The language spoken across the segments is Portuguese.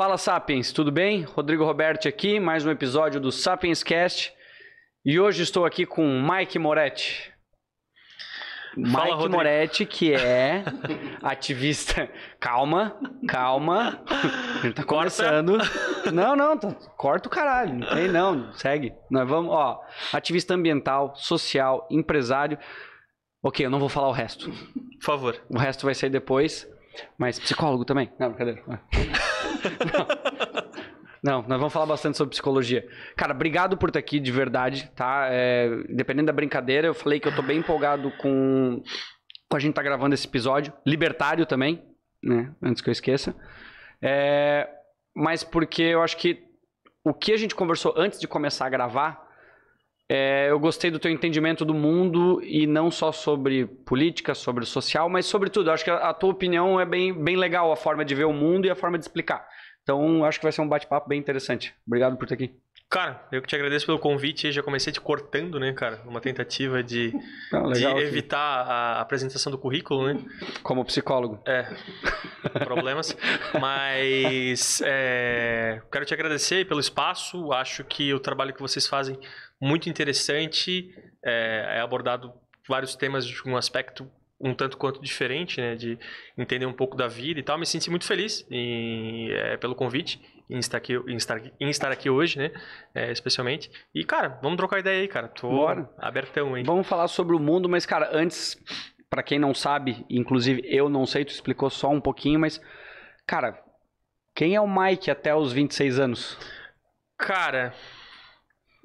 Fala Sapiens, tudo bem? Rodrigo Roberti aqui, mais um episódio do Sapiens Cast. E hoje estou aqui com Mike Moretti. Fala, Mike Rodrigo. Moretti, que é ativista. Calma, calma. Ele tá começando. Não, não, tá- corta o caralho. Não tem, não. Segue. Nós vamos, ó. Ativista ambiental, social, empresário. Ok, eu não vou falar o resto. Por favor. O resto vai sair depois. Mas psicólogo também? Não, brincadeira. Não, nós vamos falar bastante sobre psicologia. Cara, obrigado por estar aqui, de verdade, tá? É, dependendo da brincadeira, eu falei que eu tô bem empolgado com, com a gente tá gravando esse episódio. Libertário também, né? Antes que eu esqueça. É, mas porque eu acho que o que a gente conversou antes de começar a gravar, é, eu gostei do teu entendimento do mundo e não só sobre política, sobre social, mas sobre tudo. Eu acho que a, a tua opinião é bem, bem legal, a forma de ver o mundo e a forma de explicar. Então, acho que vai ser um bate-papo bem interessante. Obrigado por estar aqui. Cara, eu que te agradeço pelo convite. Já comecei te cortando, né, cara? Uma tentativa de, de evitar a apresentação do currículo, né? Como psicólogo. É, problemas. Mas é, quero te agradecer pelo espaço. Acho que o trabalho que vocês fazem muito interessante. É, é abordado vários temas de um aspecto um tanto quanto diferente, né? De entender um pouco da vida e tal. Me senti muito feliz em, é, pelo convite em estar aqui, em estar, em estar aqui hoje, né? É, especialmente. E, cara, vamos trocar ideia aí, cara. Tô Bora. abertão aí. Vamos falar sobre o mundo, mas, cara, antes, pra quem não sabe, inclusive eu não sei, tu explicou só um pouquinho, mas, cara, quem é o Mike até os 26 anos? Cara.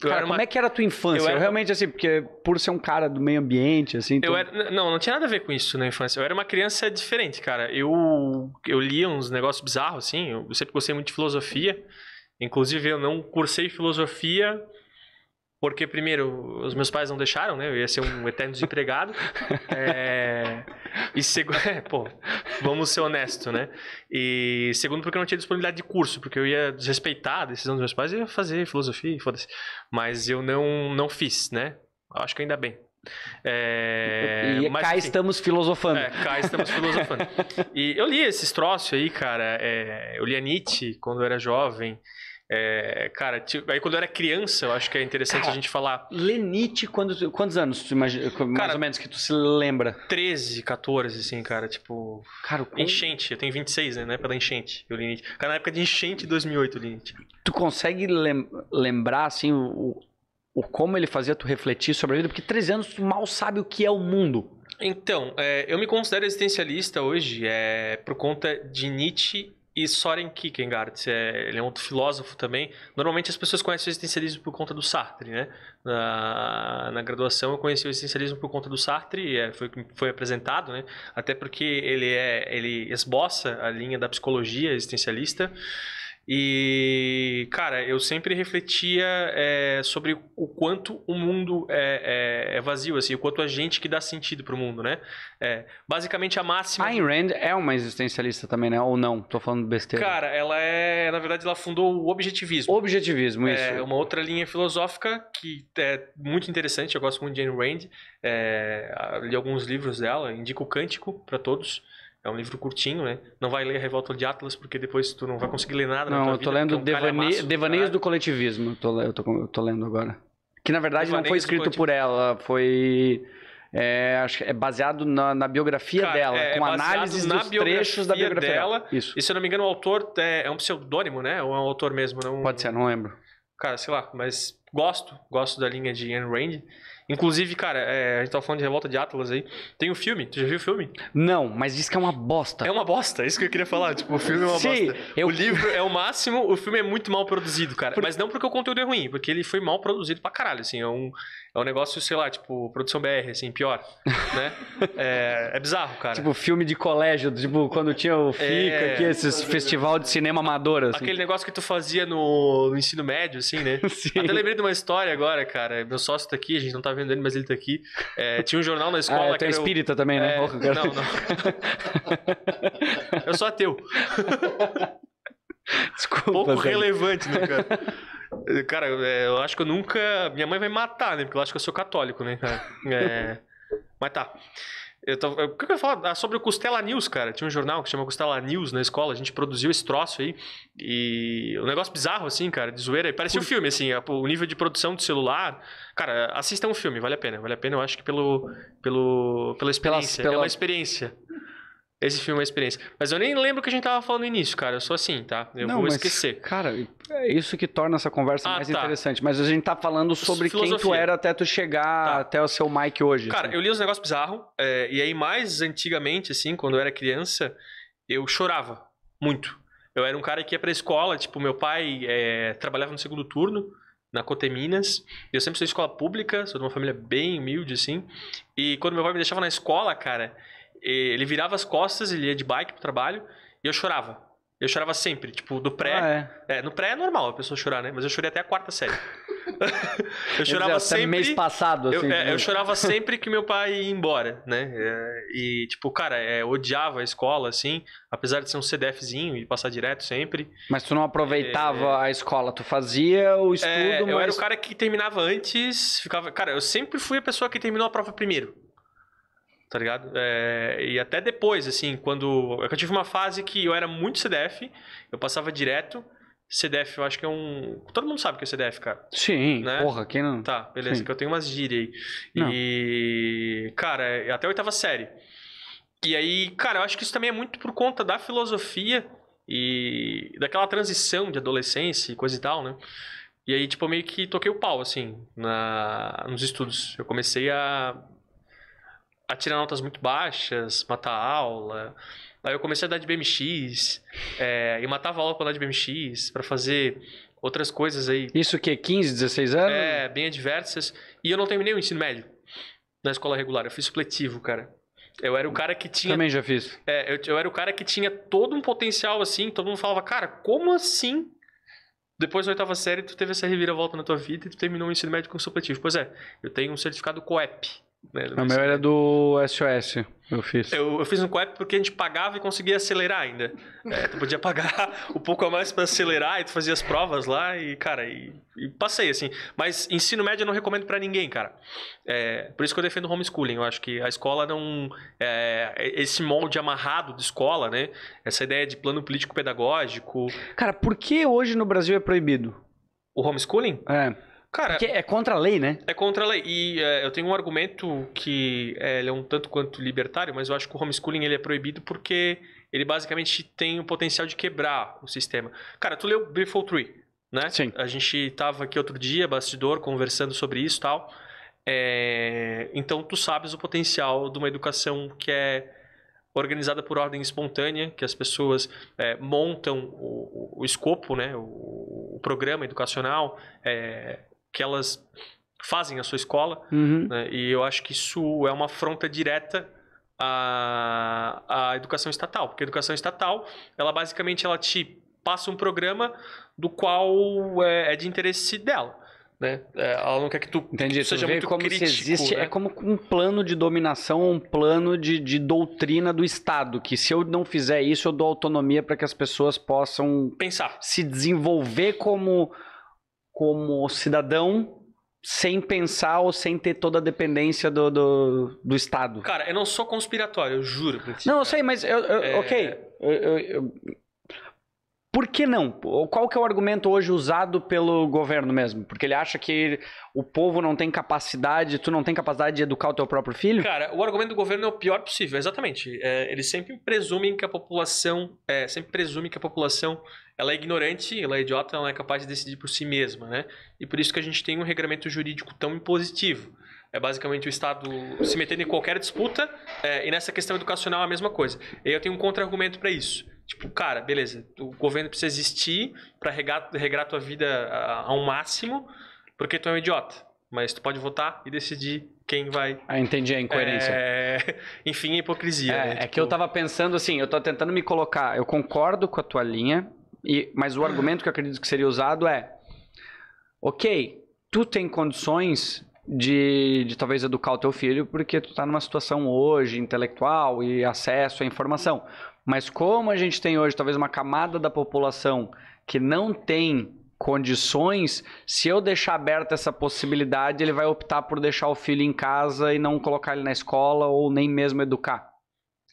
Eu Cara, uma- como é que era a tua infância? eu Eu, era- realmente, assim, porque por ser um cara do meio ambiente, assim... tu- Eu era, não, não tinha nada a ver com isso na infância. Eu era uma criança diferente, cara. Eu, eu lia uns negócios bizarros, assim. Eu sempre gostei muito de filosofia. Inclusive, eu não cursei filosofia porque, primeiro, os meus pais não deixaram, né? Eu ia ser um eterno desempregado. É, E segundo... É, pô, vamos ser honestos, né? E segundo, porque eu não tinha disponibilidade de curso. Porque eu ia desrespeitar a decisão dos meus pais e ia fazer filosofia, foda-se. Mas eu não, não fiz, né? Acho que ainda bem. É, e mas, cá enfim. estamos filosofando. É, cá estamos filosofando. E eu li esses troços aí, cara. é, eu lia Nietzsche quando eu era jovem. É, cara, ti- aí quando eu era criança, eu acho que é interessante Cara, a gente falar Lenite, quando, quantos anos, tu imagina, mais Cara, ou menos, que tu se lembra? 13, 14, assim, cara. Tipo, Cara, enchente. Eu tenho 26, né? Na época da enchente. Eu Nietzsche. Cara, na época de enchente de 2008, eu li Nietzsche. tu consegue lem- lembrar, assim, o, o, o como ele fazia tu refletir sobre a vida? Porque 13 anos tu mal sabe o que é o mundo. Então, é, eu me considero existencialista hoje é, por conta de Nietzsche e Soren Kierkegaard. É, ele é um filósofo também. Normalmente as pessoas conhecem o existencialismo por conta do Sartre, né? Na, na graduação eu conheci o existencialismo por conta do Sartre, é, foi foi apresentado, né? Até porque ele é ele esboça a linha da psicologia existencialista. E, cara, eu sempre refletia é, sobre o quanto o mundo é, é- é vazio, assim, o quanto a gente que dá sentido pro mundo, né? É, basicamente a máxima. Ayn Rand é uma existencialista também, né? Ou não? Tô falando besteira. Cara, ela é. Na verdade, ela fundou o objetivismo. Objetivismo, isso. É uma outra linha filosófica que é muito interessante. Eu gosto muito de Ayn Rand. É, li alguns livros dela. Indico o Cântico para todos. É um livro curtinho, né? Não vai ler a Revolta de Atlas, porque depois tu não vai conseguir ler nada na Não, eu tô vida, lendo é um Devane- do Devaneios do Coletivismo. Eu tô, eu, tô, eu tô lendo agora. Que na verdade não foi Devaneios escrito por ela, foi. É, acho que é baseado na, na biografia Cara, dela, é com baseado análises na dos trechos da biografia biografia dela. Isso. E se eu não me engano, o autor é, é um pseudônimo, né? Ou é um autor mesmo? Não... Pode ser, não lembro. Cara, sei lá, mas gosto, gosto da linha de Ayn Rand. Inclusive, cara, é, a gente tava falando de Revolta de Atlas aí. Tem o filme, tu já viu o filme? Não, mas diz que é uma bosta. É uma bosta, é isso que eu queria falar. Tipo, o filme é uma Sim, bosta. eu- O livro é o máximo, o filme é muito mal produzido, cara. Mas não porque o conteúdo é ruim, porque ele foi mal produzido pra caralho, assim. É um, é um negócio, sei lá, tipo, produção BR, assim, pior, né? É, é bizarro, cara. Tipo filme de colégio, tipo quando tinha o FICA, É. aqui, esses festival de cinema amador, assim. Aquele negócio que tu fazia no, no ensino médio, assim, né? Sim. Até lembrei de uma história agora, cara. Meu sócio tá aqui, a gente não tá vendo ele, mas ele tá aqui. É, tinha um jornal na escola Ah, tem era o- espírita também, né? É, não, não. Eu sou ateu. Desculpa. Pouco Zé. relevante, né, cara? Cara, é, eu acho que eu nunca. Minha mãe vai me matar, né? Porque ela acha que eu sou católico, né, cara? É, Mas tá. Eu tô, eu, o que eu ia falar Ah, sobre o Costela News, cara? Tinha um jornal que chama Costela News na escola, a gente produziu esse troço aí. E um negócio bizarro, assim, cara, de zoeira. E parecia um filme, assim, o nível de produção de celular. Cara, assistam um filme, vale a pena. Vale a pena, eu acho que pelo, pelo, pela experiência. pela- É uma experiência. Esse filme é uma experiência. Mas eu nem lembro o que a gente tava falando no início, cara. Eu sou assim, tá? Eu Não, vou mas, esquecer. Cara, é isso que torna essa conversa Ah, mais tá. interessante. Mas a gente tá falando sobre quem tu Filosofia. era até tu chegar Tá. até o seu Mike hoje. Cara, assim. eu li uns negócios bizarros. é, e aí, mais antigamente, assim, quando eu era criança, eu chorava muito. Eu era um cara que ia pra escola, tipo, meu pai é, trabalhava no segundo turno, na Coteminas. Eu sempre sou escola pública, sou de uma família bem humilde, assim. E quando meu pai me deixava na escola, cara, ele virava as costas, ele ia de bike pro trabalho, e eu chorava. Eu chorava sempre, tipo, do pré. Ah, é. É, no pré é normal a pessoa chorar, né? Mas eu chorei até a quarta série. eu chorava dizer, até sempre. mês passado, Eu, assim. é, né? eu chorava sempre que meu pai ia embora, né? É, e, tipo, cara, é, odiava a escola, assim, apesar de ser um CDFzinho e passar direto sempre. Mas tu não aproveitava a escola, tu fazia o estudo, É, eu mas... era o cara que terminava antes, ficava. Cara, eu sempre fui a pessoa que terminou a prova primeiro. Tá ligado? É, e até depois, assim, quando. Eu tive uma fase que eu era muito CDF, eu passava direto. CDF, eu acho que é um. Todo mundo sabe o que é CDF, cara. Sim, né? porra, quem não... Tá, beleza, Sim. que eu tenho umas gírias aí. Não. E, cara, é até a oitava série. E aí, cara, eu acho que isso também é muito por conta da filosofia e daquela transição de adolescência e coisa e tal, né? E aí, tipo, eu meio que toquei o pau, assim, na, nos estudos. Eu comecei a, a tirar notas muito baixas, matar aula. Aí eu comecei a dar de BMX, é, e matava aula pra dar de BMX, pra fazer outras coisas aí Isso que 15, 16 anos? é, bem adversas. E eu não terminei o ensino médio na escola regular. Eu fiz supletivo, cara. Eu era o cara que tinha. Também já fiz. é, eu, eu era o cara que tinha todo um potencial assim. Todo mundo falava, cara, como assim? Depois da oitava série, tu teve essa reviravolta na tua vida e tu terminou o ensino médio com supletivo. Pois é, eu tenho um certificado COEP. Né, O meu era do SOS, eu fiz. eu, eu fiz um COEP porque a gente pagava e conseguia acelerar ainda. É, tu podia pagar um pouco a mais pra acelerar e tu fazia as provas lá e, cara, e, e passei, assim. Mas ensino médio eu não recomendo pra ninguém, cara. É, por isso que eu defendo homeschooling. Eu acho que a escola não... é, esse molde amarrado de escola, né? Essa ideia de plano político-pedagógico. Cara, por que hoje no Brasil é proibido? O homeschooling, É, cara... porque é contra a lei, né? É contra a lei. E é, eu tenho um argumento que é, ele é um tanto quanto libertário, mas eu acho que o homeschooling ele é proibido porque ele basicamente tem o potencial de quebrar o sistema. Cara, tu leu Beautiful Tree, né? Sim. A gente tava aqui outro dia, bastidor, conversando sobre isso e tal. É, então tu sabes o potencial de uma educação que é organizada por ordem espontânea, que as pessoas é, montam o, o- o escopo, né? o, o programa educacional, é, que elas fazem a sua escola, Uhum. né? E eu acho que isso é uma afronta direta à, à educação estatal, porque a educação estatal, ela basicamente ela te passa um programa do qual é, é de interesse dela, né? É, ela não quer que tu, Entendi. Tu tu seja vê muito como crítico, se existe. né? É como um plano de dominação, um plano de, de doutrina do Estado. Que se eu não fizer isso, eu dou autonomia para que as pessoas possam Pensar. se desenvolver como, como cidadão sem pensar ou sem ter toda a dependência do, do, do Estado. Cara, eu não sou conspiratório, eu juro. pra ti, Não, eu sei, mas eu, eu- É. ok. Eu- eu- Por que não? Qual que é o argumento hoje usado pelo governo mesmo? Porque ele acha que o povo não tem capacidade, tu não tem capacidade de educar o teu próprio filho? Cara, o argumento do governo é o pior possível, exatamente. É, eles sempre presumem que a população, é, sempre presume que a população ela é ignorante, ela é idiota, ela não é capaz de decidir por si mesma, né? E por isso que a gente tem um regramento jurídico tão impositivo. É basicamente o Estado se metendo em qualquer disputa, é, e nessa questão educacional é a mesma coisa. E eu tenho um contra-argumento para isso. Tipo, cara, beleza, o governo precisa existir para regrar, regrar tua vida a- ao máximo, porque tu é um idiota. Mas tu pode votar e decidir quem vai Ah, entendi a incoerência. é... Enfim, a hipocrisia. É, né? é Tipo, que eu tava pensando assim, eu tô tentando me colocar, eu concordo com a tua linha, e, mas o argumento que eu acredito que seria usado é, ok, tu tem condições de, de talvez educar o teu filho porque tu tá numa situação hoje intelectual e acesso à informação, mas como a gente tem hoje talvez uma camada da população que não tem condições, se eu deixar aberta essa possibilidade, ele vai optar por deixar o filho em casa e não colocar ele na escola ou nem mesmo educar.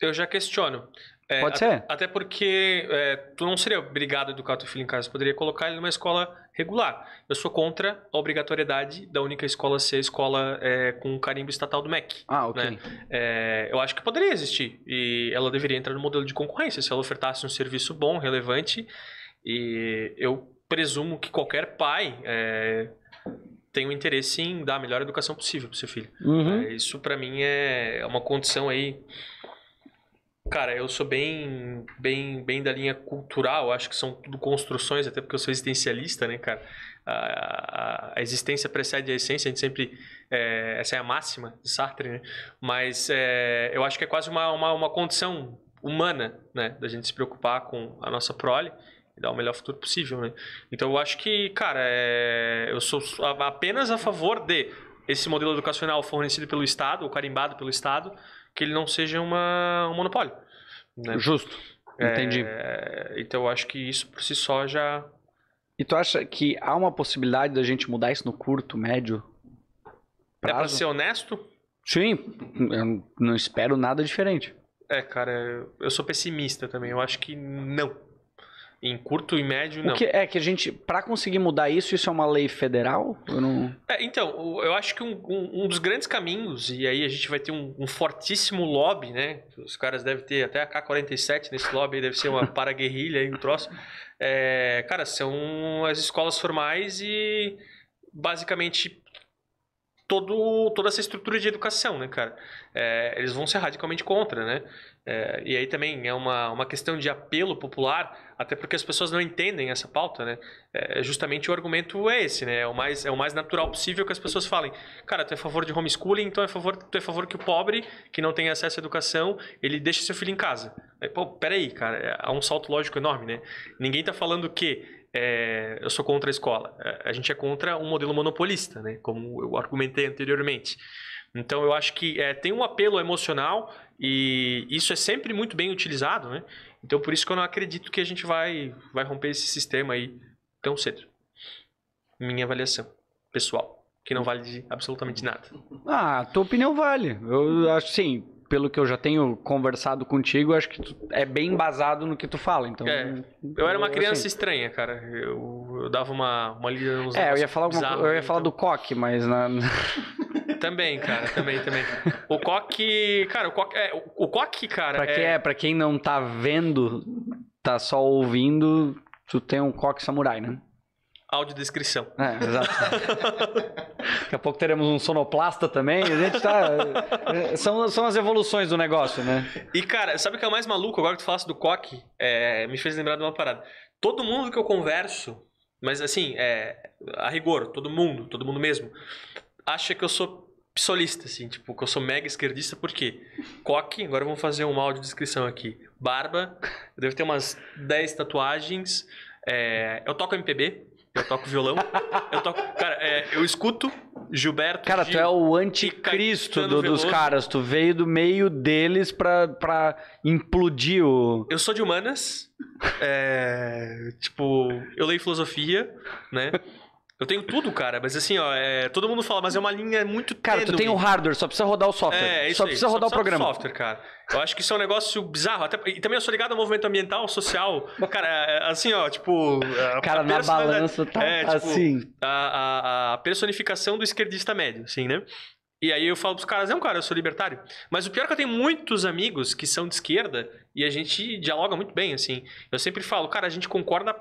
Eu já questiono. É, Pode até, ser. Até porque é, tu não seria obrigado a educar teu filho em casa, tu poderia colocar ele numa escola regular. Eu sou contra a obrigatoriedade da única escola ser a escola é, com carimbo estatal do MEC. Ah, ok. Né? É, eu acho que poderia existir e ela deveria entrar no modelo de concorrência se ela ofertasse um serviço bom, relevante. E eu presumo que qualquer pai é, tem um interesse em dar a melhor educação possível para seu filho. Uhum. É, Isso pra mim é uma condição aí. Cara, eu sou bem, bem, bem da linha cultural. Acho que são tudo construções, até porque eu sou existencialista, né, cara? A, a- a existência precede a essência. A gente sempre é, essa é a máxima de Sartre, né? Mas é, eu acho que é quase uma, uma, uma condição humana, né, da gente se preocupar com a nossa prole e dar o melhor futuro possível, né? Então eu acho que, cara, é, eu sou apenas a favor de esse modelo educacional fornecido pelo Estado, ou carimbado pelo Estado, que ele não seja uma, um monopólio. Né? Justo. Entendi. É, então eu acho que isso por si só já. E tu acha que há uma possibilidade da gente mudar isso no curto, médio É pra prazo? ser honesto? Sim, eu não espero nada diferente. É, cara, eu sou pessimista também. Eu acho que não. Em curto e médio, não. Que é que a gente, Pra conseguir mudar isso, isso é uma lei federal? Eu não... É, então, eu acho que um, um- um dos grandes caminhos, e aí a gente vai ter um, um fortíssimo lobby, né? Os caras devem ter até a K-47 nesse lobby, deve ser uma paraguerrilha aí, um troço. É, cara, são as escolas formais e basicamente todo, toda essa estrutura de educação, né, cara? É, eles vão ser radicalmente contra, né? É, e aí também é uma, uma questão de apelo popular, até porque as pessoas não entendem essa pauta, né? É, justamente o argumento é esse, né? É o, mais, é o mais natural possível que as pessoas falem. Cara, tu é a favor de homeschooling, então é a favor, tu é a favor que o pobre, que não tem acesso à educação, ele deixe seu filho em casa. Aí, pô, peraí, cara, é- há um salto lógico enorme, né? Ninguém tá falando que é, eu sou contra a escola. É, A gente é contra um modelo monopolista, né? Como eu argumentei anteriormente. Então eu acho que é, tem um apelo emocional e isso é sempre muito bem utilizado, né? Então por isso que eu não acredito que a gente vai, vai romper esse sistema aí tão cedo. Minha avaliação pessoal, que não vale de absolutamente nada. Ah, tua opinião vale. Eu acho sim, pelo que eu já tenho conversado contigo, acho que é bem embasado no que tu fala. Então, É, Eu era uma assim, criança estranha, cara. Eu, eu dava uma, uma lida nos É, eu ia falar, alguma, bizarros, co- eu ia né? falar Então- do coque, mas na, Também, cara, também, também. O coque. Cara, o coque. É, o, coque, cara. pra, quem é, pra quem não tá vendo, tá só ouvindo, tu tem um coque samurai, né? Audiodescrição. É, exato. Daqui a pouco teremos um sonoplasta também. A gente tá. São, são as evoluções do negócio, né? E, cara, sabe o que é o mais maluco? Agora que tu falasse do coque, é, me fez lembrar de uma parada. Todo mundo que eu converso, mas assim, é, a rigor, todo mundo, todo mundo mesmo, acha que eu sou psolista, assim, tipo, que eu sou mega esquerdista, por quê? Coque, agora vamos fazer uma audiodescrição aqui. Barba, eu devo ter umas 10 tatuagens, é, eu toco MPB, eu toco violão, eu toco... Cara, é, eu escuto Gilberto Cara, Gil, tu é o anticristo do- dos caras. Tu veio do meio deles pra, pra implodir o. Eu sou de humanas. é, tipo, eu leio filosofia, né? Eu tenho tudo, cara, mas assim, ó, é, todo mundo fala, mas é uma linha muito Cara, tu tem o hardware, só precisa rodar o software. É, é isso só aí, precisa rodar o precisa programa. software, cara. Eu acho que isso é um negócio bizarro. Até, e também eu sou ligado ao movimento ambiental, social. Cara, é, assim, ó, tipo. a- Cara, a na balança tá é, tipo, assim. A, a, a personificação do esquerdista médio, assim, né? E aí eu falo pros caras, não, cara, eu sou libertário. Mas o pior é que eu tenho muitos amigos que são de esquerda e a gente dialoga muito bem, assim. Eu sempre falo, cara, a gente concorda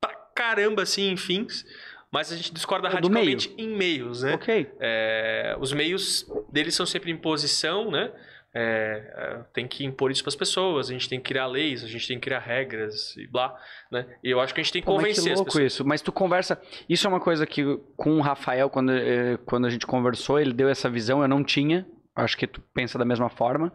pra caramba, assim, em fins, mas a gente discorda É radicalmente em meios, né? Ok. É, os meios deles são sempre imposição, né? É, é, tem que impor isso para as pessoas, a gente tem que criar leis, a gente tem que criar regras e blá, né? E eu acho que a gente tem que Pô, convencer que louco isso. Mas tu conversa. Isso é uma coisa que com o Rafael, quando, eh, quando a gente conversou, ele deu essa visão, eu não tinha. Acho que tu pensa da mesma forma.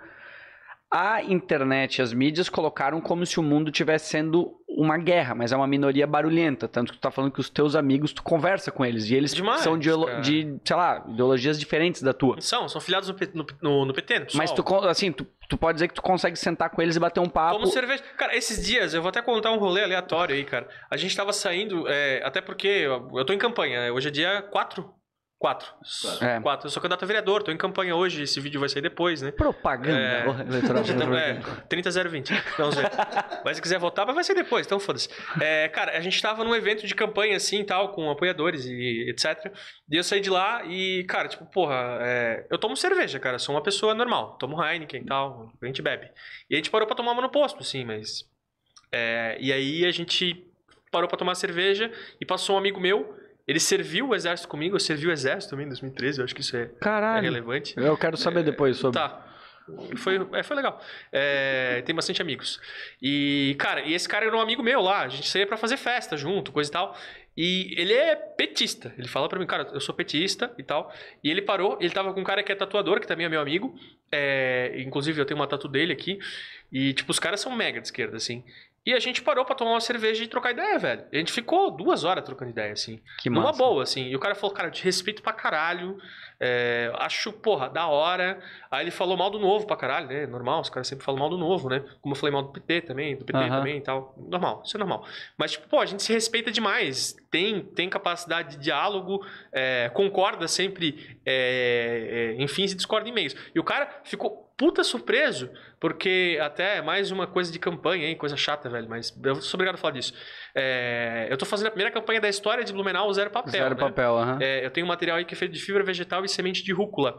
A internet e as mídias colocaram como se o mundo estivesse sendo uma guerra, mas é uma minoria barulhenta. Tanto que tu tá falando que os teus amigos, tu conversa com eles. E eles Demais, são de, de, sei lá, ideologias diferentes da tua. São, são filiados no, no, no, PT, no. Mas tu, assim, tu, tu pode dizer que tu consegue sentar com eles e bater um papo. Como cerveja. Cara, esses dias, eu vou até contar um rolê aleatório aí, cara. A gente tava saindo, é, até porque eu, eu tô em campanha, né? Hoje é dia 4. 4. É. 4. Eu sou candidato a vereador, tô em campanha hoje, esse vídeo vai sair depois, né? Propaganda É. eleitoral. Então, é, 30020. Vamos ver. Mas se quiser votar, vai ser depois, então foda-se. É, cara, a gente tava num evento de campanha assim tal, com apoiadores e etc. E eu saí de lá e, cara, tipo, porra, é, eu tomo cerveja, cara. Sou uma pessoa normal. Tomo Heineken e tal, a gente bebe. E a gente parou pra tomar uma no posto, assim, mas. é, e aí a gente parou pra tomar cerveja e passou um amigo meu. Ele serviu o exército comigo, eu servi o exército também em 2013, eu acho que isso é, é Caralho. relevante. Eu quero saber depois sobre. Tá. Foi, é, foi legal. É, tem bastante amigos. E, cara, e esse cara era um amigo meu lá. A gente saía pra fazer festa junto, coisa e tal. E ele é petista. Ele fala pra mim, cara, eu sou petista e tal. E ele parou, ele tava com um cara que é tatuador, que também é meu amigo. É, inclusive, eu tenho uma tatu dele aqui. E, tipo, os caras são mega de esquerda, assim. E a gente parou pra tomar uma cerveja e trocar ideia, velho. A gente ficou duas horas trocando ideia, assim. Que massa. boa, assim. E o cara falou, cara, eu te respeito pra caralho. é, acho, porra, da hora. Aí ele falou mal do novo pra caralho, né? Normal, os caras sempre falam mal do novo, né? Como eu falei mal do PT também, do PT também e tal. Normal, isso é normal. Mas, tipo, pô, a gente se respeita demais. Tem, tem capacidade de diálogo, é, concorda sempre é, é, em fins e discorda em meios. E o cara ficou puta surpreso, porque até mais uma coisa de campanha, hein? Coisa chata, velho, mas eu sou obrigado a falar disso. É, eu tô fazendo a primeira campanha da história de Blumenau Zero Papel. Zero né? papel, aham. É, eu tenho um material aí que é feito de fibra vegetal e semente de rúcula.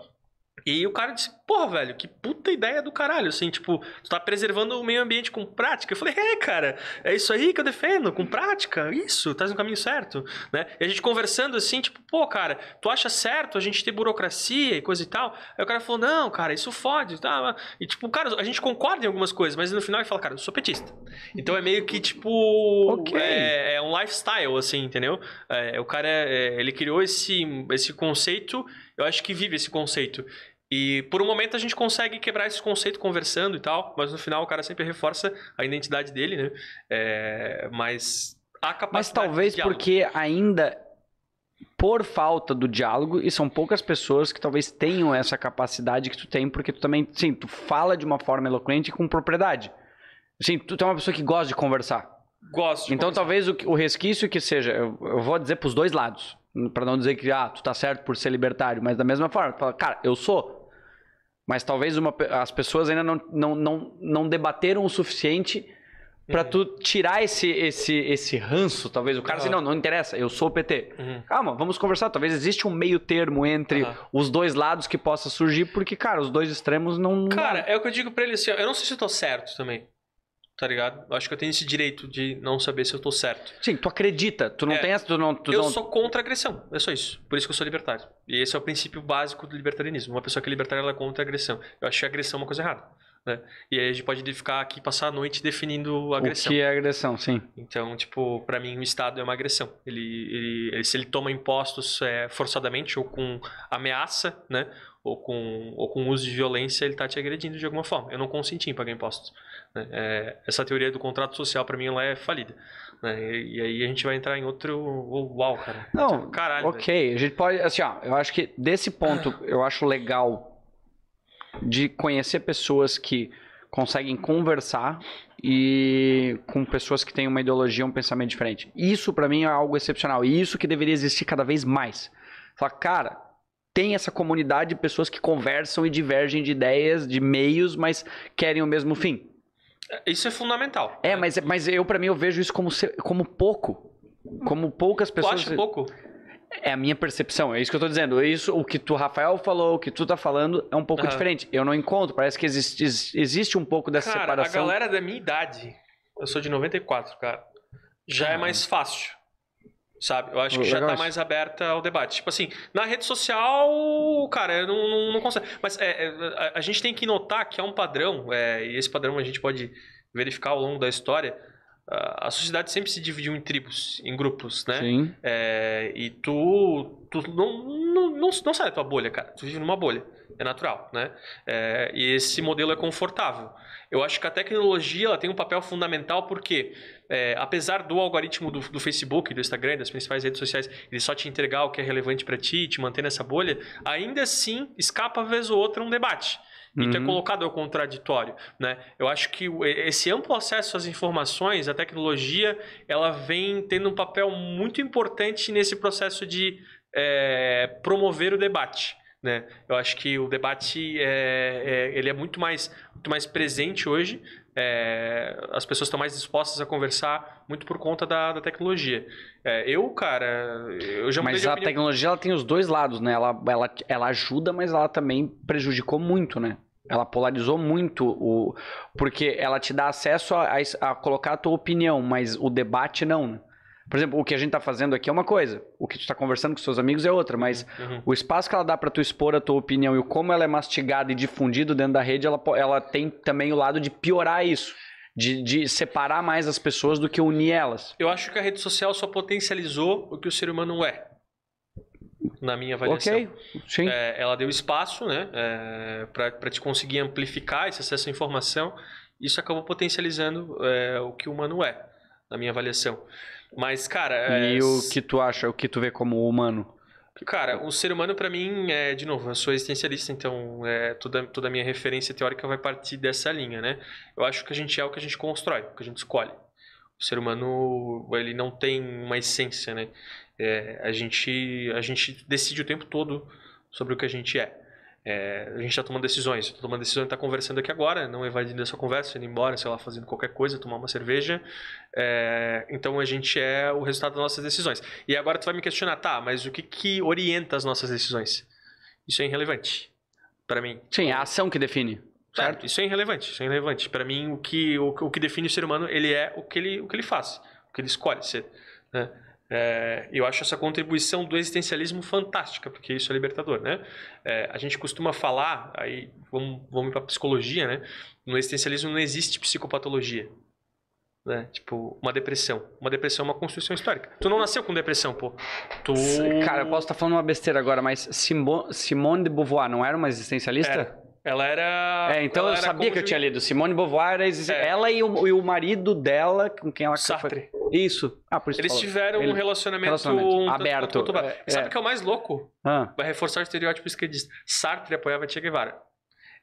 E o cara disse, porra, velho, que puta ideia do caralho, assim, tipo, tu tá preservando o meio ambiente com prática. Eu falei, é, cara, é isso aí que eu defendo, com prática, isso, tá no caminho certo, né? E a gente conversando assim, tipo, pô, cara, tu acha certo a gente ter burocracia e coisa e tal? Aí o cara falou, não, cara, isso fode, tá? E tipo, cara, a gente concorda em algumas coisas, mas no final ele fala, cara, eu sou petista. Então é meio que, tipo, Ok. é, é um lifestyle, assim, entendeu? É, o cara, é, ele criou esse, esse conceito, eu acho que vive esse conceito. E por um momento a gente consegue quebrar esse conceito conversando e tal, mas no final o cara sempre reforça a identidade dele, né? É, mas a capacidade Mas talvez de porque ainda, por falta do diálogo, e são poucas pessoas que talvez tenham essa capacidade que tu tem, porque tu também, sim, tu fala de uma forma eloquente e com propriedade. Sim, tu é uma pessoa que gosta de conversar. Gosto. de Então conversar. talvez o, o resquício que seja, eu, eu vou dizer pros dois lados, Pra não dizer que, ah, tu tá certo por ser libertário, mas da mesma forma, tu fala, cara, eu sou. Mas talvez uma, as pessoas ainda não, não, não, não debateram o suficiente pra Uhum. tu tirar esse, esse, esse ranço, talvez. O cara assim, Aham. não, não interessa, eu sou o PT. Uhum. Calma, vamos conversar. Talvez existe um meio termo entre Aham. os dois lados que possa surgir, porque, cara, os dois extremos não. Cara, é o que eu digo pra ele assim, eu não sei se eu tô certo também. Tá ligado? Eu acho que eu tenho esse direito de não saber se eu tô certo. Sim, tu acredita, tu não É, tem essa. Tu não, tu eu não... sou contra a agressão. É só isso. Por isso que eu sou libertário. E esse é o princípio básico do libertarianismo. Uma pessoa que é libertária ela é contra a agressão. Eu acho que a agressão é uma coisa errada. Né? E aí a gente pode ficar aqui passar a noite definindo a O agressão. que é agressão, sim. Então, tipo, pra mim o Estado é uma agressão. Ele, ele, ele- se ele toma impostos é, forçadamente ou com ameaça, né? Ou com, ou com uso de violência, ele tá te agredindo de alguma forma. Eu não consenti em pagar impostos. né? É, essa teoria do contrato social, pra mim, ela é falida. né? E, e aí a gente vai entrar em outro... Uau, cara. Não, Caralho, velho. ok. A gente pode, assim, ó, eu acho que desse ponto eu acho legal de conhecer pessoas que conseguem conversar e com pessoas que têm uma ideologia, um pensamento diferente. Isso pra mim é algo excepcional e isso que deveria existir cada vez mais. Falar, cara, tem essa comunidade de pessoas que conversam e divergem de ideias, de meios, mas querem o mesmo fim. Isso é fundamental. É, né? mas, mas eu pra mim eu vejo isso como, se- como pouco. Como poucas Tu pessoas. acha pouco? É a minha percepção, é isso que eu tô dizendo. Isso, o que tu, Rafael, falou, o que tu tá falando é um pouco Aham. diferente. Eu não encontro, parece que existe, ex- existe um pouco dessa Cara, a separação. galera da minha idade, eu sou de 94, cara, já é mais fácil. Sabe? Eu acho que já tá mais aberta ao debate. Tipo assim, na rede social, cara, não, não, não consegue. Mas é, é, a, gente tem que notar que é um padrão, é, e esse padrão a gente pode verificar ao longo da história. A sociedade sempre se dividiu em tribos, em grupos, né? Sim. É, e tu, tu não, não, não, não sai da tua bolha, cara. Tu vive numa bolha. É natural, né? É, e esse modelo é confortável. Eu acho que a tecnologia ela tem um papel fundamental porque, é, apesar do algoritmo do, do, Facebook, do Instagram, das principais redes sociais, ele só te entregar o que é relevante para ti, te manter nessa bolha, ainda assim escapa vez ou outra um debate. E uhum. tu é colocado ao contraditório, né? Eu acho que esse amplo acesso às informações, a tecnologia, ela vem tendo um papel muito importante nesse processo de é, promover o debate. Né? Eu acho que o debate é, é, ele é muito mais, muito mais presente hoje. É, as pessoas estão mais dispostas a conversar muito por conta da, da tecnologia. É, eu, cara, eu já Mas a tecnologia ela tem os dois lados, né? Ela, ela, ela ajuda, mas ela também prejudicou muito, né? Ela polarizou muito o. Porque ela te dá acesso a, a, a colocar a tua opinião, mas o debate não. Né? Por exemplo, o que a gente está fazendo aqui é uma coisa, o que tu está conversando com seus amigos é outra, mas uhum. o espaço que ela dá para tu expor a tua opinião e o como ela é mastigada e difundido dentro da rede, ela, ela tem também o lado de piorar isso. De, de, separar mais as pessoas do que unir elas. Eu acho que a rede social só potencializou o que o ser humano é. Na minha avaliação. Ok, sim. É, ela deu espaço né, é, para te conseguir amplificar esse acesso à informação. Isso acabou potencializando é, o que o humano é, na minha avaliação. Mas, cara. E é... o que tu acha, o que tu vê como humano? Cara, o ser humano, para mim, é, de novo, eu sou existencialista, então é, toda, toda a minha referência teórica vai partir dessa linha, né? Eu acho que a gente é o que a gente constrói, o que a gente escolhe. O ser humano, ele não tem uma essência, né? É, a, gente, a gente decide o tempo todo sobre o que a gente é. É, a gente está tomando decisões. Estou tomando decisão de estar tá conversando aqui agora, não evadindo essa conversa, indo embora, sei lá, fazendo qualquer coisa, tomar uma cerveja. É, então a gente é o resultado das nossas decisões. E agora tu vai me questionar, tá, mas o que, que orienta as nossas decisões? Isso é irrelevante para mim. Sim, é a ação que define. É, certo? É, isso é irrelevante. Isso é irrelevante. Para mim, o que, o, o, que define o ser humano, ele é o que ele, o que ele faz, o que ele escolhe ser. Né? É, eu acho essa contribuição do existencialismo fantástica, porque isso é libertador, né? É, a gente costuma falar, aí vamos, vamos para psicologia, né? No existencialismo não existe psicopatologia, né? Tipo, uma depressão. Uma depressão é uma construção histórica. Tu não nasceu com depressão, pô. Tu... Cara, eu posso estar falando uma besteira agora, mas Simone de Beauvoir não era uma existencialista? Era. Ela era. É, então eu sabia que eu tinha lido. Simone Beauvoir é. ela e o, e o, marido dela, com quem ela Sartre. Isso. Ah, por isso Eles tiveram Ele... um relacionamento, relacionamento. Um aberto. É, Sabe o que é o mais louco? Ah. Vai reforçar o estereótipo esquerdista. Sartre apoiava Che Guevara.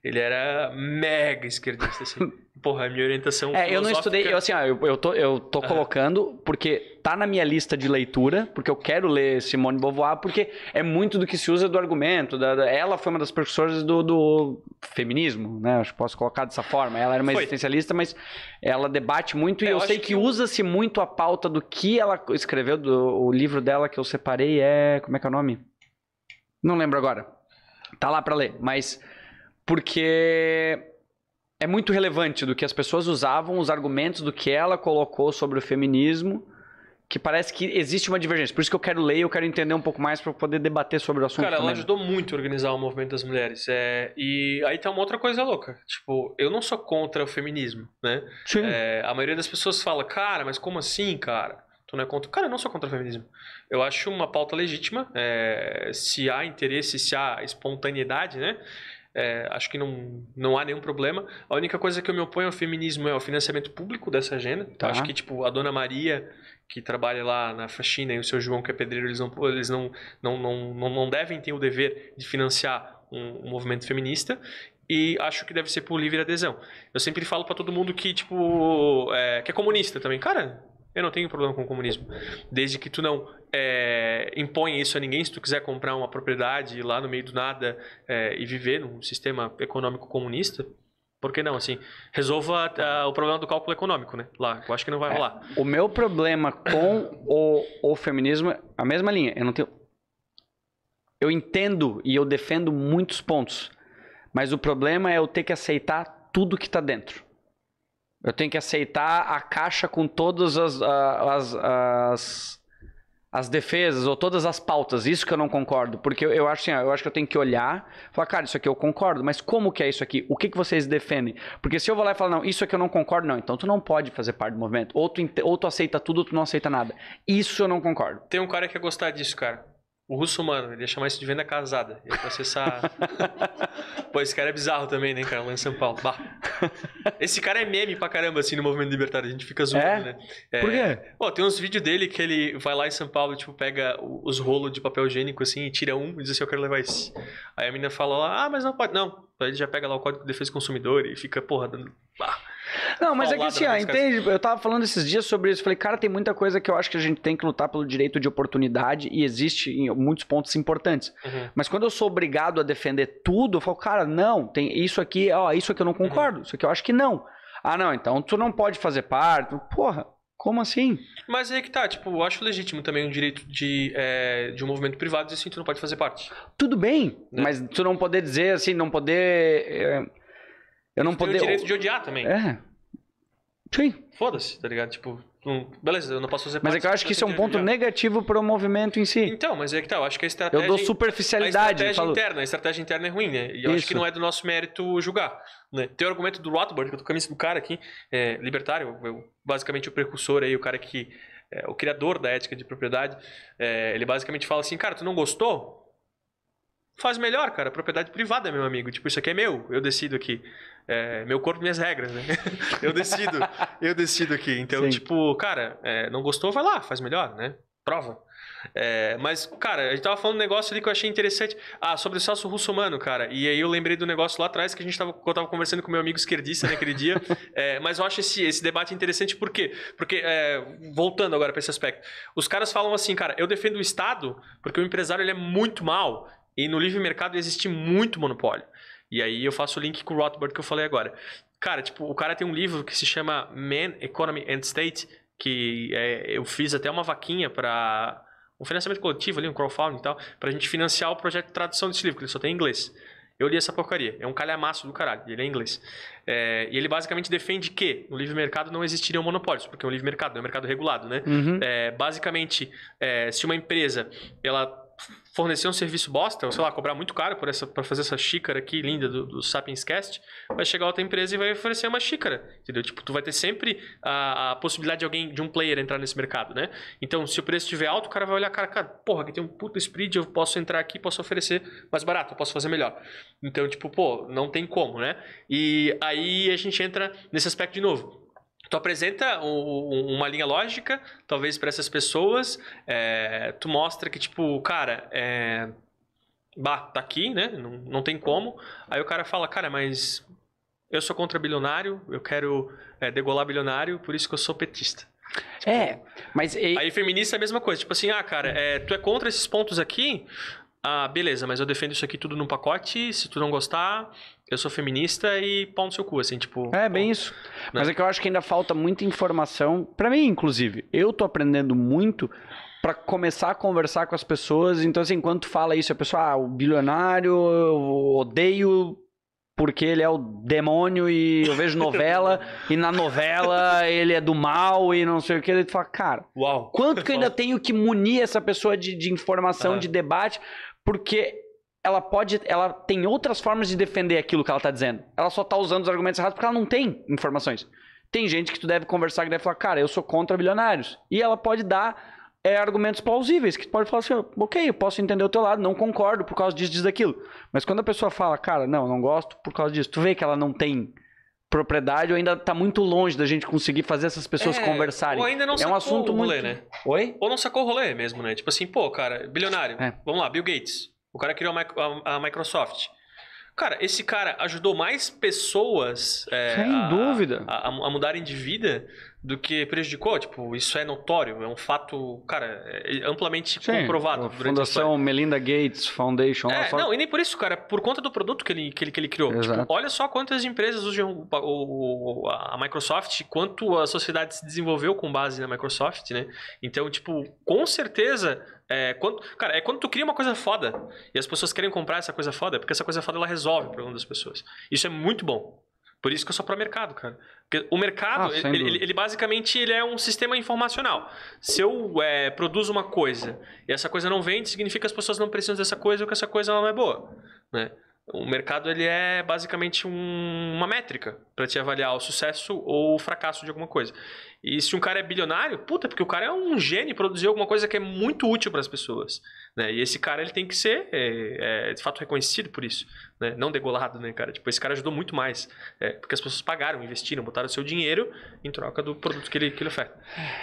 Ele era mega esquerdista, assim. Porra, a minha orientação É, eu não estudei, eu, assim, ó, eu, eu tô, eu tô colocando porque tá na minha lista de leitura, porque eu quero ler Simone Beauvoir, porque é muito do que se usa do argumento. Da, da, ela foi uma das precursoras do, do feminismo, né? Acho que posso colocar dessa forma. Ela era uma foi. existencialista, mas ela debate muito é, e eu, eu sei que, que usa-se muito a pauta do que ela escreveu, do, o livro dela que eu separei é... Como é que é o nome? Não lembro agora. Tá lá para ler, mas porque é muito relevante do que as pessoas usavam, os argumentos do que ela colocou sobre o feminismo, que parece que existe uma divergência. Por isso que eu quero ler eu quero entender um pouco mais para poder debater sobre o assunto. Cara, também. ela ajudou muito a organizar o movimento das mulheres. É, e aí tem uma outra coisa louca. Tipo, eu não sou contra o feminismo, né? Sim. É, a maioria das pessoas fala, cara, mas como assim, cara? Tu não é contra. Cara, eu não sou contra o feminismo. Eu acho uma pauta legítima. É, se há interesse, se há espontaneidade, né? É, acho que não, não há nenhum problema. A única coisa que eu me oponho ao feminismo é o financiamento público dessa agenda. Tá. Acho que, tipo, a dona Maria, que trabalha lá na faxina, e o seu João, que é pedreiro, eles não, eles não, não, não, não, não devem ter o dever de financiar um, um movimento feminista e acho que deve ser por livre adesão. Eu sempre falo para todo mundo que, tipo, é, que é comunista também. Cara, eu não tenho problema com o comunismo. Desde que tu não é, impõe isso a ninguém, se tu quiser comprar uma propriedade lá no meio do nada é, e viver num sistema econômico comunista, por que não? Assim, resolva uh, o problema do cálculo econômico, né? Lá, eu acho que não vai é, rolar. O meu problema com o, o feminismo é a mesma linha. Eu não tenho. Eu entendo e eu defendo muitos pontos, mas o problema é eu ter que aceitar tudo que está dentro. Eu tenho que aceitar a caixa com todas as, as, as, as, defesas ou todas as pautas. Isso que eu não concordo. Porque eu, eu acho assim, eu acho que eu tenho que olhar falar, cara, isso aqui eu concordo, mas como que é isso aqui? O que, que vocês defendem? Porque se eu vou lá e falar, não, isso aqui eu não concordo, não, então tu não pode fazer parte do movimento. Ou tu, ou tu aceita tudo ou tu não aceita nada. Isso eu não concordo. Tem um cara que ia gostar disso, cara. O russo, mano, ele ia chamar isso de venda casada. Ia processar. Pô, esse cara é bizarro também, né, cara? Lá em São Paulo. Bah. Esse cara é meme pra caramba, assim, no movimento libertário. A gente fica zoando, É? né? Por quê? Pô, tem uns vídeos dele que ele vai lá em São Paulo, tipo, pega os rolos de papel higiênico, assim, e tira um e diz assim, eu quero levar esse. Aí a menina fala lá, ah, mas não pode. Não. Aí ele já pega lá o Código de Defesa do Consumidor e fica, porra, dando... Bah. Não, mas é que assim, ó, entende? Eu tava falando esses dias sobre isso. Falei, cara, tem muita coisa que eu acho que a gente tem que lutar pelo direito de oportunidade e existe em muitos pontos importantes. Uhum. Mas quando eu sou obrigado a defender tudo, eu falo, cara, não, tem isso aqui, ó, isso aqui eu não concordo, isso aqui eu acho que não. Ah, não, então tu não pode fazer parte. Porra, como assim? Mas aí que tá, tipo, eu acho legítimo também o direito de, é, de um movimento privado dizer assim, tu não pode fazer parte. Tudo bem, Né? mas tu não poder dizer assim, não poder. é, eu não Tem poder. o direito de odiar também. É. Sim. Foda-se, tá ligado? Tipo, não- beleza, eu não posso fazer Mas parte. é que eu acho que isso é um ponto negativo para o movimento em si. Então, mas é que tá, eu acho que a estratégia... Eu dou A superficialidade. estratégia falo- interna, a estratégia interna é ruim, né? E eu acho Isso. que não é do nosso mérito julgar. Né? Tem o argumento do Rothbard, que eu tô com a camisa do cara aqui, é, libertário, eu- basicamente o precursor aí, o cara que. É, o criador da ética de propriedade. é, ele basicamente fala assim, cara, tu não gostou? Faz melhor, cara. Propriedade privada, meu amigo. Tipo, isso aqui é meu, eu decido aqui. É, meu corpo, minhas regras, né? eu decido, eu decido aqui. Então, Sim. tipo, cara, é, não gostou, vai lá, faz melhor, né? Prova. É, mas, cara, a gente tava falando um negócio ali que eu achei interessante. Ah, sobre o Celso Russomano, cara. E aí eu lembrei do negócio lá atrás que a gente tava, eu tava conversando com meu amigo esquerdista naquele dia. É, mas eu acho esse, esse debate interessante por quê? Porque, é, voltando agora pra esse aspecto, os caras falam assim, cara, eu defendo o Estado porque o empresário ele é muito mal e no livre mercado existe muito monopólio. E aí eu faço o link com o Rothbard que eu falei agora. Cara, tipo, o cara tem um livro que se chama Man, Economy and State, que é, eu fiz até uma vaquinha para um financiamento coletivo ali, um crowdfunding e tal, pra gente financiar o projeto de tradução desse livro, que ele só tem em inglês. Eu li essa porcaria. É um calhamaço do caralho. Ele é em inglês. É, e ele basicamente defende que no livre mercado não existiriam monopólios, porque é um livre mercado, não é um mercado regulado, né? Uhum. É, basicamente, é, se uma empresa ela fornecer um serviço bosta, ou sei lá, cobrar muito caro por essa, pra fazer essa xícara aqui linda do, do Sapiens Cast, vai chegar outra empresa e vai oferecer uma xícara, entendeu? Tipo, tu vai ter sempre a, a possibilidade de alguém, de um player entrar nesse mercado, né? Então, se o preço estiver alto, o cara vai olhar, cara, cara, porra, aqui tem um puto spread, eu posso entrar aqui, posso oferecer mais barato, eu posso fazer melhor. Então, tipo, pô, não tem como, né? E aí a gente entra nesse aspecto de novo. Tu apresenta uma linha lógica, talvez para essas pessoas, é, tu mostra que, tipo, cara, é, bah, tá aqui, né? Não, não tem como. Aí o cara fala, cara, mas eu sou contra bilionário, eu quero é, degolar bilionário, por isso que eu sou petista. É, mas e- Aí feminista é a mesma coisa, tipo assim, ah, cara, é, tu é contra esses pontos aqui? Ah, beleza, mas eu defendo isso aqui tudo num pacote, se tu não gostar, eu sou feminista e pau no seu cu, assim, tipo... É, bem pô, isso. Mas é que eu acho que ainda falta muita informação. Pra mim, inclusive. Eu tô aprendendo muito pra começar a conversar com as pessoas. Então, assim, quando tu fala isso, a pessoa, ah, o bilionário, eu odeio porque ele é o demônio e eu vejo novela e na novela ele é do mal e não sei o que. Ele fala, cara, Uau. quanto que eu ainda tenho que munir essa pessoa de, de informação, Ah. de debate, porque ela pode, ela tem outras formas de defender aquilo que ela tá dizendo. Ela só tá usando os argumentos errados porque ela não tem informações. Tem gente que tu deve conversar que deve falar, cara, eu sou contra bilionários. E ela pode dar é, argumentos plausíveis, que tu pode falar assim, ok, eu posso entender o teu lado, não concordo por causa disso, disso, daquilo. Mas quando a pessoa fala, cara, não, não gosto por causa disso, tu vê que ela não tem propriedade ou ainda tá muito longe da gente conseguir fazer essas pessoas É, conversarem. Ou ainda não é sacou um assunto o rolê, muito... né? Oi? Ou não sacou o rolê mesmo, né? Tipo assim, pô, cara, bilionário. É. Vamos lá, Bill Gates. O cara criou a, Mic- a- a Microsoft. Cara, esse cara ajudou mais pessoas é, Sem a, dúvida. A, a mudarem de vida do que prejudicou. Tipo, isso é notório, é um fato, cara, é amplamente comprovado. A durante a Fundação Melinda Gates Foundation. é, só- não, e nem por isso, cara, por conta do produto que ele, que ele, que ele criou. Tipo, olha só quantas empresas usam o, o- a Microsoft, quanto a sociedade se desenvolveu com base na Microsoft, né? Então, tipo, com certeza, é, quando, cara, é quando tu cria uma coisa foda e as pessoas querem comprar essa coisa foda, é porque essa coisa foda ela resolve o problema das pessoas. Isso é muito bom. Por isso que eu sou pro mercado, cara. Porque o mercado, Ah, ele, ele- ele basicamente ele é um sistema informacional. Se eu é, produzo uma coisa e essa coisa não vende, significa que as pessoas não precisam dessa coisa ou que essa coisa não é boa. Né? O mercado ele é basicamente um- uma métrica para te avaliar o sucesso ou o fracasso de alguma coisa. E se um cara é bilionário, puta, porque o cara é um gênio produziu alguma coisa que é muito útil para as pessoas. Né? E esse cara ele tem que ser, é, é, de fato, reconhecido por isso. Né? Não degolado, né, cara? Tipo, esse cara ajudou muito mais. É, porque as pessoas pagaram, investiram, botaram seu dinheiro em troca do produto que ele, que ele oferta.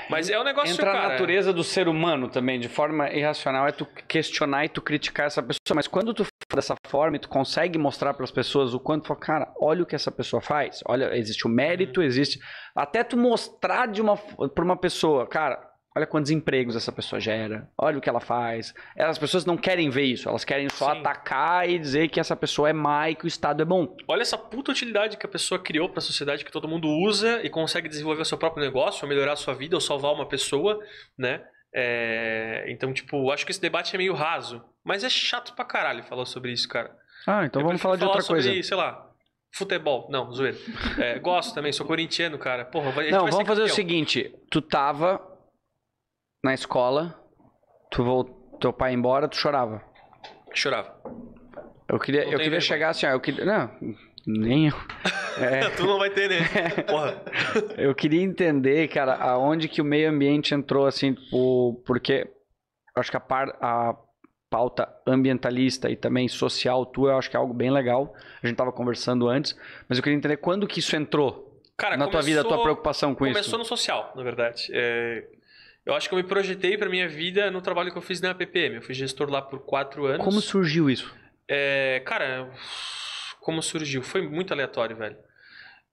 Mas é um negócio, Entra cara... a natureza do ser humano também, de forma irracional, é tu questionar e tu criticar essa pessoa. Mas quando tu dessa forma e tu consegue mostrar para as pessoas o quanto, fala, cara, olha o que essa pessoa faz. Olha, existe o mérito, existe... Até tu mostrar de uma, para uma pessoa, cara, Olha quantos empregos essa pessoa gera. Olha o que ela faz. As pessoas não querem ver isso. Elas querem só Sim. atacar e dizer que essa pessoa é má e que o Estado é bom. Olha essa puta utilidade que a pessoa criou para a sociedade que todo mundo usa e consegue desenvolver o seu próprio negócio, ou melhorar a sua vida, ou salvar uma pessoa, né? É... Então, tipo, acho que esse debate é meio raso. Mas é chato pra caralho falar sobre isso, cara. Ah, então Eu vamos falar de outra sobre, coisa. sei lá, Futebol, não, zoeira. É, gosto também, sou corintiano, cara. Porra, vai, Não, vamos fazer o seguinte: tu tava na escola, tu voltou, teu pai embora, tu chorava. Chorava. Eu queria, eu queria chegar assim, ó, eu queria, não, nem eu. É, tu não vai ter, né? Porra. eu queria entender, cara, aonde que o meio ambiente entrou, assim, tipo, porque eu acho que a, par, a pauta ambientalista e também social tua, eu acho que é algo bem legal. A gente tava conversando antes, mas eu queria entender quando que isso entrou Cara, na começou, tua vida, a tua preocupação com começou isso. Começou no social, na verdade. É, eu acho que eu me projetei para minha vida no trabalho que eu fiz na PPM. Eu fui gestor lá por quatro anos. Como surgiu isso? É, cara, como surgiu? Foi muito aleatório, velho.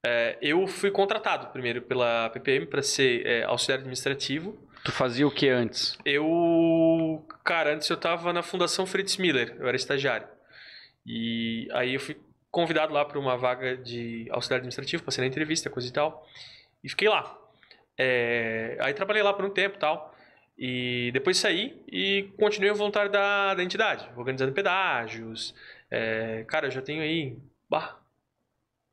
É, eu fui contratado primeiro pela PPM para ser é, auxiliar administrativo. Tu fazia o que antes? Eu, cara, antes eu tava na Fundação Fritz Miller, eu era estagiário. E aí eu fui convidado lá para uma vaga de auxiliar administrativo, passei na entrevista, coisa e tal. E fiquei lá. É, aí trabalhei lá por um tempo e tal. E depois saí e continuei voluntário da, da entidade, organizando pedágios. É, cara, eu já tenho aí bah,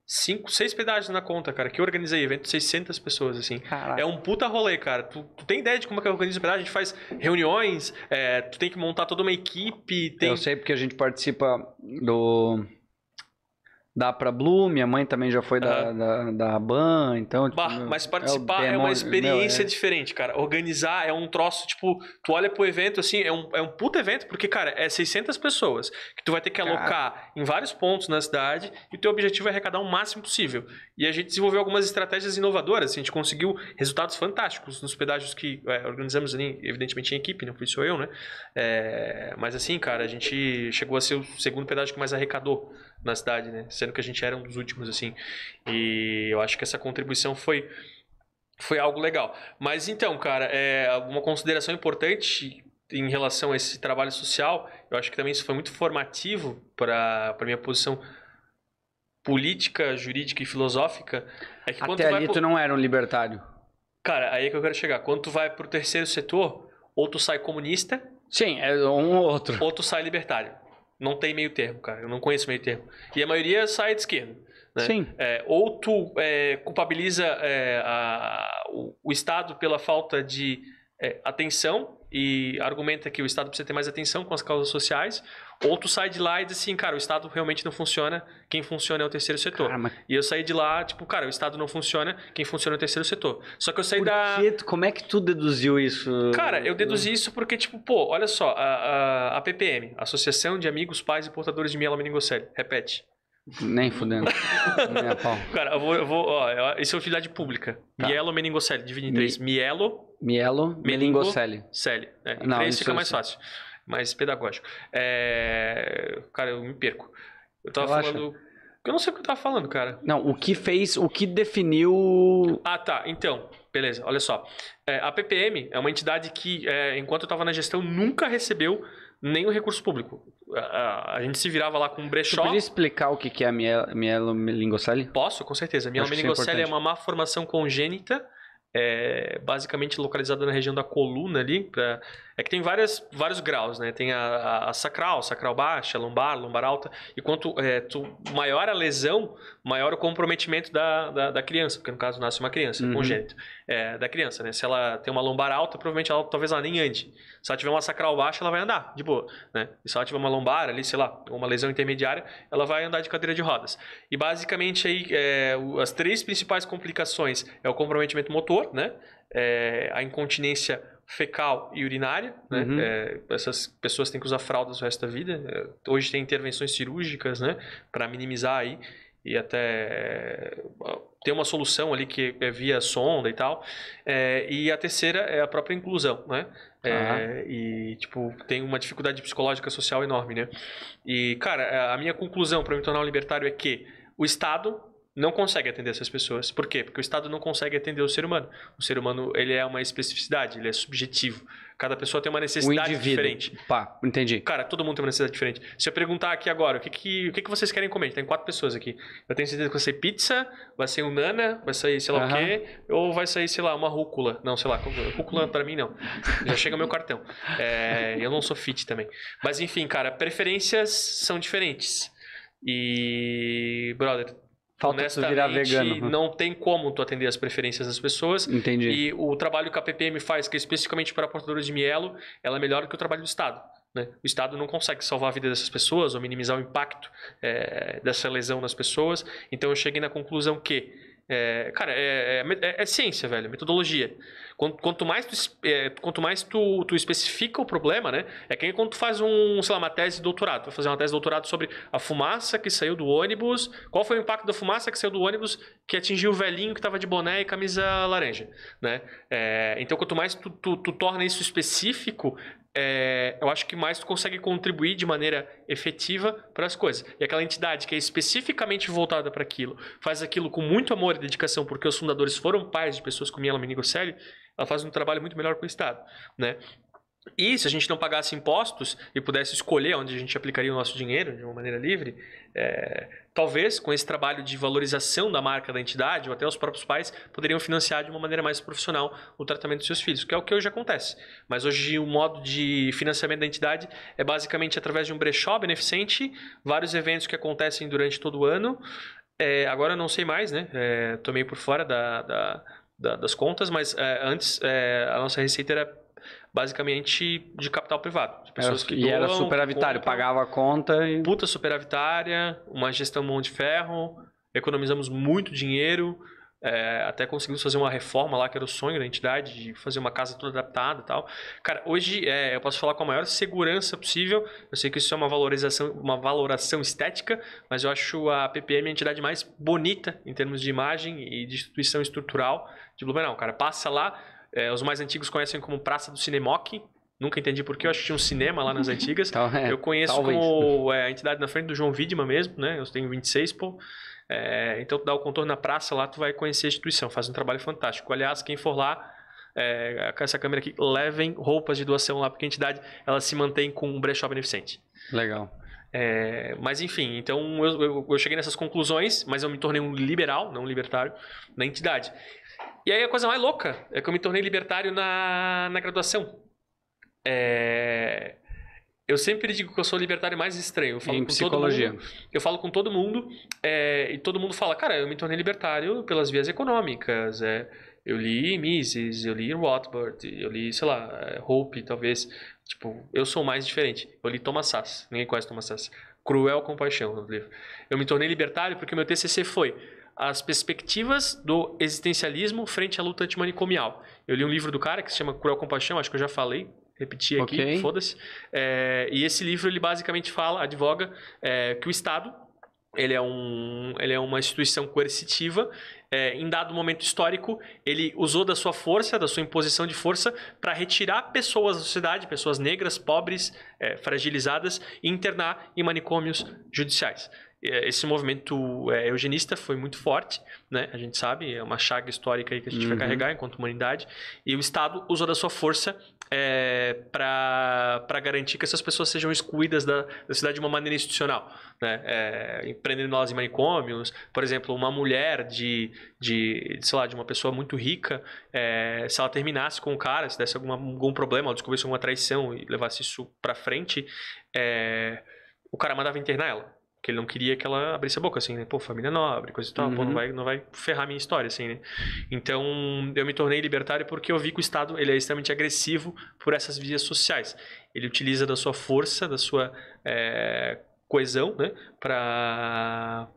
cinco, seis pedágios na conta, cara, que eu organizei evento 600 pessoas, assim. Caraca. É um puta rolê, cara. Tu, tu, tem ideia de como é que eu organizo pedágio? A gente faz reuniões, é, tu tem que montar toda uma equipe. Tem... Eu sei porque a gente participa do dá pra Blue, minha mãe também já foi da, uhum. da, da Ban, então... Tipo, bah, mas participar é, é uma experiência meu, é... diferente, cara. Organizar é um troço, tipo, tu olha pro evento, assim, é um, é um puto evento, porque, cara, é 600 pessoas que tu vai ter que alocar cara. em vários pontos na cidade e o teu objetivo é arrecadar o máximo possível. E a gente desenvolveu algumas estratégias inovadoras, assim, a gente conseguiu resultados fantásticos nos pedágios que é, organizamos ali, evidentemente em equipe, não fui só eu, né? É, mas assim, cara, a gente chegou a ser o segundo pedágio que mais arrecadou na cidade, né? Sendo que a gente era um dos últimos, assim. E eu acho que essa contribuição foi, foi algo legal. Mas então, cara, é uma consideração importante em relação a esse trabalho social, eu acho que também isso foi muito formativo para a minha posição política, jurídica e filosófica. É que Até ali tu não era um libertário. Cara, aí é que eu quero chegar. Quando tu vai pro terceiro setor, ou tu sai comunista... Sim, é um ou outro. Ou tu sai libertário. Não tem meio termo, cara. Eu não conheço meio termo. E a maioria sai de esquerda. Né? Sim. É, ou tu é, culpabiliza é, a, o, o, Estado pela falta de é, atenção e argumenta que o Estado precisa ter mais atenção com as causas sociais, ou tu sai de lá e diz assim, cara, o Estado realmente não funciona, quem funciona é o terceiro setor. Cara, mas... E eu saí de lá, tipo, cara, o Estado não funciona, quem funciona é o terceiro setor. Só que eu saí Por da. Tu, como é que tu deduziu isso? Cara, eu deduzi isso porque, tipo, pô, olha só, a, a, a PPM, Associação de Amigos, Pais e Portadores de Mielomeningocele, repete. Nem fudendo. Nem. Cara, eu vou, eu vou ó, isso é utilidade pública. Tá. Mielo meningocele, divide em três. Mi... Mielo. Mielo, meningocele. Cele. É, em Não, três fica mais fácil mais pedagógico. É... Cara, eu me perco. Eu tava Relaxa. falando. Eu não sei o que eu tava falando, cara. Não, o que fez, o que definiu. Ah, tá. Então, beleza, olha só. É, a PPM é uma entidade que, é, enquanto eu tava na gestão, nunca recebeu nenhum recurso público. A, a, a gente se virava lá com um brechó. Você podia explicar o que é a mielomeningocele? Posso, com certeza. Mielomeningocele é, é uma má formação congênita é basicamente localizada na região da coluna ali. Pra... É que tem várias, vários graus, né? Tem a, a, sacral, sacral baixa, lombar, lombar alta. E quanto é, tu, maior a lesão, maior o comprometimento da, da, da, criança. Porque no caso nasce uma criança, uhum. congênito. É, da criança, né? Se ela tem uma lombar alta, provavelmente ela talvez ela nem ande. Se ela tiver uma sacral baixa, ela vai andar, de boa. Né? E se ela tiver uma lombar ali, sei lá, uma lesão intermediária, ela vai andar de cadeira de rodas. E basicamente aí, é, as três principais complicações é o comprometimento motor, né? É, a incontinência fecal e urinária, né? Uhum. É, essas pessoas têm que usar fraldas o resto da vida. É, hoje tem intervenções cirúrgicas, né? Para minimizar aí e até é, ter uma solução ali que é via sonda e tal. É, e a terceira é a própria inclusão, né? É, E, tipo, tem uma dificuldade psicológica social enorme, né? E, cara, a minha conclusão para me tornar um libertário é que o Estado não consegue atender essas pessoas. Por quê? Porque o Estado não consegue atender o ser humano. O ser humano, ele é uma especificidade, ele é subjetivo. Cada pessoa tem uma necessidade diferente. Pá, entendi. Cara, todo mundo tem uma necessidade diferente. Se eu perguntar aqui agora, o que, que, o que, que vocês querem comer? Tem quatro pessoas aqui. Eu tenho certeza que vai ser pizza, vai ser um nana, vai sair sei lá Aham. o quê, ou vai sair, sei lá, uma rúcula. Não, sei lá, rúcula pra mim não. Já chega meu cartão. É, eu não sou fit também. Mas enfim, cara, preferências são diferentes. E, brother, Falta tu virar vegano. não tem como tu atender as preferências das pessoas. Entendi. E o trabalho que a PPM faz, que é especificamente para portadores de mielo, ela é melhor do que o trabalho do Estado. Né? O Estado não consegue salvar a vida dessas pessoas ou minimizar o impacto é, dessa lesão nas pessoas. Então eu cheguei na conclusão que, é, cara, é, é- é ciência, velho, metodologia. Quanto, quanto mais, tu, é, quanto mais tu, tu especifica o problema, né? É que quando tu faz um, sei lá, uma tese de doutorado. Tu vai fazer uma tese de doutorado sobre a fumaça que saiu do ônibus. Qual foi o impacto da fumaça que saiu do ônibus que atingiu o velhinho que estava de boné e camisa laranja, né? É, então, quanto mais tu, tu, tu torna isso específico, é, eu acho que mais tu consegue contribuir de maneira efetiva para as coisas. E aquela entidade que é especificamente voltada para aquilo, faz aquilo com muito amor e dedicação, porque os fundadores foram pais de pessoas com miela meningocele, ela faz um trabalho muito melhor com o Estado, né? E se a gente não pagasse impostos e pudesse escolher onde a gente aplicaria o nosso dinheiro de uma maneira livre, é, talvez com esse trabalho de valorização da marca da entidade, ou até os próprios pais poderiam financiar de uma maneira mais profissional o tratamento dos seus filhos, que é o que hoje acontece. Mas hoje o modo de financiamento da entidade é basicamente através de um brechó beneficente, vários eventos que acontecem durante todo o ano. É, agora eu não sei mais, né? É, tô meio por fora da, da- da- das contas, mas é, antes é, a nossa receita era basicamente de capital privado. de pessoas Era- que e era doam, superavitário, compram. pagava a conta e. Puta superavitária, uma gestão mão de ferro, economizamos muito dinheiro, é, até conseguimos fazer uma reforma lá, que era o sonho da entidade, de fazer uma casa toda adaptada e tal. Cara, hoje é, eu posso falar com a maior segurança possível, eu sei que isso é uma valorização, uma valoração estética, mas eu acho a PPM a entidade mais bonita em termos de imagem e de instituição estrutural de Blumenau. Cara, passa lá, é, os mais antigos conhecem como Praça do Cinemoc, nunca entendi por que, eu acho que tinha um cinema lá nas antigas. Então, é, Eu conheço talvez. como é, a entidade na frente do João Widman mesmo, né? Eu tenho 26, pô. É, então, tu dá o contorno na praça lá, tu vai conhecer a instituição. Faz um trabalho fantástico. Aliás, quem for lá, é, com essa câmera aqui, levem roupas de doação lá, porque a entidade ela se mantém com um brechó beneficente. Legal. É, mas enfim, então eu, eu- eu cheguei nessas conclusões, mas eu me tornei um liberal, não um libertário, na entidade. E aí a coisa mais louca é que eu me tornei libertário na, na graduação. É, eu sempre digo que eu sou o libertário mais estranho. Eu falo Em com psicologia. todo mundo. Eu falo com todo mundo é, e todo mundo fala, cara, eu me tornei libertário pelas vias econômicas. é, eu li Mises, eu li Rothbard, eu li, sei lá, é, Hope, talvez. Tipo, eu sou mais diferente. Eu li Thomas Sass. Ninguém conhece Thomas Sass. Cruel Compaixão, no livro. Eu me tornei libertário porque meu TCC foi as perspectivas do existencialismo frente à luta antimanicomial. Eu li um livro do cara que se chama Cruel Compaixão, acho que eu já falei, repeti aqui, Ok. foda-se. É, e esse livro ele basicamente fala, advoga é, que o Estado ele é, um, ele é uma instituição coercitiva. É, em dado momento histórico, ele usou da sua força, da sua imposição de força, para retirar pessoas da sociedade, pessoas negras, pobres, é, fragilizadas, e internar em manicômios judiciais. É, Esse movimento é, eugenista foi muito forte, né? a gente sabe, é uma chaga histórica aí que a gente vai Uhum. carregar enquanto humanidade. E o Estado usou da sua força é, para garantir que essas pessoas sejam excluídas da, da cidade de uma maneira institucional, né? É, prendendo elas em manicômios, por exemplo, uma mulher de, de, sei lá, de uma pessoa muito rica, é, se ela terminasse com o cara, se desse alguma, algum problema, ou descobrisse alguma traição e levasse isso para frente, é, o cara mandava internar ela. Porque ele não queria que ela abrisse a boca, assim, né? Pô, família nobre, coisa e tal. Pô, Uhum. não vai, não vai ferrar minha história, assim, né? Então, eu me tornei libertário porque eu vi que o Estado ele é extremamente agressivo por essas vias sociais. Ele utiliza da sua força, da sua é, coesão, né? Pra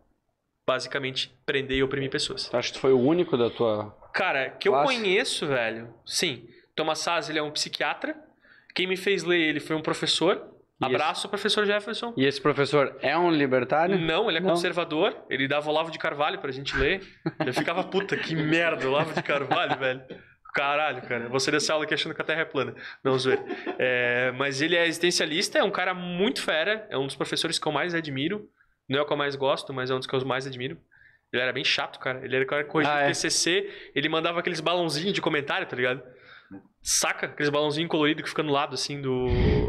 basicamente prender e oprimir pessoas. Acho que tu foi o único da tua. Cara, que eu Classe? conheço, velho, sim. Thomas Saz, ele é um psiquiatra. Quem me fez ler ele foi um professor. E Abraço, professor Jefferson. E esse professor é um libertário? Não, ele é Não. conservador. Ele dava Olavo de Carvalho pra gente ler. Eu ficava, puta, que merda, Olavo de Carvalho, velho. Caralho, cara. Você dessa aula aqui achando que a Terra é plana. Não, zoeira. É, mas ele é existencialista, é um cara muito fera. É um dos professores que eu mais admiro. Não é o que eu mais gosto, mas é um dos que eu mais admiro. Ele era bem chato, cara. Ele era o cara que corrigia Ah, é? TCC. Ele mandava aqueles balãozinhos de comentário, tá ligado? Saca? Aqueles balãozinhos coloridos que fica no lado, assim, do,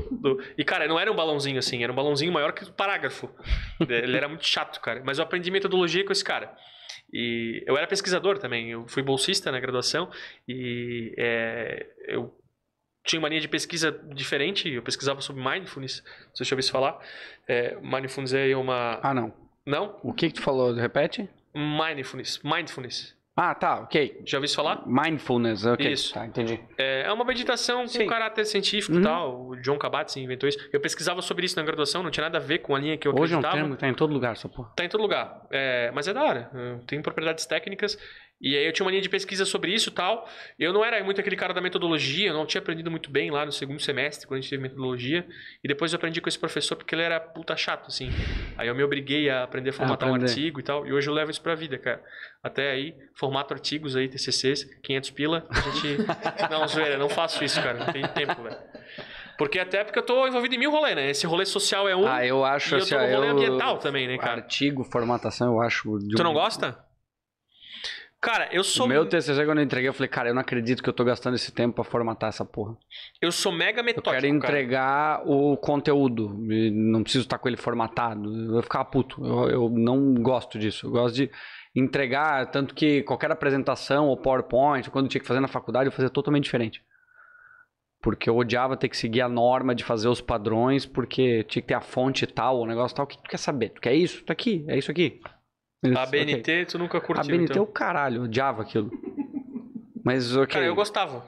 do... E, cara, não era um balãozinho, assim. Era um balãozinho maior que o parágrafo. Ele era muito chato, cara. Mas eu aprendi metodologia com esse cara. E eu era pesquisador também. Eu fui bolsista na graduação. E é, eu tinha uma linha de pesquisa diferente. Eu pesquisava sobre mindfulness. Não sei se eu isso falar. É, mindfulness é uma... Ah, não. Não? O que que tu falou? Repete? Mindfulness. Mindfulness. Ah, tá, ok. Já ouviu isso falar? Mindfulness, ok. Isso. Tá, entendi. É é uma meditação com Sim. caráter científico Uhum. e tal. O John Kabat-Zinn inventou isso. Eu pesquisava sobre isso na graduação, não tinha nada a ver com a linha que eu Hoje é um acreditava. termo que tá em todo lugar, essa porra. Tá em todo lugar. É, mas é da hora. É, Tem propriedades técnicas. E aí eu tinha uma linha de pesquisa sobre isso e tal. Eu não era muito aquele cara da metodologia, eu não tinha aprendido muito bem lá no segundo semestre, quando a gente teve metodologia. E depois eu aprendi com esse professor porque ele era puta chato, assim. Aí eu me obriguei a aprender a formatar um aprender. artigo e tal. E hoje eu levo isso pra vida, cara. Até aí, formato artigos aí, TCCs, 500 pila. A gente. não, zoeira, não faço isso, cara. Não tem tempo, velho. Porque até porque eu tô envolvido em mil rolê, né? Esse rolê social é um. Ah, eu acho e eu assim, tô no ó, rolê eu- ambiental também, né, cara? Artigo, formatação, eu acho. de Tu um- não gosta? Cara, eu O sou meu TCC, quando eu entreguei, eu falei, cara, eu não acredito que eu tô gastando esse tempo pra formatar essa porra. eu sou mega Eu metódico, quero cara. entregar o conteúdo. não preciso estar com ele formatado. Eu vou ficar puto. Eu, eu não gosto disso. Eu gosto de entregar, tanto que qualquer apresentação ou PowerPoint, quando tinha que fazer na faculdade, eu fazia totalmente diferente. Porque eu odiava ter que seguir a norma de fazer os padrões, porque tinha que ter a fonte tal, o negócio tal. O que tu quer saber? Tu quer isso? Tá aqui, é isso aqui. Isso, A. BNT tu nunca A curtiu, BNT é então. o caralho, odiava aquilo. Mas ok. Cara, eu gostava.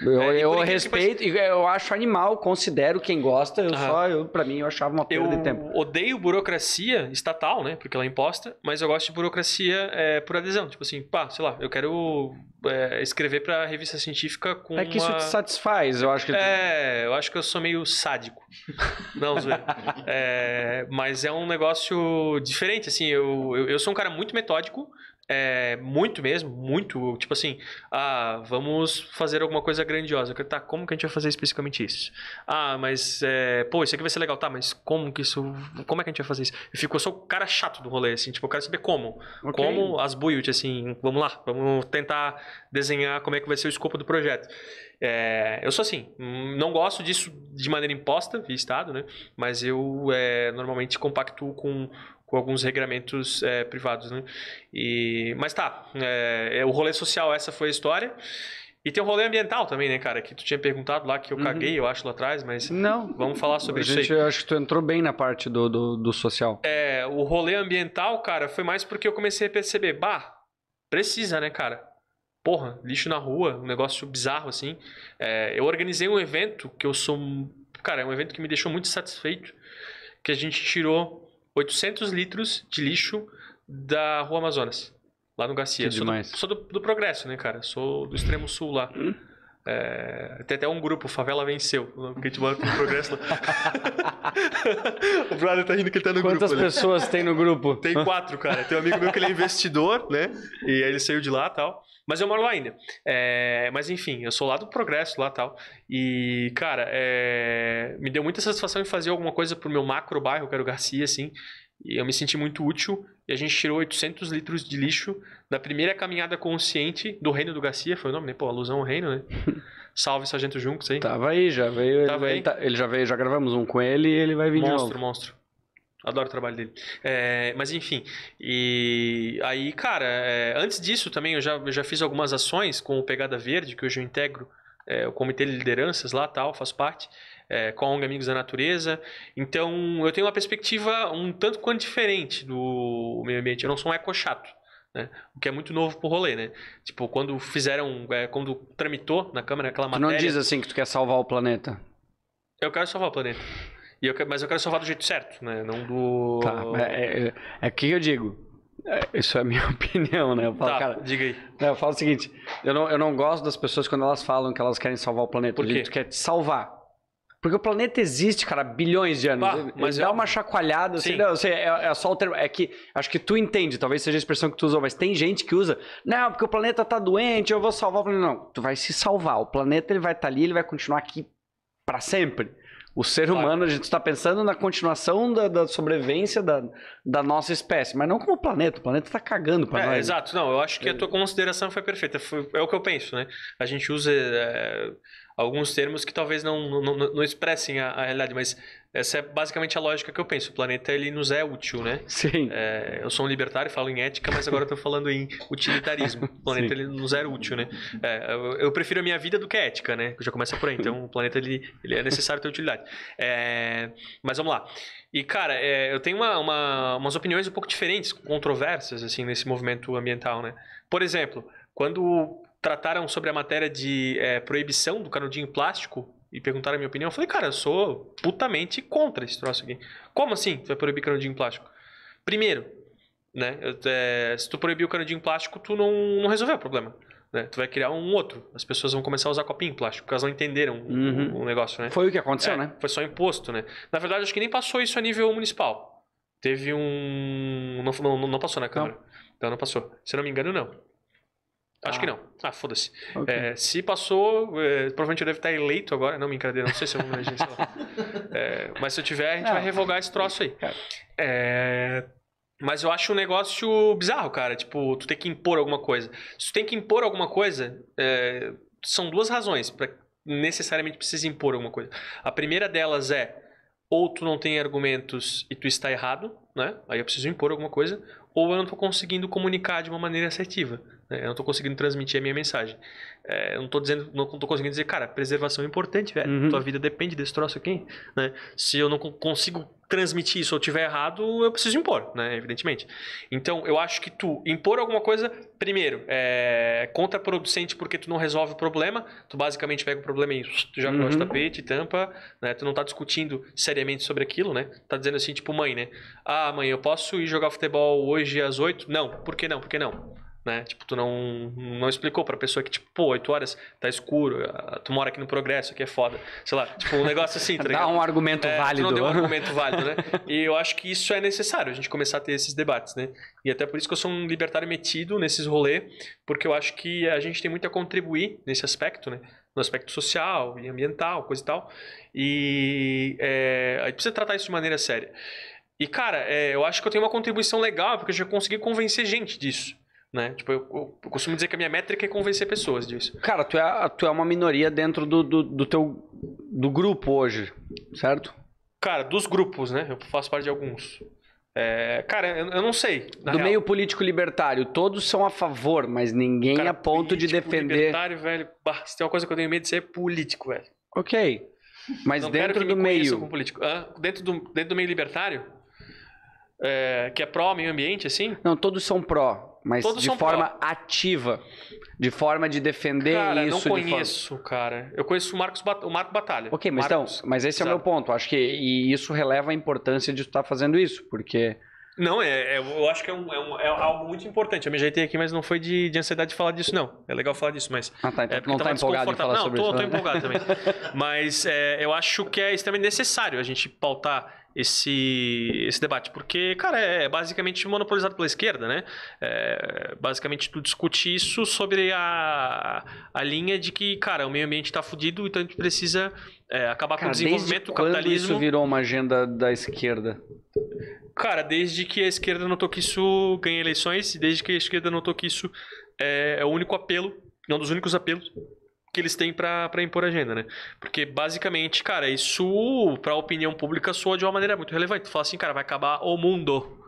Eu, É, eu que respeito, e eu acho animal, considero quem gosta. Eu Aham. só, eu, pra mim, eu achava uma Eu perda de tempo. odeio burocracia estatal, né? Porque ela é imposta, mas eu gosto de burocracia é, por adesão. Tipo assim, pá, sei lá, eu quero é, escrever pra revista científica com É que isso uma... te satisfaz, eu acho que. É, eu acho que eu sou meio sádico. Não, zoeira. É, mas é um negócio diferente, assim. Eu, eu, eu sou um cara muito metódico. É, muito mesmo, muito. Tipo assim, ah, vamos fazer alguma coisa grandiosa. Tá, como que a gente vai fazer especificamente isso? Ah, mas, é, pô, isso aqui vai ser legal. Tá, mas como que isso. Como é que a gente vai fazer isso? Eu fico, eu sou o cara chato do rolê, assim. Tipo, eu quero saber como. Ok. Como as build, assim, vamos lá, vamos tentar desenhar como é que vai ser o escopo do projeto. É, eu sou assim, não gosto disso de maneira imposta, via Estado, né? Mas eu é, normalmente compactuo com, com alguns regramentos é, privados, né? E, mas tá, é, é, o rolê social, essa foi a história. E tem o rolê ambiental também, né, cara? Que tu tinha perguntado lá, que eu Uhum. caguei, eu acho, lá atrás, mas Não. vamos falar sobre a isso gente, aí. eu acho que tu entrou bem na parte do, do, do social. É, o rolê ambiental, cara, foi mais porque eu comecei a perceber, bah, precisa, né, cara? Porra, lixo na rua, um negócio bizarro assim. É, eu organizei um evento que eu sou. Cara, é um evento que me deixou muito satisfeito. Que a gente tirou 800 litros de lixo da Rua Amazonas, lá no Garcia. Que sou do, sou do, do Progresso, né, cara? Sou do extremo sul lá. É, tem até um grupo, Favela Venceu, que a gente mora no Progresso o brother tá rindo que ele tá no Quantas grupo ali. pessoas tem no grupo? Tem quatro, cara. Tem um amigo meu que ele é investidor, né? E aí ele saiu de lá e tal. Mas eu moro lá ainda. É, mas enfim, eu sou lá do Progresso lá e tal. E, cara, é, me deu muita satisfação em fazer alguma coisa pro meu macro bairro, que era o Garcia, assim. E eu me senti muito útil. E a gente tirou 800 litros de lixo da primeira caminhada consciente do Reino do Garcia, foi o nome, né? Pô, alusão ao reino, né? Salve, Sargento Juncos aí. Tava aí, já veio. Tava ele, aí? tá- ele já veio, já gravamos um com ele e ele vai vir de monstro, novo. monstro. Adoro o trabalho dele. É, mas enfim, e aí, cara, é, antes disso também eu já, eu já fiz algumas ações com o Pegada Verde, que hoje eu integro é, o Comitê de Lideranças lá, tal, faço parte, é, com a ONG Amigos da Natureza. Então, eu tenho uma perspectiva um tanto quanto diferente do meio ambiente. Eu não sou um eco-chato. Né? O que é muito novo pro rolê, né? Tipo, quando fizeram, é, quando tramitou na Câmara aquela Tu matéria... não diz assim que tu quer salvar o planeta. Eu quero salvar o planeta. E eu quero- mas eu quero salvar do jeito certo, né? Não do. Tá, é, é, é que eu digo. É, isso é a minha opinião, né? Eu falo, tá, cara, diga aí. Eu falo o seguinte: eu não, eu não gosto das pessoas quando elas falam que elas querem salvar o planeta. Por quê? gente quer te salvar. Porque o planeta existe, cara, bilhões de anos. Bah, mas dá é- uma chacoalhada, assim, Sim. não, eu sei, é, é só o termo. É que acho que tu entende, talvez seja a expressão que tu usou, mas tem gente que usa. Não, porque o planeta tá doente, eu vou salvar o planeta. Não, tu vai se salvar. O planeta ele vai estar ali, ele vai continuar aqui pra sempre. O ser humano, a gente está pensando na continuação da, da sobrevivência da, da nossa espécie, mas não como o planeta. O planeta tá cagando pra É, nós. exato. Não, eu acho que a tua consideração foi perfeita. Foi- é o que eu penso, né? A gente usa é, alguns termos que talvez não, não, não- expressem a, a realidade, mas essa é basicamente a lógica que eu penso. O planeta, ele nos é útil, né? Sim. É, eu sou um libertário, falo em ética, mas agora tô falando em utilitarismo. O planeta Sim. ele nos é útil, né? É, eu, eu prefiro a minha vida do que a ética, né? Já começa por aí. Então o planeta ele, ele é necessário ter utilidade. É, mas vamos lá. E cara, é, eu tenho uma, uma- umas opiniões um pouco diferentes, controversas assim nesse movimento ambiental, né? Por exemplo, quando trataram sobre a matéria de é, proibição do canudinho plástico e perguntaram a minha opinião, eu falei, cara, eu sou putamente contra esse troço aqui. Como assim tu vai proibir canudinho plástico? Primeiro, né, é, se tu proibir o canudinho plástico, tu não, não resolveu o problema. Né? Tu vai criar um outro. As pessoas vão começar a usar copinho plástico, porque elas não entenderam o- Uhum. o, negócio, né? Foi o que aconteceu, É, né? Foi só imposto, né? Na verdade, acho que nem passou isso a nível municipal. Teve um. Não, não, não passou na Câmara. Então não passou. Se eu não me engano, não. Acho Ah. que não. Ah, foda-se. Ok. É, se passou, é, provavelmente eu deve estar eleito agora. Não, brincadeira, não sei se eu vou eleger, sei lá. É, mas se eu tiver, a gente Ah. vai revogar esse troço aí. É, mas eu acho um negócio bizarro, cara. Tipo, tu tem que impor alguma coisa. Se tu tem que impor alguma coisa, é, são duas razões para necessariamente precisa impor alguma coisa. A primeira delas é ou tu não tem argumentos e tu está errado, né? Aí eu preciso impor alguma coisa, ou eu não estou conseguindo comunicar de uma maneira assertiva. Né? Eu não estou conseguindo transmitir a minha mensagem. É, eu não estou dizendo, não estou conseguindo dizer, cara, preservação é importante, velho. Uhum. Tua vida depende desse troço aqui, né? Se eu não co- consigo transmitir isso ou tiver errado, eu preciso impor, né? Evidentemente. Então, eu acho que tu impor alguma coisa, primeiro, é contraproducente porque tu não resolve o problema. Tu basicamente pega o problema e tu joga Uhum. no tapete, tampa, né? Tu não tá discutindo seriamente sobre aquilo, né? Tá dizendo assim, tipo, mãe, né? Ah, mãe, eu posso ir jogar futebol hoje às 8? Não. Por que não? Por que não? Né? Tipo, tu não, não explicou pra pessoa que, tipo, pô, 8 horas tá escuro, ah, tu mora aqui no progresso, aqui é foda. Sei lá, tipo, um negócio assim, tá Dá ligado? um argumento É, válido. não deu um argumento válido, né? E eu acho que isso é necessário, a gente começar a ter esses debates, né? E até por isso que eu sou um libertário metido nesses rolês, porque eu acho que a gente tem muito a contribuir nesse aspecto, né? No aspecto social e ambiental, coisa e tal. E é, a gente precisa tratar isso de maneira séria. E, cara, é, eu acho que eu tenho uma contribuição legal, porque eu já consegui convencer gente disso. Né? Tipo, eu, eu- eu costumo dizer que a minha métrica é convencer pessoas disso. Cara, tu é, tu é uma minoria dentro do, do, do teu do grupo hoje, certo? Cara, dos grupos, né? Eu faço parte de alguns. É, cara, eu, eu não sei. do real. meio político libertário, todos são a favor, mas ninguém Cara, a ponto de defender. Libertário, velho. Bah, se tem uma coisa que eu tenho medo de ser é político, velho. Ok. Mas não dentro do me meio. Ah, dentro, do, dentro do meio libertário, é, que é pró meio ambiente, assim. Não, todos são pró, mas Todos de forma ativa. De forma de defender Cara, isso. não de forma- conheço, cara. Eu conheço o, Marcos Bat- o Marco Batalha. Ok, mas Marcos, então, mas esse é o meu ponto. Acho que e isso releva a importância de estar fazendo isso, porque Não, é, é- eu acho que é, um- é um- é algo muito importante. Eu me ajeitei aqui, mas não foi de, de ansiedade de falar disso, não. É legal falar disso, mas. ah, tá, então É não porque tá empolgado em falar desconfortável. sobre não, isso. tô, né? tô empolgado também. Mas é, eu acho que é extremamente necessário a gente pautar esse, esse debate, porque, cara, é basicamente monopolizado pela esquerda, né? É, basicamente, tu discute isso sobre a, a linha de que, cara, o meio ambiente tá fudido, então a gente precisa é, acabar com Cara, o desde desenvolvimento, o quando capitalismo. isso virou uma agenda da esquerda? Cara, desde que a esquerda notou que isso ganha eleições, desde que a esquerda notou que isso é, é o único apelo, é um dos únicos apelos que eles têm pra pra impor agenda, né? Porque, basicamente, cara, isso pra opinião pública soa de uma maneira muito relevante. Tu fala assim, cara, vai acabar o mundo.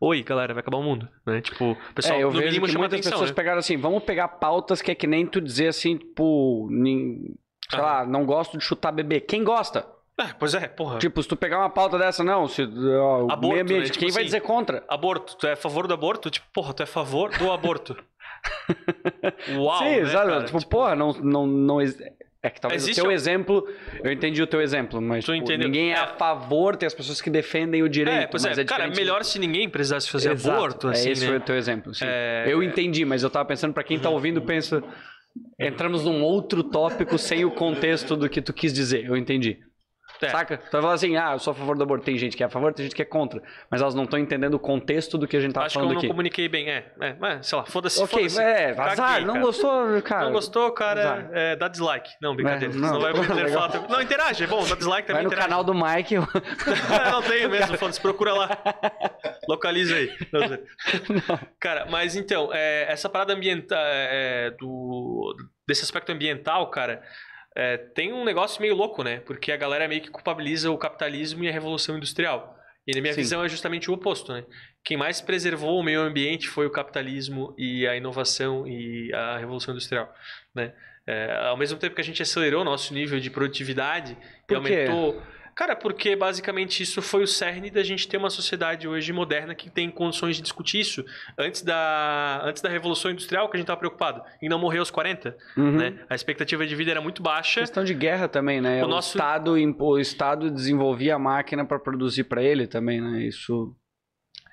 Oi, galera, vai acabar o mundo, né? Tipo, o pessoal, é, eu no vejo mínimo, que muitas atenção, pessoas né? pegaram assim, vamos pegar pautas que é que nem tu dizer assim, tipo, nin- sei Aham. lá, não gosto de chutar bebê. Quem gosta? É, pois é, porra. Tipo, se tu pegar uma pauta dessa, não, se, ó, Aborto, meio ambiente, né? Tipo quem vai assim, dizer contra? Aborto, tu é a favor do aborto? Tipo, porra, tu é a favor do aborto. Uau, Sim, né, sabe? cara? tipo, porra, não, não, não... É que talvez Existe o teu um- exemplo, eu entendi o teu exemplo, mas Tu tipo, ninguém é, a É. favor, tem as pessoas que defendem o direito. É, pois mas é, é cara, melhor se ninguém precisasse fazer Exato, aborto, assim, é esse né? o teu exemplo, sim. É, Eu entendi, mas eu tava pensando pra quem tá ouvindo, pensa entramos num outro tópico sem o contexto do que tu quis dizer. Eu entendi. É. Saca? Tu vai falar assim, ah, eu sou a favor do aborto. Tem gente que é a favor, tem gente que é contra. Mas elas não estão entendendo o contexto do que a gente tava Acho que eu falando não aqui. comuniquei bem, é. é mas, sei lá, foda-se, Ok, foda-se. é, Caguei, azar, não cara. gostou, cara. Não gostou, cara, é, dá dislike. Não, brincadeira. É, não. Não, vai poder Legal. falar. Não, interage, é bom, dá dislike Vai também. no interage. canal do Mike. eu- não tenho mesmo, foda-se, procura lá. Localiza aí. Não sei. Cara, mas então, é, essa parada ambiental, é, do, desse aspecto ambiental, cara, é, tem um negócio meio louco, né? Porque a galera meio que culpabiliza o capitalismo e a revolução industrial. E na minha Sim. visão é justamente o oposto, né? Quem mais preservou o meio ambiente foi o capitalismo e a inovação e a revolução industrial, né? É, ao mesmo tempo que a gente acelerou o nosso nível de produtividade e Por quê? Cara, porque basicamente isso foi o cerne da gente ter uma sociedade hoje moderna que tem condições de discutir isso. Antes da, antes da Revolução Industrial, que a gente estava preocupado em não morrer aos 40, Uhum. né? A expectativa de vida era muito baixa. Questão de guerra também, né? O O, nosso- Estado, o Estado desenvolvia a máquina para produzir para ele também, né? Isso.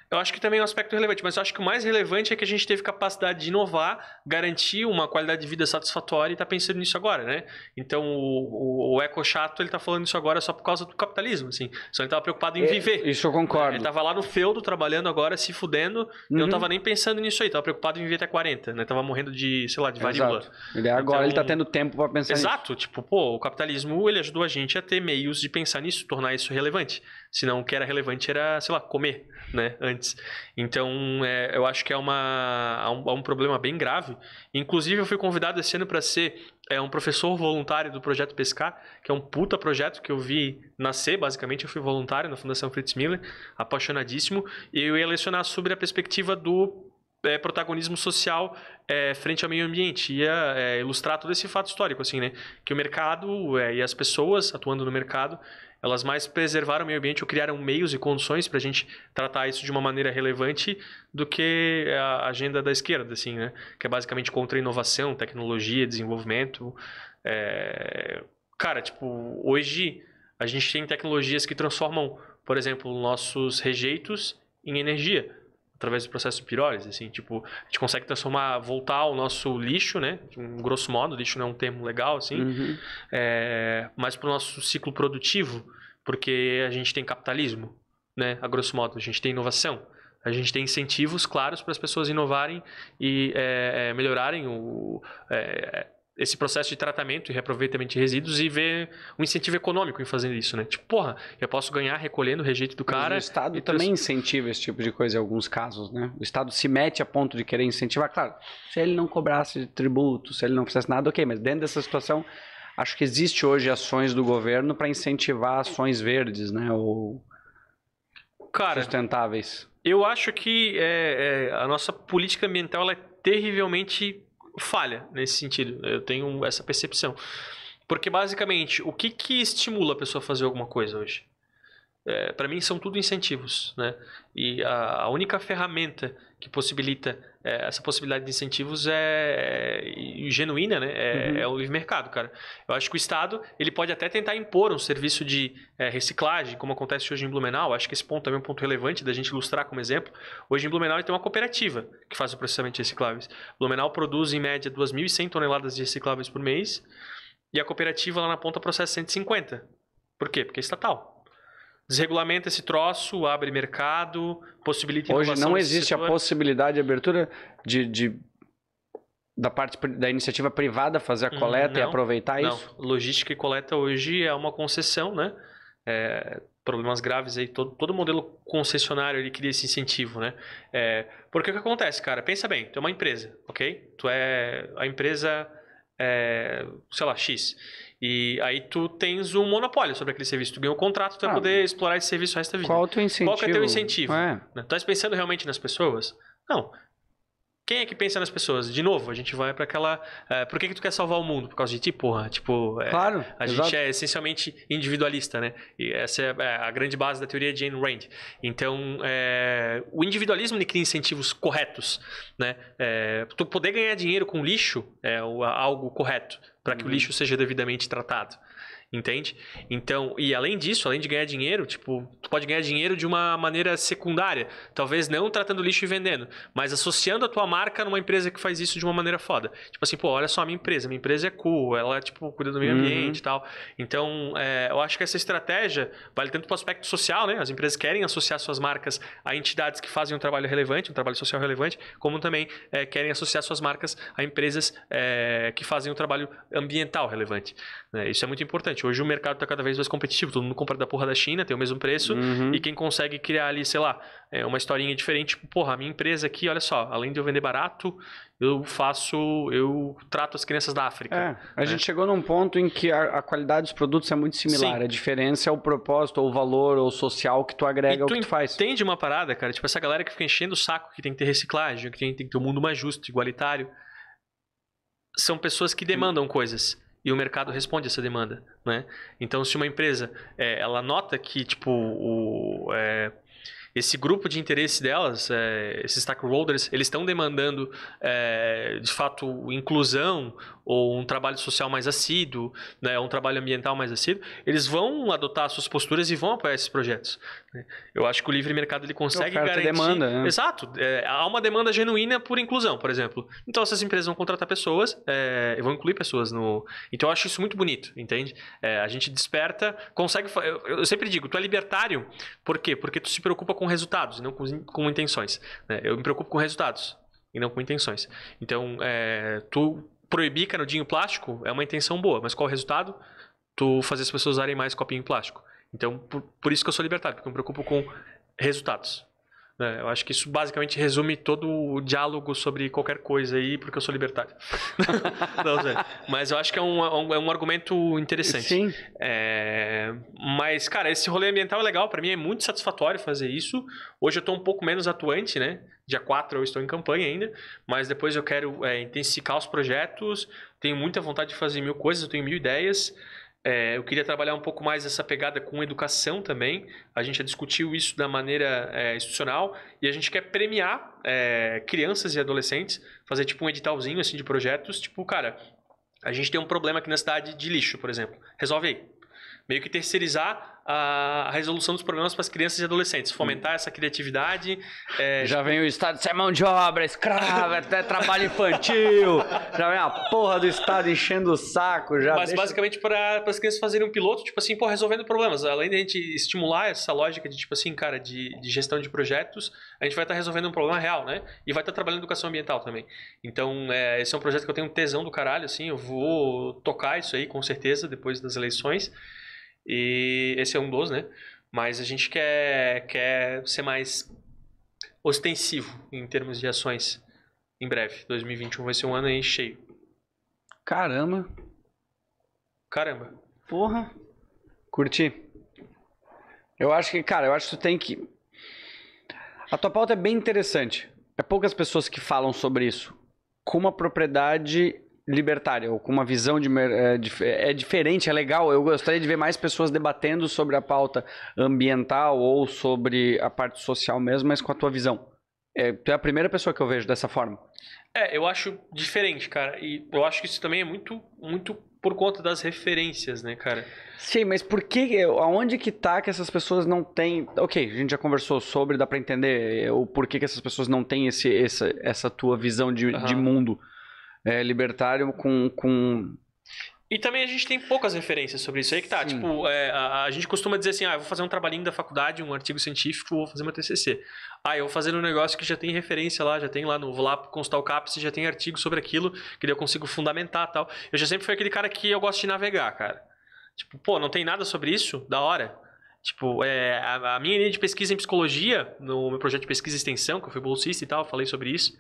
Eu acho que também é um aspecto relevante, mas eu acho que o mais relevante é que a gente teve capacidade de inovar, garantir uma qualidade de vida satisfatória e tá pensando nisso agora, né? Então o, o, o eco chato, ele tá falando isso agora só por causa do capitalismo, assim. Só ele tava preocupado em É, viver. Isso eu concordo. Ele tava lá no feudo, trabalhando agora, se fudendo, e não Uhum. tava nem pensando nisso aí, tava preocupado em viver até 40, né? Tava morrendo de, sei lá, de varíola. Ele agora Então- ele tá tendo tempo para pensar nisso. Exato, tipo, pô, o capitalismo ele ajudou a gente a ter meios de pensar nisso, tornar isso relevante. Senão o que era relevante era, sei lá, comer, né, antes. Então, é, eu acho que é, uma, é um, é um problema bem grave. Inclusive, eu fui convidado esse ano para ser é, um professor voluntário do Projeto Pescar, que é um puta projeto que eu vi nascer, basicamente. Eu fui voluntário na Fundação Fritz Miller, apaixonadíssimo, e eu ia lecionar sobre a perspectiva do é, protagonismo social é, frente ao meio ambiente. Ia é, ilustrar todo esse fato histórico, assim, né? Que o mercado é, e as pessoas atuando no mercado, elas mais preservaram o meio ambiente ou criaram meios e condições para a gente tratar isso de uma maneira relevante do que a agenda da esquerda, assim, né? Que é basicamente contra inovação, tecnologia, desenvolvimento. É... Cara, tipo, hoje a gente tem tecnologias que transformam, por exemplo, nossos rejeitos em energia através do processo de pirólise, assim, tipo, a gente consegue transformar, voltar o nosso lixo, né, um grosso modo, lixo não é um termo legal, assim, Uhum. é, mais para o nosso ciclo produtivo, porque a gente tem capitalismo, né, a grosso modo, a gente tem inovação, a gente tem incentivos claros para as pessoas inovarem e é, é, melhorarem o, é, esse processo de tratamento e reaproveitamento de resíduos e ver um incentivo econômico em fazer isso, né? Tipo, porra, eu posso ganhar recolhendo o rejeito do Mas cara. o Estado também incentiva esse tipo de coisa em alguns casos, né? O Estado se mete a ponto de querer incentivar. Claro, se ele não cobrasse tributo, se ele não fizesse nada, ok. Mas dentro dessa situação, acho que existe hoje ações do governo para incentivar ações verdes, né? Ou Cara, sustentáveis. Eu acho que é, é, a nossa política ambiental é terrivelmente falha nesse sentido. Eu tenho essa percepção. Porque, basicamente, o que, que estimula a pessoa a fazer alguma coisa hoje? É, Para mim, são tudo incentivos. Né? E a, a única ferramenta que possibilita é, essa possibilidade de incentivos é, é genuína, né? É, Uhum. é o livre mercado, cara. Eu acho que o Estado ele pode até tentar impor um serviço de é, reciclagem, como acontece hoje em Blumenau. Acho que esse ponto também é um ponto relevante da gente ilustrar como exemplo. Hoje em Blumenau tem uma cooperativa que faz o processamento de recicláveis. Blumenau produz em média 2.100 toneladas de recicláveis por mês e a cooperativa lá na ponta processa 150. Por quê? Porque é estatal. Desregulamenta esse troço, abre mercado, possibilita Hoje não existe a possibilidade de abertura de, de- da parte da iniciativa privada fazer a Hum, coleta e não, aproveitar Não, isso. logística e coleta hoje é uma concessão, né? É, problemas graves aí, todo, todo modelo concessionário ele cria esse incentivo, né? É, porque o que acontece, cara? Pensa bem, tu é uma empresa, ok? Tu é a empresa, é, sei lá, X. E aí tu tens um monopólio sobre aquele serviço. Tu ganhou um contrato, tu vai Ah, poder explorar esse serviço o resto da vida. Qual o teu incentivo? Qual é teu incentivo? É. Né? Tu estás pensando realmente nas pessoas? Não. Quem é que pensa nas pessoas? De novo, a gente vai para aquela. É, por que, que tu quer salvar o mundo? Por causa de ti, porra. Tipo, é, claro. A exato. gente é essencialmente individualista, né? E essa é, é a grande base da teoria de Jane Rand. Então, é, o individualismo cria incentivos corretos, né? É, tu poder ganhar dinheiro com lixo é algo correto para que uhum. o lixo seja devidamente tratado. Entende? Então, e além disso, além de ganhar dinheiro, tipo, tu pode ganhar dinheiro de uma maneira secundária. Talvez não tratando lixo e vendendo, mas associando a tua marca numa empresa que faz isso de uma maneira foda. Tipo assim, pô, olha só a minha empresa, minha empresa é cool, ela, tipo, cuida do meio uhum. ambiente e tal. Então, é, eu acho que essa estratégia vale tanto para o aspecto social, né? As empresas querem associar suas marcas a entidades que fazem um trabalho relevante, um trabalho social relevante, como também é, querem associar suas marcas a empresas é, que fazem um trabalho ambiental relevante. Né? Isso é muito importante. Hoje o mercado está cada vez mais competitivo. Todo mundo compra da porra da China, tem o mesmo preço. Uhum. E quem consegue criar ali, sei lá, é uma historinha diferente, tipo, porra, a minha empresa aqui, olha só, além de eu vender barato, eu faço, eu trato as crianças da África. É, a né? gente chegou num ponto em que a, a, qualidade dos produtos é muito similar. Sim. A diferença é o propósito, ou o valor, ou o social que tu agrega ao que tu faz. Entende uma parada, cara? Tipo, essa galera que fica enchendo o saco que tem que ter reciclagem, que tem, tem que ter um mundo mais justo, igualitário. São pessoas que demandam coisas e o mercado responde essa demanda, né? Então, se uma empresa é, ela nota que tipo o, é, esse grupo de interesse delas, é, esses stakeholders, eles estão demandando é, de fato inclusão ou um trabalho social mais assíduo, né, um trabalho ambiental mais assíduo, eles vão adotar suas posturas e vão apoiar esses projetos. Eu acho que o livre mercado ele consegue garantir. demanda. Né? Exato. É, há uma demanda genuína por inclusão, por exemplo. Então essas empresas vão contratar pessoas, é, vão incluir pessoas no. Então eu acho isso muito bonito, entende? É, a gente desperta, consegue. Eu, eu, sempre digo, tu é libertário, por quê? Porque tu se preocupa com resultados e não com, com intenções. Né? Eu me preocupo com resultados e não com intenções. Então, é, tu proibir canudinho plástico é uma intenção boa, mas qual o resultado? Tu fazer as pessoas usarem mais copinho plástico. Então, por, por isso que eu sou libertário, porque eu me preocupo com resultados. Né? Eu acho que isso basicamente resume todo o diálogo sobre qualquer coisa aí, porque eu sou libertário. Não, mas eu acho que é um, é um, é um argumento interessante. Sim. É... Mas, cara, esse rolê ambiental é legal. para mim é muito satisfatório fazer isso. Hoje eu tô um pouco menos atuante, né? Dia 4 eu estou em campanha ainda, mas depois eu quero é, intensificar os projetos. Tenho muita vontade de fazer mil coisas, eu tenho mil ideias. É, eu queria trabalhar um pouco mais essa pegada com educação também. A gente já discutiu isso da maneira é, institucional e a gente quer premiar é, crianças e adolescentes, fazer tipo um editalzinho assim de projetos. Tipo, cara, a gente tem um problema aqui na cidade de lixo, por exemplo. Resolve aí. Meio que terceirizar a, resolução dos problemas para as crianças e adolescentes, fomentar essa criatividade. É... Já vem o Estado, isso é mão de obra, escrava, é até trabalho infantil, já vem a porra do Estado enchendo o saco. Já Mas deixa... basicamente para as crianças fazerem um piloto, tipo assim, pô, resolvendo problemas. Além de a gente estimular essa lógica de, tipo assim, cara, de, de gestão de projetos, a gente vai estar tá resolvendo um problema real, né? E vai estar tá trabalhando educação ambiental também. Então, é, esse é um projeto que eu tenho um tesão do caralho, assim, eu vou tocar isso aí com certeza depois das eleições. E esse é um dos, né? Mas a gente quer, quer ser mais ostensivo em termos de ações em breve. 2021 vai ser um ano aí cheio. Caramba. Caramba. Porra. Curti. Eu acho que, cara, eu acho que tu tem que. A tua pauta é bem interessante. É poucas pessoas que falam sobre isso. Com uma propriedade libertária, ou com uma visão de, é, é, diferente, é legal. Eu gostaria de ver mais pessoas debatendo sobre a pauta ambiental ou sobre a parte social mesmo, mas com a tua visão. É, tu é a primeira pessoa que eu vejo dessa forma. É, eu acho diferente, cara. E eu acho que isso também é muito, muito por conta das referências, né, cara? Sim, mas por que, aonde que tá que essas pessoas não têm... Ok, a gente já conversou sobre, dá para entender o porquê que essas pessoas não têm esse, essa, essa tua visão de, uhum. de mundo é, libertário com, com e também a gente tem poucas referências sobre isso aí que tá. Sim. Tipo, é, a, a, gente costuma dizer assim, ah, eu vou fazer um trabalhinho da faculdade, um artigo científico, vou fazer uma TCC. Ah, eu vou fazer um negócio que já tem referência lá, já tem lá no, vou lá constar o CAPS, já tem artigo sobre aquilo, que daí eu consigo fundamentar tal. Eu já sempre fui aquele cara que eu gosto de navegar, cara. Tipo, pô, não tem nada sobre isso? Da hora. Tipo, é, a, a minha linha de pesquisa em psicologia, no meu projeto de pesquisa e extensão, que eu fui bolsista e tal, falei sobre isso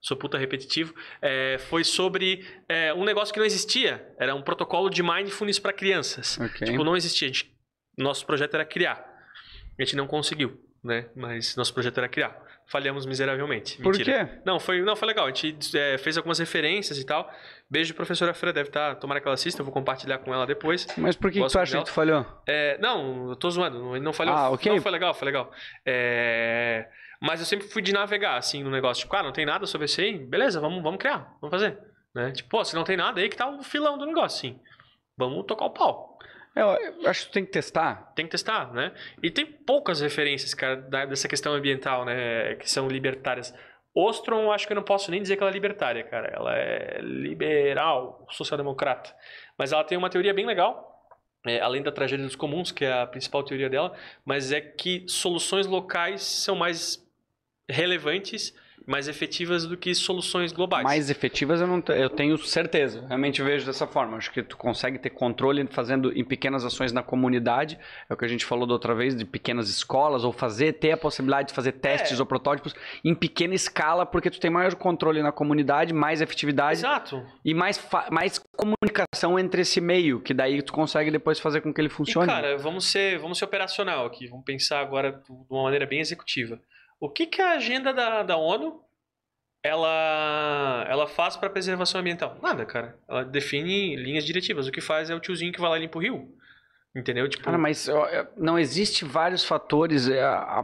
sou puta repetitivo, é, foi sobre é, um negócio que não existia. Era um protocolo de mindfulness para crianças. Okay. Tipo, não existia. Gente, nosso projeto era criar. A gente não conseguiu. né? Mas nosso projeto era criar. Falhamos miseravelmente. Por Mentira. quê? Não, foi, não, foi legal. A gente é, fez algumas referências e tal. Beijo, professora Fran, deve estar. Tomara que ela assista, eu vou compartilhar com ela depois. Mas por que, que tu acha dela. que tu falhou? É, não, eu tô zoando, não, não falhou. Ah, ok. Não, foi legal, foi legal. É, mas eu sempre fui de navegar, assim, no negócio. Tipo, ah, não tem nada sobre isso aí? Beleza, vamos, vamos criar, vamos fazer. Né? Tipo, pô, se não tem nada, aí que tá o filão do negócio, assim. Vamos tocar o pau. É, Eu, acho que tem que testar. Tem que testar, né? E tem poucas referências, cara, da- dessa questão ambiental, né? Que são libertárias. Ostrom, eu acho que eu não posso nem dizer que ela é libertária, cara. Ela é liberal, social-democrata. Mas ela tem uma teoria bem legal, é, além da tragédia dos comuns, que é a principal teoria dela, mas é que soluções locais são mais relevantes, mais efetivas do que soluções globais. Mais efetivas eu não eu tenho certeza. Realmente vejo dessa forma. Acho que tu consegue ter controle fazendo em pequenas ações na comunidade. É o que a gente falou da outra vez, de pequenas escolas, ou fazer, ter a possibilidade de fazer testes É. ou protótipos em pequena escala, porque tu tem maior controle na comunidade, mais efetividade Exato. e mais, mais comunicação entre esse meio, que daí tu consegue depois fazer com que ele E, funcione. cara, vamos ser, vamos ser operacional aqui. Vamos pensar agora de uma maneira bem executiva. O que, que a agenda da, da ONU ela, ela faz para preservação ambiental? Nada, cara. Ela define linhas diretivas. O que faz é o tiozinho que vai lá e limpa o rio. Entendeu? Tipo, Cara, mas é, não existe vários fatores. é, A,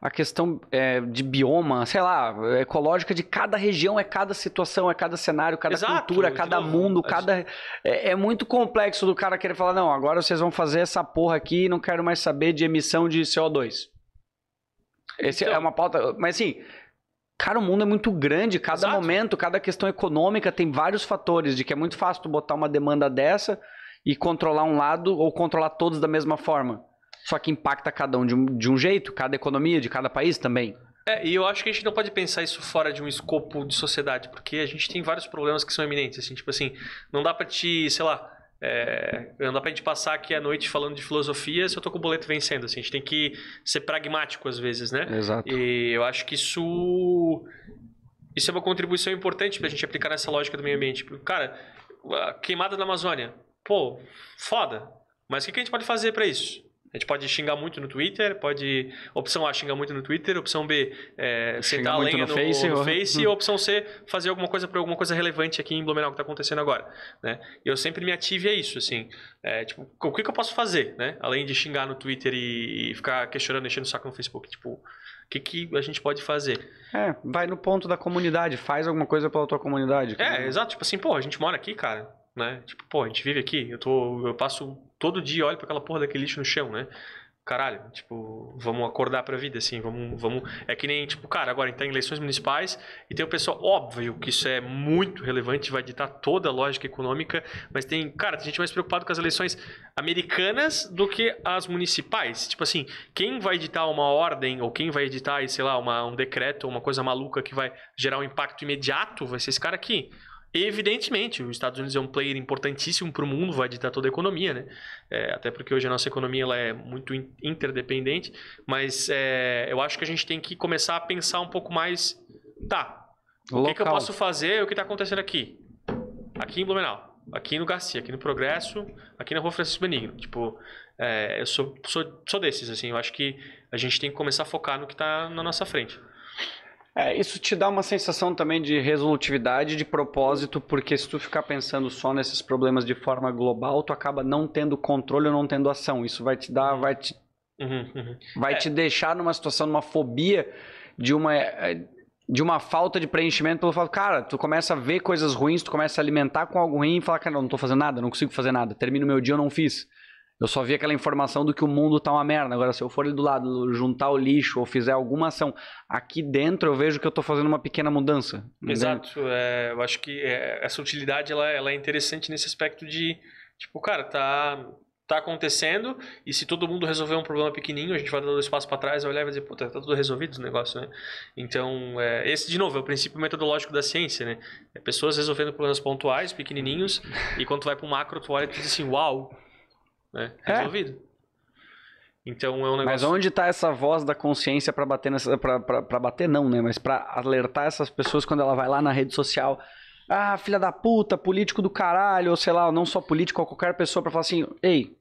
a questão é, de bioma, sei lá, ecológica de cada região, é cada situação, é cada cenário, cada Exato, cultura, cada mundo, a cada. É, é muito complexo do cara querer falar, não, agora vocês vão fazer essa porra aqui e não quero mais saber de emissão de CO2. Esse Então- é uma pauta. Mas assim. Cara, o mundo é muito grande, cada Exato. momento, cada questão econômica tem vários fatores de que é muito fácil tu botar uma demanda dessa e controlar um lado ou controlar todos da mesma forma. Só que impacta cada um de um, de um jeito, cada economia de cada país também. É, e eu acho que a gente não pode pensar isso fora de um escopo de sociedade, porque a gente tem vários problemas que são eminentes, assim, tipo assim, não dá pra te, sei lá, é, não dá pra gente passar aqui a noite falando de filosofia se eu tô com o boleto vencendo, assim, a gente tem que ser pragmático às vezes, né? Exato. E eu acho que isso isso é uma contribuição importante pra gente aplicar nessa lógica do meio ambiente. Cara, queimada da Amazônia, pô, foda. Mas o que que a gente pode fazer pra isso? A gente pode xingar muito no Twitter, pode. Opção A, xingar muito no Twitter. Opção B, é, sentar a lenha no no, Face, no ou- Face. Hum. E opção C, fazer alguma coisa para alguma coisa relevante aqui em Blumenau que tá acontecendo agora. Né? E eu sempre me ative a isso, assim. É, tipo, o que, que eu posso fazer, né? Além de xingar no Twitter e, e ficar questionando, enchendo o saco no Facebook. Tipo, o que, que a gente pode fazer? É, vai no ponto da comunidade, faz alguma coisa pela tua comunidade. cara. É, exato. Tipo assim, pô, a gente mora aqui, cara, né? Tipo, pô, a gente vive aqui. Eu tô, eu passo todo dia, olho pra aquela porra daquele lixo no chão, né? Caralho, tipo, vamos acordar pra vida, assim, vamos, vamos... É que nem, tipo, cara, agora a gente tá em eleições municipais e tem o pessoal, óbvio que isso é muito relevante, vai ditar toda a lógica econômica, mas tem, cara, tem gente mais preocupado com as eleições americanas do que as municipais. Tipo assim, quem vai editar uma ordem ou quem vai editar, sei lá, uma, um decreto ou uma coisa maluca que vai gerar um impacto imediato vai ser esse cara aqui. Evidentemente, os Estados Unidos é um player importantíssimo para o mundo, vai ditar toda a economia, né? É, até porque hoje a nossa economia ela é muito in- interdependente, mas é, eu acho que a gente tem que começar a pensar um pouco mais. Tá, o que, que eu posso fazer? O que está acontecendo aqui? Aqui em Blumenau, aqui no Garcia, aqui no Progresso, aqui na Rua Francisco Benigno. Tipo, é, eu sou, sou, sou desses, assim. Eu acho que a gente tem que começar a focar no que está na nossa frente. É, isso te dá uma sensação também de resolutividade, de propósito, porque se tu ficar pensando só nesses problemas de forma global, tu acaba não tendo controle ou não tendo ação. Isso vai te dar, vai te, Uhum, uhum. vai É. te deixar numa situação, numa fobia de uma eh, de uma falta de preenchimento pelo fato, cara, tu começa a ver coisas ruins, tu começa a alimentar com algo ruim e falar, cara, não tô fazendo nada, não consigo fazer nada, termino meu dia, eu não fiz. Eu só vi aquela informação do que o mundo tá uma merda. Agora, se eu for ali do lado, juntar o lixo ou fizer alguma ação aqui dentro, eu vejo que eu tô fazendo uma pequena mudança. entendeu? Exato. É, eu acho que é, essa utilidade ela, ela é interessante nesse aspecto de, tipo, cara, tá, tá acontecendo e se todo mundo resolver um problema pequenininho, a gente vai dando espaço para trás, vai olhar e vai dizer, puta, tá tudo resolvido o negócio, né? Então, é, esse, de novo, é o princípio metodológico da ciência, né? É pessoas resolvendo problemas pontuais, pequenininhos, e quando tu vai pro macro, tu olha e tu diz assim, uau, né? É. Resolvido. Então, é um negócio... Mas onde tá essa voz da consciência pra bater nessa. Pra bater, não, né? Mas pra alertar essas pessoas quando ela vai lá na rede social. Ah, filha da puta, político do caralho, ou sei lá, não só político, ou qualquer pessoa pra falar assim, ei.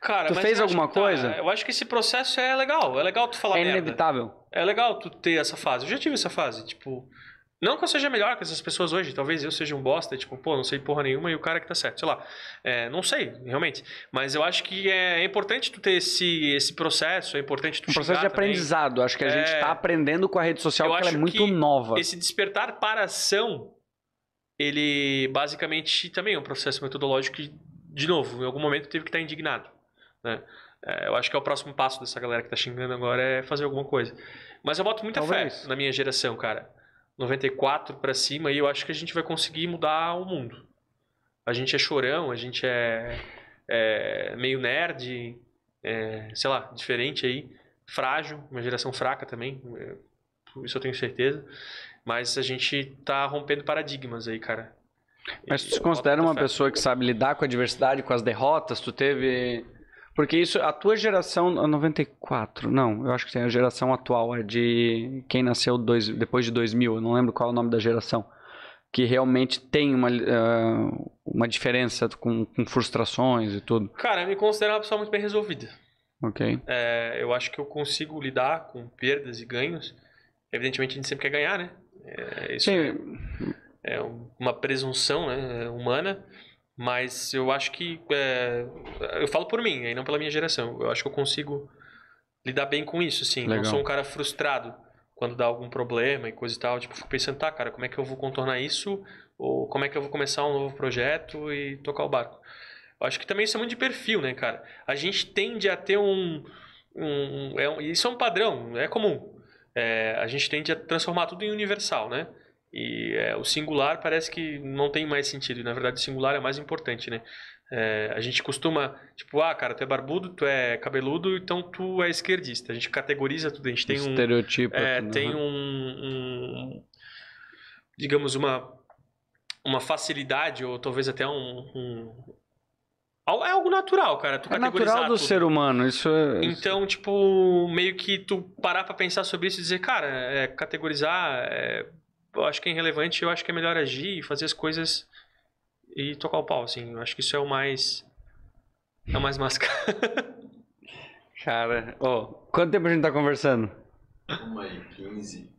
Cara, Tu fez alguma tá, coisa? eu acho que esse processo é legal. É legal tu falar é merda. inevitável. É legal tu ter essa fase. Eu já tive essa fase, tipo... Não que eu seja melhor que essas pessoas hoje. Talvez eu seja um bosta, tipo, pô, não sei porra nenhuma e o cara que tá certo. Sei lá. É, não sei, realmente. Mas eu acho que é importante tu ter esse, esse processo. É importante tu Um processo de também. aprendizado. Acho que a gente É. tá aprendendo com a rede social Eu porque ela é muito nova. Esse despertar para a ação, ele basicamente também é um processo metodológico que, de novo, em algum momento teve que estar indignado. Né? É, eu acho que é o próximo passo dessa galera que tá xingando agora é fazer alguma coisa. Mas eu boto muita Talvez. fé na minha geração, cara. 94 pra cima e eu acho que a gente vai conseguir mudar o mundo. A gente é chorão, a gente é, é meio nerd, é, sei lá, diferente aí, frágil, uma geração fraca também, é, isso eu tenho certeza. Mas a gente tá rompendo paradigmas aí, cara. Mas tu se considera uma pessoa que sabe lidar com a adversidade, com as derrotas? Tu teve. Porque isso, a tua geração, a 94, não, eu acho que tem a geração atual, é de quem nasceu dois, depois de 2000, eu não lembro qual é o nome da geração, que realmente tem uma, ah, uma diferença com, com frustrações e tudo, Cara, eu me considero uma pessoa muito bem resolvida. ok? É, eu acho que eu consigo lidar com perdas e ganhos. Evidentemente a gente sempre quer ganhar, né? É, isso é, Sim, é uma presunção né, humana, mas eu acho que. é, eu falo por mim, aí não pela minha geração. Eu acho que eu consigo lidar bem com isso, sim. Não sou um cara frustrado quando dá algum problema e coisa e tal. Tipo, fico pensando, tá, cara, como é que eu vou contornar isso? Ou como é que eu vou começar um novo projeto e tocar o barco? Eu acho que também isso é muito de perfil, né, cara? A gente tende a ter um. um, é um- isso é um padrão, é comum. É, a gente tende a transformar tudo em universal, né? E é, o singular parece que não tem mais sentido. E, na verdade, o singular é mais importante, né? É, a gente costuma, tipo, ah, cara, tu é barbudo, tu é cabeludo, então tu é esquerdista. A gente categoriza tudo. A gente tem um, estereotipo. é, tem um, um- digamos, uma, uma facilidade, ou talvez até um, um- É algo natural, cara. Tu É natural do tudo. ser humano, isso é... Então, tipo, meio que tu parar pra pensar sobre isso e dizer, cara, é, categorizar, é, eu acho que é irrelevante, eu acho que é melhor agir e fazer as coisas e tocar o pau, assim. Eu acho que isso é o mais. É o mais máscara. Cara, ó, quanto tempo a gente tá conversando? Uma e 15.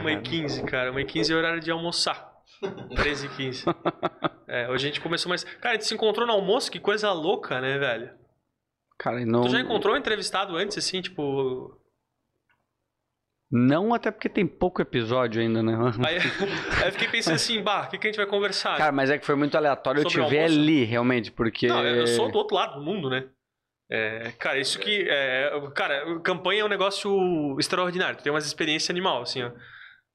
Uma e 15, cara. Uma e 15 é horário de almoçar. 13 e 15. É, hoje a gente começou mais. Cara, a gente se encontrou no almoço, que coisa louca, né, velho? Cara, e não... Tu já encontrou um entrevistado antes, assim, tipo. Não, até porque tem pouco episódio ainda, né? Aí, aí eu fiquei pensando assim, bah, o que, que a gente vai conversar? Cara, mas é que foi muito aleatório eu te Sobre ver ali, realmente, porque... Não, eu sou do outro lado do mundo, né? É, cara, isso que. É, cara, campanha é um negócio extraordinário. Tu tem umas experiências animal, assim, ó.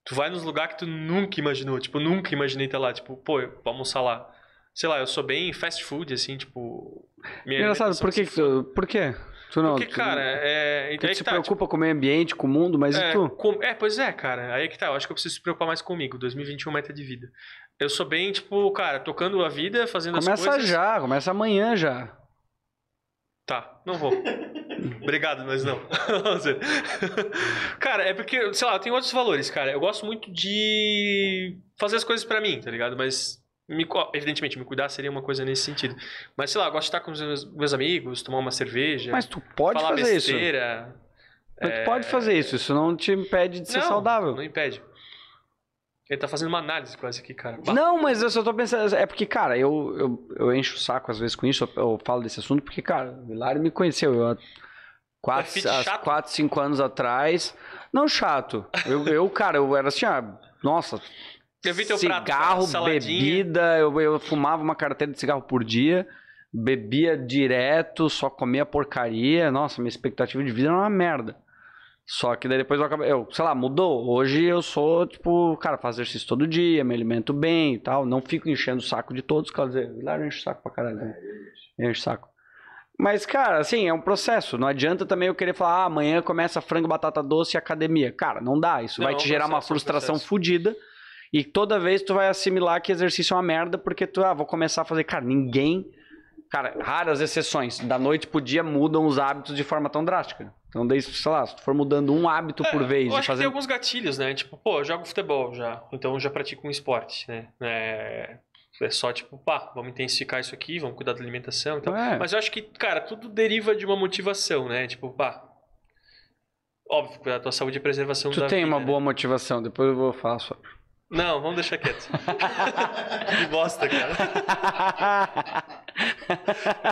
Tu vai nos lugares que tu nunca imaginou. Tipo, nunca imaginei estar lá. Tipo, pô, eu vou almoçar lá. Sei lá, eu sou bem fast food, assim, tipo. Engraçado, por que, que se tu, por quê? Tu não, Porque, tu, cara, é. tu aí se que tá, preocupa com o meio ambiente, com o mundo, mas tipo, e é, tu? com- é, pois é, cara. Aí que tá. Eu acho que eu preciso se preocupar mais comigo. 2021 meta de vida. Eu sou bem, tipo, cara, tocando a vida, fazendo as Começa coisas. já, começa amanhã já. Tá, não vou. Obrigado, mas não. Cara, é porque, sei lá, eu tenho outros valores, cara. Eu gosto muito de fazer as coisas pra mim, tá ligado? Mas, me evidentemente, me cuidar seria uma coisa nesse sentido. Mas, sei lá, eu gosto de estar com os meus, meus amigos, tomar uma cerveja, Mas tu pode falar fazer isso. besteira. Mas tu pode fazer isso, isso não te impede de ser não, saudável. Não impede. Ele tá fazendo uma análise quase aqui, cara. Bah, Não, mas eu só tô pensando. É porque, cara, eu, eu, eu encho o saco às vezes com isso, eu, eu falo desse assunto, porque, cara, o Hilário me conheceu. Eu, há quatro, fit há chato? quatro, cinco anos atrás. Não chato. Eu, eu, cara, eu era assim, ah, nossa. Eu vi teu prato, cigarro, saladinha. bebida, eu, eu fumava uma carteira de cigarro por dia, bebia direto, só comia porcaria. Nossa, minha expectativa de vida era uma merda. Só que daí depois eu acabei, eu, sei lá, mudou. Hoje eu sou, tipo, cara, faço exercício todo dia, me alimento bem e tal. Não fico enchendo o saco de todos, quer dizer, lá enche o saco pra caralho. Né? Enche o saco. Mas, cara, assim, é um processo. Não adianta também eu querer falar, ah, amanhã começa frango, batata doce e academia. Cara, não dá. Isso Não, vai é te gerar uma é um frustração fodida. E toda vez tu vai assimilar que exercício é uma merda, porque tu, ah, vou começar a fazer. Cara, ninguém. Cara, raras exceções. Da noite pro dia mudam os hábitos de forma tão drástica. Então, daí, sei lá, se tu for mudando um hábito por É, vez Eu acho que fazer. tem alguns gatilhos, né? Tipo, pô, eu jogo futebol já, então eu já pratico um esporte, né? É, É só tipo, pá, vamos intensificar isso aqui, vamos cuidar da alimentação e tal. É. Mas eu acho que, cara, tudo deriva de uma motivação, né? Tipo, pá. Óbvio, cuidar da tua saúde e preservação Tu da tem vida, uma né? boa motivação, depois eu vou falar sobre. Não, vamos deixar quieto. que bosta, cara.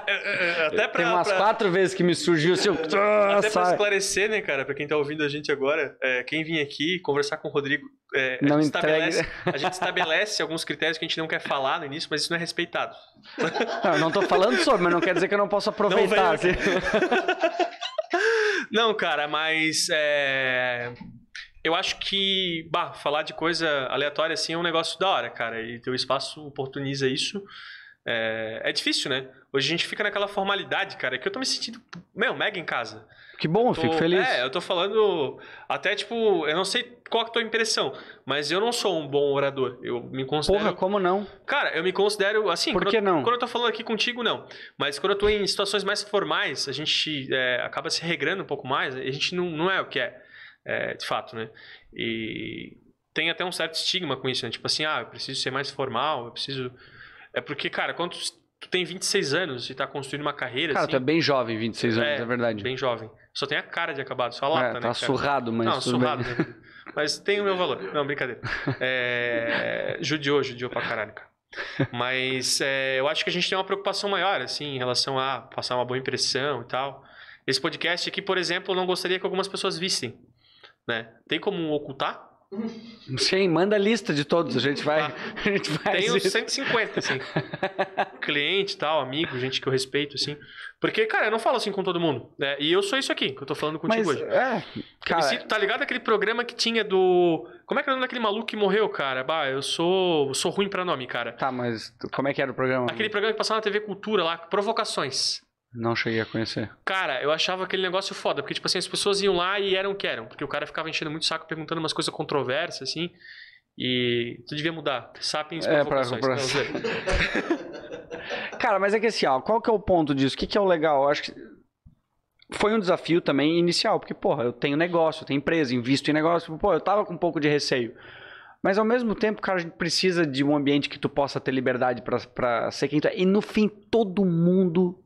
É, é, Até pra, Tem umas pra- quatro vezes que me surgiu assim. eu- Até pra esclarecer, né, cara, pra quem tá ouvindo a gente agora, é, quem vir aqui conversar com o Rodrigo, é, a, Não gente estabelece, a gente estabelece alguns critérios que a gente não quer falar no início, mas isso não é respeitado. Não, eu não tô falando sobre, mas não quer dizer que eu não posso aproveitar. venho assim. Não, cara, mas é, eu acho que, bah, falar de coisa aleatória assim é um negócio da hora, cara, e teu espaço oportuniza isso. É, é difícil, né? Hoje a gente fica naquela formalidade, cara, que eu tô me sentindo, meu, mega em casa. Que bom, eu fico Tô- feliz. É, eu tô falando até tipo, eu não sei qual que é a tua impressão, mas eu não sou um bom orador. Eu me considero. Porra, como não? Cara, eu me considero assim. Por que eu, não? Quando eu tô falando aqui contigo, não. Mas quando eu tô em situações mais formais, a gente é, acaba se regrando um pouco mais. A gente não, não é o que é, é, de fato, né? E tem até um certo estigma com isso, né? Tipo assim, ah, eu preciso ser mais formal, eu preciso. É porque, cara, quando tu, tem 26 anos e tá construindo uma carreira, Cara, assim. tu é bem jovem, 26 anos, É, é, verdade. Bem jovem. Só tem a cara de acabado, só a lata, é, né? tá surrado, mas Não, surrado, bem. né? Mas tem o meu valor. Não, brincadeira. É... Judiou, judiou pra caralho, cara. Mas é, eu acho que a gente tem uma preocupação maior, assim, em relação a passar uma boa impressão e tal. Esse podcast aqui, por exemplo, eu não gostaria que algumas pessoas vissem. Né? Tem como ocultar? Sim, manda a lista de todos, a gente vai. A gente faz Tem uns isso. 150, assim. Cliente tal, amigo, gente que eu respeito, assim. Porque, cara, eu não falo assim com todo mundo. Né? E eu sou isso aqui, que eu tô falando contigo Mas, hoje. é, cara, sinto- tá ligado aquele programa que tinha do. Como é que é o nome daquele maluco que morreu, cara? Bah, eu sou. sou ruim pra nome, cara. tá, mas como é que era o programa? Aquele programa que passava na TV Cultura lá, Provocações. Não cheguei a conhecer. Cara, eu achava aquele negócio foda, porque, tipo assim, as pessoas iam lá e eram o que eram. Porque o cara ficava enchendo muito saco, perguntando umas coisas controversas, assim. E tu devia mudar. Sapiens É, pra- pra-. Cara, mas é que assim, ó, qual que é o ponto disso? O que, que é o legal? Eu acho que foi um desafio também inicial, porque, porra, eu tenho negócio, eu tenho empresa, invisto em negócio, pô, eu tava com um pouco de receio. Mas ao mesmo tempo, cara, a gente precisa de um ambiente que tu possa ter liberdade pra ser quem tu é. E no fim, todo mundo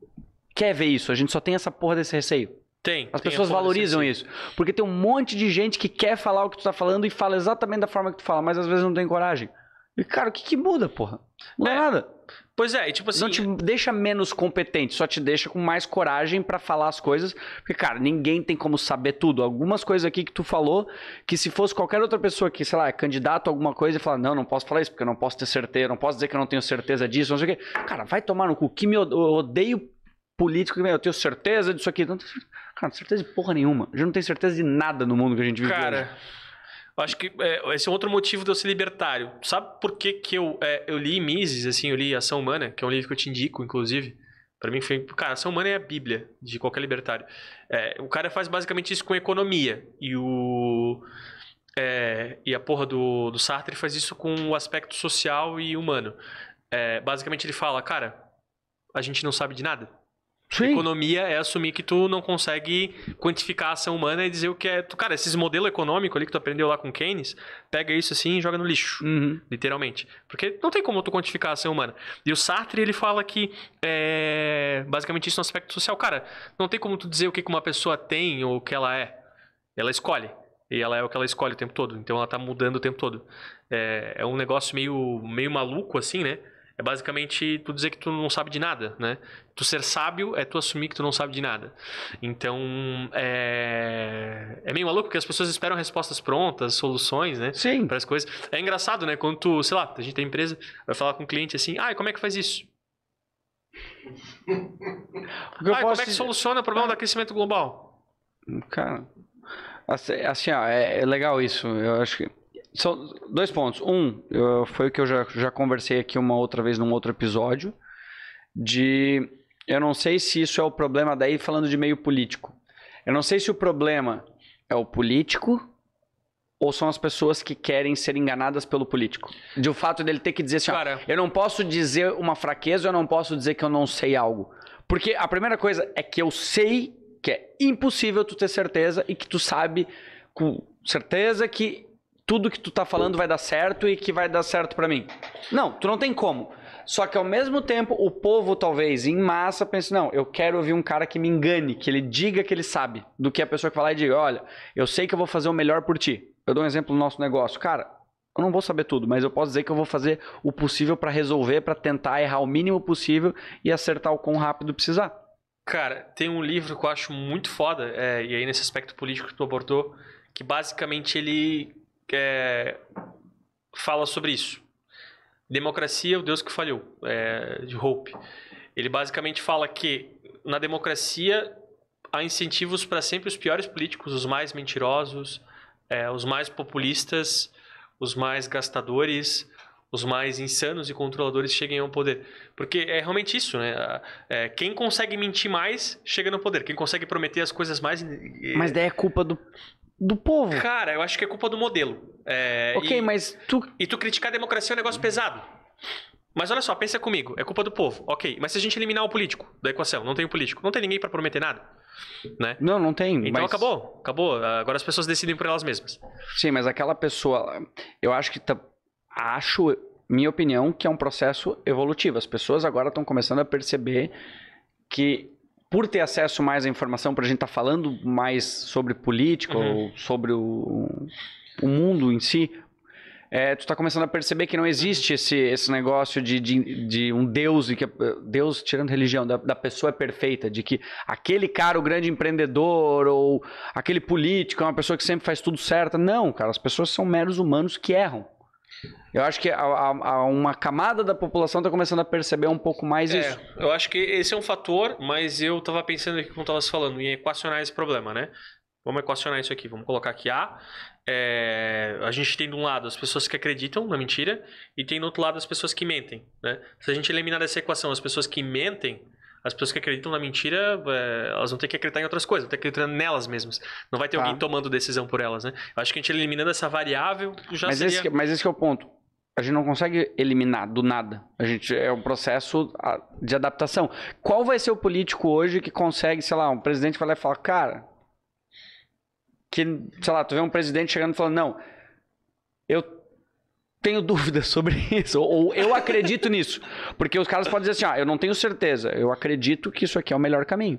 quer ver isso. A gente só tem essa porra desse receio. Tem. As tem pessoas valorizam isso. Porque tem um monte de gente que quer falar o que tu tá falando e fala exatamente da forma que tu fala, mas às vezes não tem coragem. E, cara, o que que muda, porra? Muda É, nada. Pois é, e tipo assim. não te deixa menos competente, só te deixa com mais coragem pra falar as coisas. Porque, cara, ninguém tem como saber tudo. Algumas coisas aqui que tu falou, que se fosse qualquer outra pessoa que, sei lá, é candidato a alguma coisa e falar, não, não posso falar isso, porque eu não posso ter certeza, não posso dizer que eu não tenho certeza disso, não sei o quê. Cara, vai tomar no cu. Que me odeio político, eu tenho certeza disso aqui. Não tenho Cara, certeza de porra nenhuma. Eu não tenho certeza de nada no mundo que a gente vive. hoje. Cara, eu acho que é, esse é outro motivo de eu ser libertário. Sabe por que, que eu, é, eu li Mises, assim, eu li Ação Humana, que é um livro que eu te indico, inclusive. Pra mim foi. Cara, Ação Humana é a Bíblia de qualquer libertário. É, o cara faz basicamente isso com economia. E o. é, e a porra do, do Sartre faz isso com o aspecto social e humano. É, basicamente ele fala, cara, a gente não sabe de nada. Sim. Economia é assumir que tu não consegue quantificar a ação humana e dizer o que é. Tu, cara, esses modelos econômicos ali que tu aprendeu lá com Keynes, pega isso assim e joga no lixo. Uhum. Literalmente. Porque não tem como tu quantificar a ação humana. E o Sartre, ele fala que é basicamente isso no aspecto social. Cara, não tem como tu dizer o que que uma pessoa tem ou o que ela é. Ela escolhe. E ela é o que ela escolhe o tempo todo. Então ela tá mudando o tempo todo. É, é um negócio meio, meio maluco, assim, né? É basicamente tu dizer que tu não sabe de nada, né? Tu ser sábio é tu assumir que tu não sabe de nada. Então, é, é meio maluco porque as pessoas esperam respostas prontas, soluções, né? Sim. para as coisas. É engraçado, né? Quando tu, sei lá, a gente tem empresa, vai falar com o cliente assim, ah, como é que faz isso? Que ah, como é que soluciona o problema do aquecimento global? Cara, assim, assim, ó, é, é legal isso. Eu acho que são dois pontos. Um, eu- foi o que eu já, já conversei aqui uma outra vez num outro episódio. De eu não sei se isso é o problema daí falando de meio político. Eu não sei se o problema é o político ou são as pessoas que querem ser enganadas pelo político. De o fato dele ter que dizer assim, ó, Cara, eu não posso dizer uma fraqueza, eu não posso dizer que eu não sei algo. Porque a primeira coisa é que eu sei que é impossível tu ter certeza e que tu sabe com certeza que tudo que tu tá falando vai dar certo e que vai dar certo pra mim. Não, tu não tem como. Só que ao mesmo tempo, o povo, talvez, em massa, pense, não, eu quero ouvir um cara que me engane, que ele diga que ele sabe, do que a pessoa que lá e diga, olha, eu sei que eu vou fazer o melhor por ti. Eu dou um exemplo do nosso negócio. Cara, eu não vou saber tudo, mas eu posso dizer que eu vou fazer o possível para resolver, para tentar errar o mínimo possível e acertar o quão rápido precisar. Cara, tem um livro que eu acho muito foda, é, e aí nesse aspecto político que tu abordou, que basicamente ele é, fala sobre isso. Democracia, o Deus que falhou, é, de Hope. Ele basicamente fala que na democracia há incentivos para sempre os piores políticos, os mais mentirosos, é, os mais populistas, os mais gastadores, os mais insanos e controladores cheguem ao poder. Porque é realmente isso, né? É, quem consegue mentir mais chega no poder. Quem consegue prometer as coisas mais. Mas daí é culpa do, do povo. Cara, eu acho que é culpa do modelo. É, ok, e, mas tu. E tu criticar a democracia é um negócio pesado. Mas olha só, pensa comigo, é culpa do povo. Ok, mas se a gente eliminar o político da equação, não tem o político, não tem ninguém para prometer nada. Né? Não, não tem. Então mas... acabou, acabou. Agora as pessoas decidem por elas mesmas. Sim, mas aquela pessoa, eu acho que tá, acho, minha opinião, que é um processo evolutivo. As pessoas agora estão começando a perceber que por ter acesso mais à informação, para a gente estar tá falando mais sobre política uhum. ou sobre o, o mundo em si, é, tu está começando a perceber que não existe esse, esse negócio de, de, de um Deus, e que Deus, tirando religião, da, da, pessoa é perfeita, de que aquele cara, o grande empreendedor, ou aquele político é uma pessoa que sempre faz tudo certo. Não, cara, as pessoas são meros humanos que erram. Eu acho que a, a, a uma camada da população está começando a perceber um pouco mais é, isso. Eu acho que esse é um fator, mas eu estava pensando aqui, como estava falando, em equacionar esse problema, né? Vamos equacionar isso aqui. Vamos colocar aqui A. É, a gente tem de um lado as pessoas que acreditam na mentira e tem do outro lado as pessoas que mentem. Né? Se a gente eliminar dessa equação as pessoas que mentem, as pessoas que acreditam na mentira, é, elas vão ter que acreditar em outras coisas, vão ter que acreditar nelas mesmas. Não vai ter tá. alguém tomando decisão por elas, né? Eu acho que a gente eliminando essa variável já mas seria... Esse, mas esse é o ponto a gente não consegue eliminar do nada. A gente é um processo de adaptação. Qual vai ser o político hoje que consegue, sei lá, um presidente vai lá e fala, cara, que, sei lá, tu vê um presidente chegando e falando, não, eu tenho dúvidas sobre isso, ou, eu acredito nisso. Porque os caras podem dizer assim, ah, eu não tenho certeza, eu acredito que isso aqui é o melhor caminho.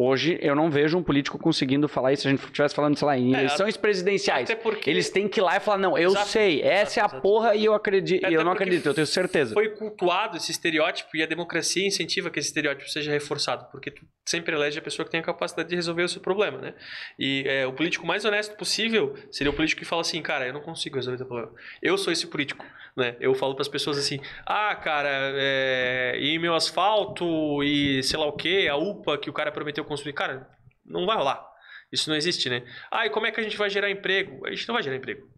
Hoje eu não vejo um político conseguindo falar isso. Se a gente estivesse falando, sei lá, em é, eleições presidenciais, porque... eles têm que ir lá e falar: não, eu Exato. sei, essa Exato. é a porra e eu acredito. e eu não acredito, eu tenho certeza. Foi cultuado esse estereótipo e a democracia incentiva que esse estereótipo seja reforçado, porque tu sempre elege a pessoa que tem a capacidade de resolver o seu problema, né? E é, o político mais honesto possível seria o político que fala assim: cara, eu não consigo resolver o teu problema. Eu sou esse político. Né? Eu falo para as pessoas assim: ah, cara, é... e meu asfalto e sei lá o que, a UPA que o cara prometeu construir. Cara, não vai rolar. Isso não existe, né? Ah, e como é que a gente vai gerar emprego? A gente não vai gerar emprego.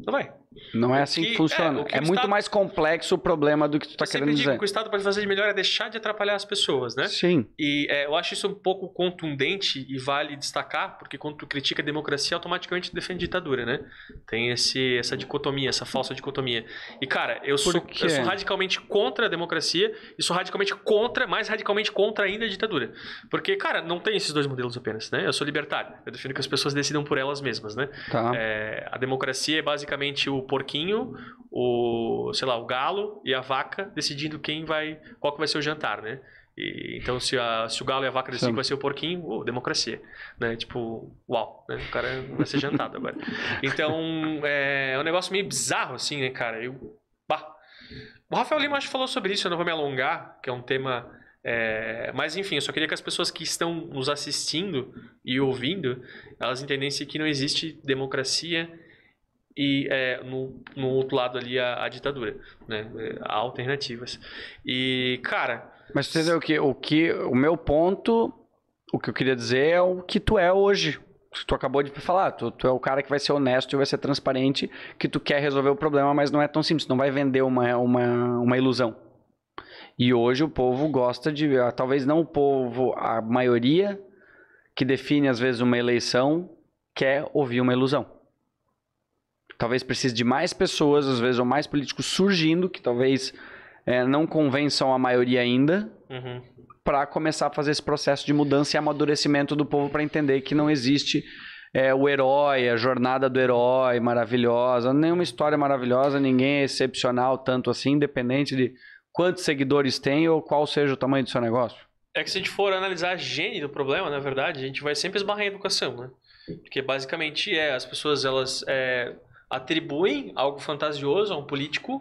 Não vai. Não é assim que, que funciona. É, é muito Estado... mais complexo o problema do que tu está querendo dizer. O que o Estado pode fazer de melhor é deixar de atrapalhar as pessoas, né? Sim. E é, eu acho isso um pouco contundente e vale destacar, porque quando tu critica a democracia, automaticamente tu defende ditadura, né? Tem esse, essa dicotomia, essa falsa dicotomia. E, cara, eu sou, eu sou radicalmente contra a democracia e sou radicalmente contra, mais radicalmente contra ainda a ditadura. Porque, cara, não tem esses dois modelos apenas, né? Eu sou libertário. Eu defendo que as pessoas decidam por elas mesmas, né? Tá. É, a democracia é basicamente o porquinho, o, sei lá, o galo e a vaca decidindo quem vai, qual que vai ser o jantar, né? E, então, se, a, se o galo e a vaca decidem que vai ser o porquinho, oh, democracia, né? Tipo, uau, né? o cara vai ser jantado agora. Então, é, é um negócio meio bizarro, assim, né, cara? Eu, bah. O Rafael Lima acho que falou sobre isso, eu não vou me alongar, que é um tema... É, mas enfim, eu só queria que as pessoas que estão nos assistindo e ouvindo, elas entendessem que não existe democracia e é, no, no outro lado ali a, a ditadura, né? Há alternativas. E, cara... Mas você entendeu que o que o meu ponto, o que eu queria dizer é o que tu é hoje. Tu acabou de falar, tu, tu é o cara que vai ser honesto e vai ser transparente, que tu quer resolver o problema, mas não é tão simples, não vai vender uma, uma, uma ilusão. E hoje o povo gosta de, ah, talvez não o povo, a maioria que define às vezes uma eleição quer ouvir uma ilusão talvez precise de mais pessoas, às vezes, ou mais políticos surgindo, que talvez é, não convençam a maioria ainda, uhum. para começar a fazer esse processo de mudança e amadurecimento do povo para entender que não existe é, o herói, a jornada do herói maravilhosa. Nenhuma história maravilhosa, ninguém é excepcional tanto assim, independente de quantos seguidores tem ou qual seja o tamanho do seu negócio. É que se a gente for analisar a gene do problema, na verdade, a gente vai sempre esbarrar em educação, né? Porque basicamente é, as pessoas elas é, atribuem algo fantasioso a um político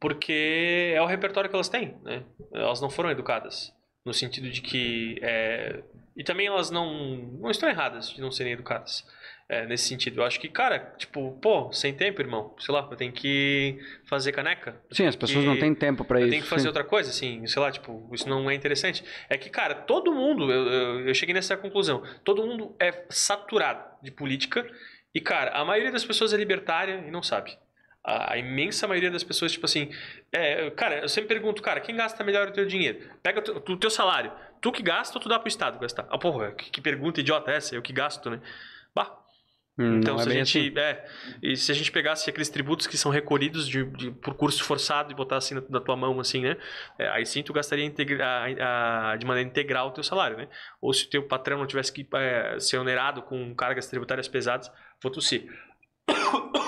porque é o repertório que elas têm, né? Elas não foram educadas no sentido de que é, e também elas não não estão erradas de não serem educadas é, nesse sentido. Eu acho que, cara, tipo, pô, sem tempo, irmão. Sei lá, eu tenho que fazer caneca. Sim, as pessoas não têm tempo para isso. Tenho que fazer sim. outra coisa, assim, sei lá, tipo, isso não é interessante. É que, cara, todo mundo, eu, eu, eu cheguei nessa conclusão, todo mundo é saturado de política e, cara, a maioria das pessoas é libertária e não sabe. A, a imensa maioria das pessoas, tipo assim, é, cara, eu sempre pergunto, cara, quem gasta melhor o teu dinheiro? Pega o teu, o teu salário. Tu que gasta ou tu dá pro Estado gastar? Ah, porra, que, que pergunta idiota é essa? Eu que gasto, né? Hum, então, se é a gente. assim. É, e se a gente pegasse aqueles tributos que são recolhidos de, de, por curso forçado e botasse na, na tua mão, assim, né? É, aí sim tu gastaria integra, a, a, de maneira integral o teu salário, né? Ou se o teu patrão não tivesse que é, ser onerado com cargas tributárias pesadas, vou tossir.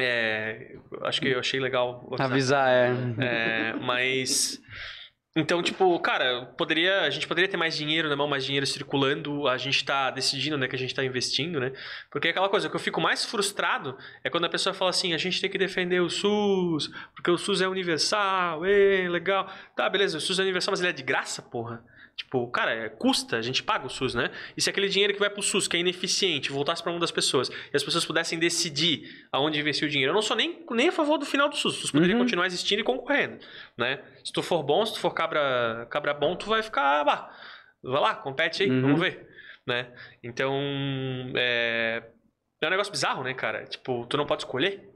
É, acho que eu achei legal Avisar, é. é, mas. Então, tipo, cara, poderia, a gente poderia ter mais dinheiro na mão, mais dinheiro circulando, a gente tá decidindo, né, que a gente tá investindo, né? Porque é aquela coisa, o que eu fico mais frustrado é quando a pessoa fala assim, a gente tem que defender o SUS, porque o SUS é universal, ê, legal. Tá, beleza, o SUS é universal, mas ele é de graça, porra. Tipo, cara, é, custa, a gente paga o SUS, né? E se aquele dinheiro que vai pro SUS, que é ineficiente, voltasse para mão das pessoas, e as pessoas pudessem decidir aonde investir o dinheiro. Eu não sou nem, nem a favor do final do SUS. O SUS poderia Uhum. continuar existindo e concorrendo, né? Se tu for bom, se tu for cabra, cabra bom, tu vai ficar, bah, vai lá, compete aí, Uhum. vamos ver, né? Então, é... é um negócio bizarro, né, cara? Tipo, tu não pode escolher,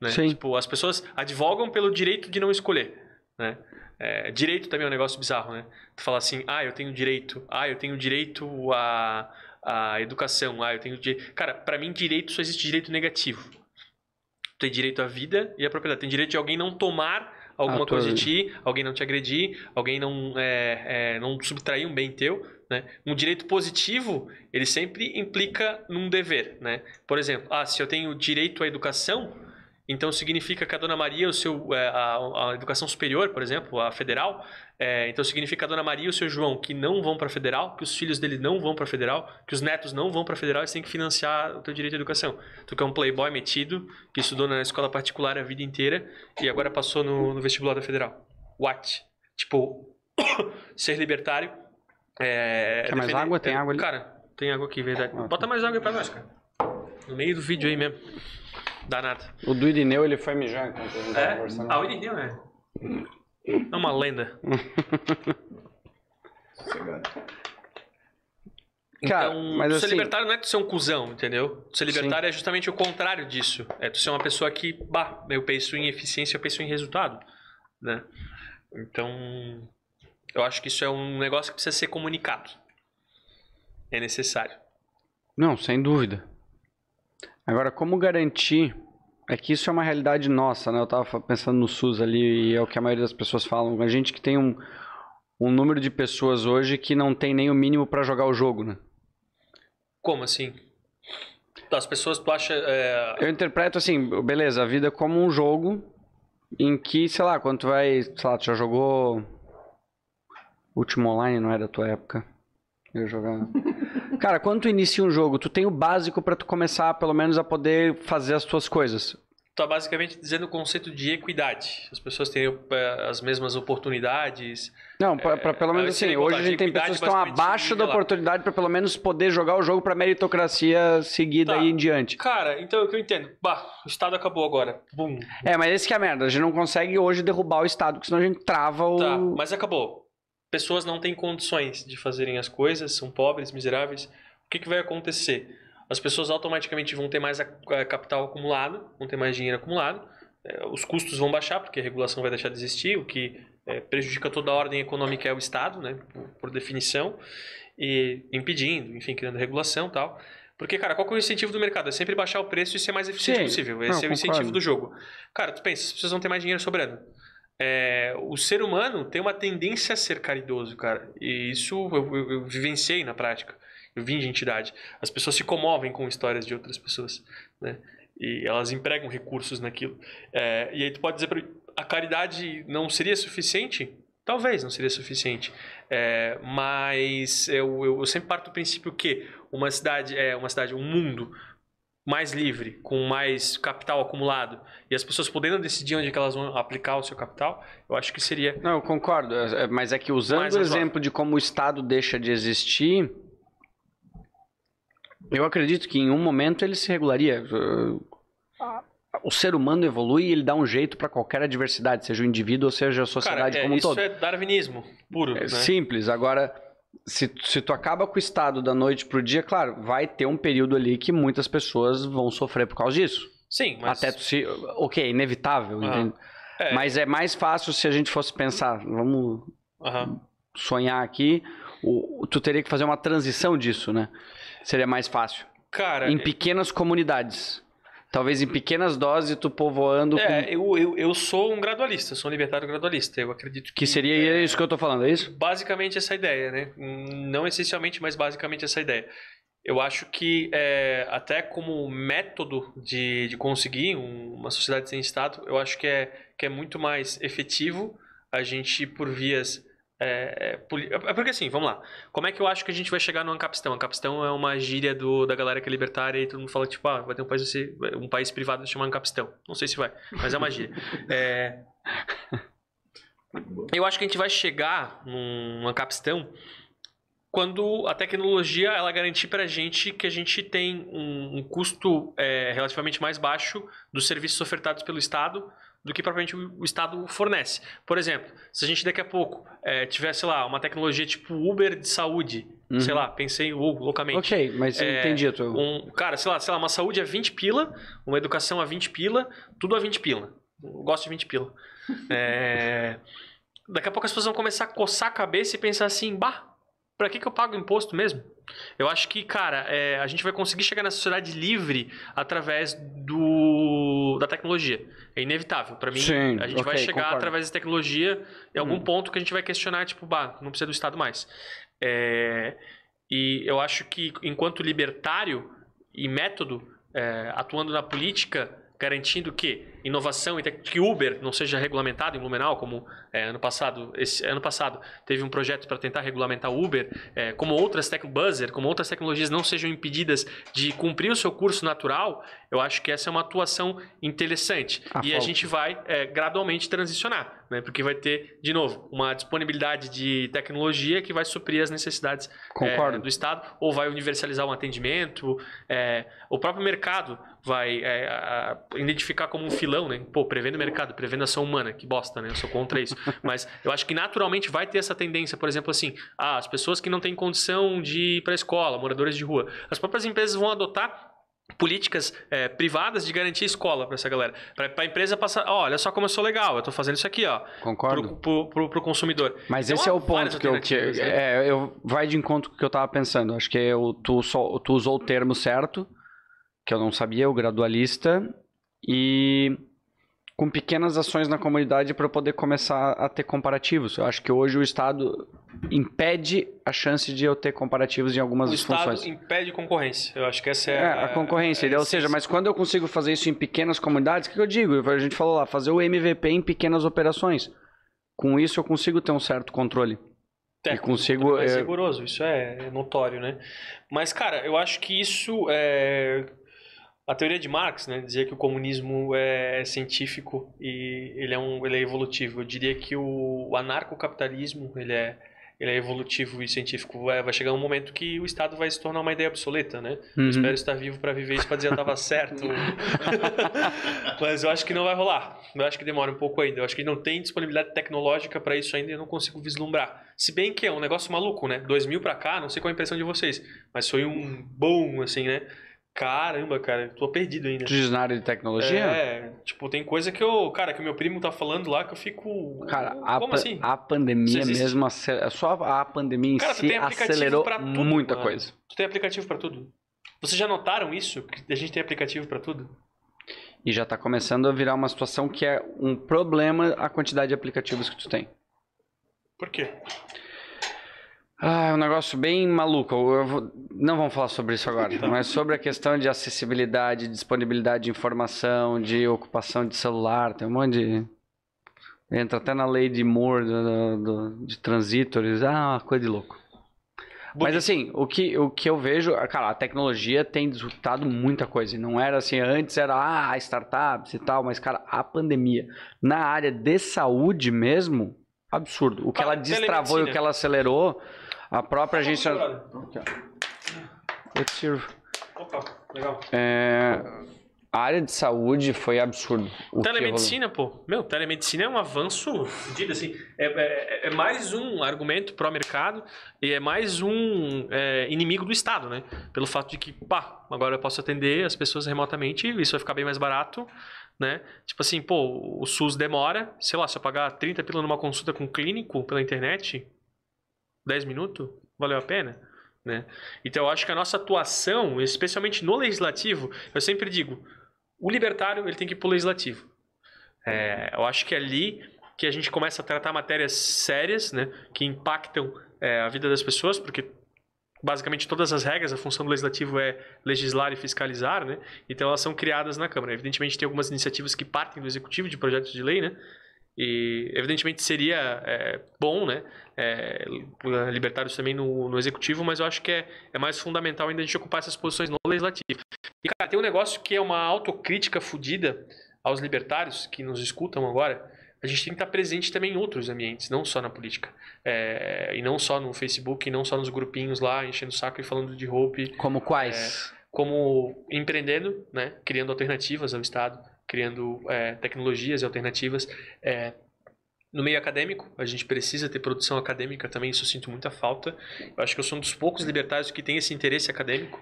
né? Sim. Tipo, as pessoas advogam pelo direito de não escolher, né? É, direito também é um negócio bizarro, né? Tu fala assim, ah, eu tenho direito, ah, eu tenho direito à, à educação, ah, eu tenho direito... Cara, pra mim, direito só existe direito negativo. Tu tem direito à vida e à propriedade. Tem direito de alguém não tomar alguma A tua coisa de ti, alguém não te agredir, alguém não, é, é, não subtrair um bem teu, né? Um direito positivo, ele sempre implica num dever, né? Por exemplo, ah, se eu tenho direito à educação, então significa que a Dona Maria, o seu, é, a, a educação superior, por exemplo, a federal, é, então significa que a Dona Maria e o seu João que não vão para federal, que os filhos dele não vão para federal, que os netos não vão para federal, eles têm que financiar o teu direito à educação. Tu que é um playboy metido, que estudou na escola particular a vida inteira e agora passou no, no vestibular da federal. What? Tipo, ser libertário. É, Quer mais água? Tem é, água ali? Cara, tem água aqui, verdade. Ah. Bota mais água aí pra nós, cara. No meio do vídeo aí mesmo. Dá nada. O do Irineu, ele foi mijar enquanto a gente tava É? conversando. Ah, o Irineu, né? É uma lenda. Sossegado. Cara, então, mas tu ser assim- libertário não é tu ser um cuzão, entendeu? Tu ser libertário é justamente o contrário disso. É tu ser uma pessoa que, bah, eu penso em eficiência, eu penso em resultado, né? Então, eu acho que isso é um negócio que precisa ser comunicado. É necessário. Não, sem dúvida. Agora, como garantir. É que isso é uma realidade nossa, né? Eu tava fa- pensando no SUS ali e é o que a maioria das pessoas falam. A gente que tem um, um número de pessoas hoje que não tem nem o mínimo pra jogar o jogo, né? Como assim? As pessoas, tu acha. é, Eu interpreto assim, beleza, a vida como um jogo em que, sei lá, quando tu vai, sei lá, tu já jogou Último Online, não é da tua época? Eu jogar. Cara, quando tu inicia um jogo, tu tem o básico pra tu começar, pelo menos, a poder fazer as tuas coisas. Tu tá basicamente dizendo o conceito de equidade. As pessoas terem é, as mesmas oportunidades. Não, pra, pra pelo menos assim, hoje a gente tem pessoas que estão abaixo da oportunidade pra pelo menos poder jogar o jogo pra meritocracia seguida Tá. aí em diante. Cara, então é o que eu entendo. Bah, o Estado acabou agora. Bum. É, mas esse que é a merda, a gente não consegue hoje derrubar o Estado, porque senão a gente trava o... Tá, mas acabou. Pessoas não têm condições de fazerem as coisas, são pobres, miseráveis. O que, que vai acontecer? As pessoas automaticamente vão ter mais a capital acumulado, vão ter mais dinheiro acumulado. É, Os custos vão baixar, porque a regulação vai deixar de existir, o que é, prejudica toda a ordem econômica é o Estado, né, por, por definição, e impedindo, enfim, criando regulação e tal. Porque, cara, qual que é o incentivo do mercado? É sempre baixar o preço e ser mais eficiente Sim. possível. Não, Esse é o incentivo concordo. do jogo. Cara, tu pensa, as pessoas vão ter mais dinheiro sobrando. É, o ser humano tem uma tendência a ser caridoso, cara. E isso eu, eu- eu vivenciei na prática. Eu vim de entidade. As pessoas se comovem com histórias de outras pessoas, né? E elas empregam recursos naquilo. É, e aí tu pode dizer para a caridade não seria suficiente? Talvez não seria suficiente. É, mas eu, eu, eu, sempre parto do princípio que uma cidade é uma cidade, um mundo mais livre, com mais capital acumulado, e as pessoas podendo decidir onde é que elas vão aplicar o seu capital, eu acho que seria. Não, eu concordo. É, é, mas é que usando o exemplo de como o Estado deixa de existir, eu acredito que em um momento ele se regularia. O ser humano evolui e ele dá um jeito para qualquer adversidade, seja o indivíduo ou seja a sociedade Cara, é, como um todo. Isso é darwinismo puro. É né? simples. Agora, se, se tu acaba com o estado da noite pro dia, claro, vai ter um período ali que muitas pessoas vão sofrer por causa disso. Sim, mas... Até tu se... Ok, inevitável, ah, é. Mas é mais fácil se a gente fosse pensar, vamos sonhar aqui, o, tu teria que fazer uma transição disso, né? Seria mais fácil. Cara... Em pequenas comunidades. Talvez em pequenas doses tu povoando. É, com... eu, eu, eu sou um gradualista, sou um libertário gradualista. Eu acredito que. Que seria é, isso que eu tô falando, é isso? Basicamente essa ideia, né? Não essencialmente, mas basicamente essa ideia. Eu acho que é, até como método de, de conseguir uma sociedade sem Estado, eu acho que é, que é muito mais efetivo a gente por vias é, é, é, porque assim, vamos lá. Como é que eu acho que a gente vai chegar no Ancapistão? Ancapistão é uma gíria do, da galera que é libertária e todo mundo fala, tipo, ah, vai ter um país, um país privado chamado Ancapistão. Não sei se vai, mas é uma gíria. É... Eu acho que a gente vai chegar num Ancapistão quando a tecnologia ela garantir para a gente que a gente tem um, um custo é, relativamente mais baixo dos serviços ofertados pelo Estado do que propriamente o Estado fornece. Por exemplo, se a gente daqui a pouco é, tiver, sei lá, uma tecnologia tipo Uber de saúde, uhum. sei lá, pensei loucamente. Ok, mas é, entendi. Tô... Um, cara, sei lá, sei lá, uma saúde a 20 pila, uma educação a 20 pila, tudo a 20 pila. Eu gosto de 20 pila. é, daqui a pouco as pessoas vão começar a coçar a cabeça e pensar assim, bah, pra que, que eu pago imposto mesmo? Eu acho que, cara, é, a gente vai conseguir chegar na sociedade livre através do, da tecnologia. É inevitável. Para mim, Sim, a gente okay, vai chegar concordo. através da tecnologia em algum hum. ponto que a gente vai questionar, tipo, bah, não precisa do Estado mais. É, e eu acho que, enquanto libertário e método, é, atuando na política, garantindo que inovação e que Uber não seja regulamentado em Blumenau, como é, ano passado, esse ano passado teve um projeto para tentar regulamentar o Uber, é, como outras tec buzzer, como outras tecnologias não sejam impedidas de cumprir o seu curso natural, eu acho que essa é uma atuação interessante a e falta. a gente vai é, gradualmente transicionar, né? Porque vai ter de novo uma disponibilidade de tecnologia que vai suprir as necessidades é, do Estado ou vai universalizar o um atendimento, é, o próprio mercado vai é, a, identificar como um filão, né? Pô, prevendo o mercado, prevendo ação humana, que bosta, né? Eu sou contra isso. Mas eu acho que naturalmente vai ter essa tendência, por exemplo, assim, ah, as pessoas que não têm condição de ir para a escola, moradores de rua, as próprias empresas vão adotar políticas é, privadas de garantir escola para essa galera. Para a empresa passar, olha só como eu sou legal, eu estou fazendo isso aqui, ó. Concordo. Para o consumidor. Mas então, esse é o ponto que eu, que, né? é, eu vai de encontro com o que eu estava pensando. Acho que eu, tu, só, tu usou o termo certo, que eu não sabia, o gradualista, e com pequenas ações na comunidade para poder começar a ter comparativos. Eu acho que hoje o Estado impede a chance de eu ter comparativos em algumas o funções. O Estado impede concorrência. Eu acho que essa é, é a, a, concorrência. É, ou seja, mas quando eu consigo fazer isso em pequenas comunidades, o que eu digo? A gente falou lá, fazer o MVP em pequenas operações. Com isso eu consigo ter um certo controle. É, e consigo. É rigoroso, isso é notório, né? Mas, cara, eu acho que isso é a teoria de Marx né, dizia que o comunismo é científico e ele é, um, ele é evolutivo. Eu diria que o, o anarcocapitalismo ele é, ele é evolutivo e científico. Vai, vai, chegar um momento que o Estado vai se tornar uma ideia obsoleta, né? Uhum. Eu espero estar vivo para viver isso para dizer que eu estava certo. Mas eu acho que não vai rolar. Eu acho que demora um pouco ainda. Eu acho que não tem disponibilidade tecnológica para isso ainda e eu não consigo vislumbrar. Se bem que é um negócio maluco, né? 2000 para cá, não sei qual é a impressão de vocês, mas foi um boom, assim, né? Caramba, cara, tô perdido ainda. Diz na área de tecnologia? É, tipo, tem coisa que eu. Cara, que o meu primo tá falando lá que eu fico. Cara, a, Como assim? a pandemia mesmo. Só a pandemia em cara, si acelerou tudo, muita mano. coisa. Tu tem aplicativo para tudo. Vocês já notaram isso? Que a gente tem aplicativo para tudo? E já tá começando a virar uma situação que é um problema a quantidade de aplicativos que tu tem. Por quê? Ah, é um negócio bem maluco. Vou- Não vamos falar sobre isso agora, mas sobre a questão de acessibilidade, disponibilidade de informação, de ocupação de celular, tem um monte de. Entra até na lei de Moore do, do- de transitores. Ah, uma coisa de louco. Mas assim, o que, o que eu vejo, cara, a tecnologia tem disruptado muita coisa. Não era assim, antes era ah, startups e tal, mas, cara, a pandemia na área de saúde mesmo, absurdo. O que Ah, ela destravou e o que ela acelerou, a própria agência. Eu te sirvo. Opa, legal. É, a área de saúde foi absurdo. O Telemedicina, pô. Meu, telemedicina é um avanço fodido, assim. É, é- é mais um argumento pró-mercado e é mais um é, inimigo do Estado, né? Pelo fato de que, pá, agora eu posso atender as pessoas remotamente, isso vai ficar bem mais barato, né? Tipo assim, pô, o SUS demora, sei lá, se eu pagar 30 pila numa consulta com um clínico pela internet, 10 minutos, valeu a pena? Né? Então eu acho que a nossa atuação, especialmente no legislativo, eu sempre digo, o libertário ele tem que ir pro legislativo. É, eu acho que é ali que a gente começa a tratar matérias sérias, né, que impactam é, a vida das pessoas, porque basicamente todas as regras, a função do legislativo é legislar e fiscalizar, né? Então elas são criadas na Câmara. Evidentemente tem algumas iniciativas que partem do executivo de projetos de lei, né? E evidentemente seria é, bom, né? É, libertários também no, no executivo, mas eu acho que é, é mais fundamental ainda a gente ocupar essas posições no legislativo. E, cara, tem um negócio que é uma autocrítica fodida aos libertários que nos escutam agora. A gente tem que estar presente também em outros ambientes, não só na política. É, e não só no Facebook, e não só nos grupinhos lá, enchendo o saco e falando de roupa Como quais? como empreendendo, né, criando alternativas ao Estado, criando é, tecnologias e alternativas. É, no meio acadêmico, a gente precisa ter produção acadêmica também, isso eu sinto muita falta. Eu acho que eu sou um dos poucos libertários que tem esse interesse acadêmico.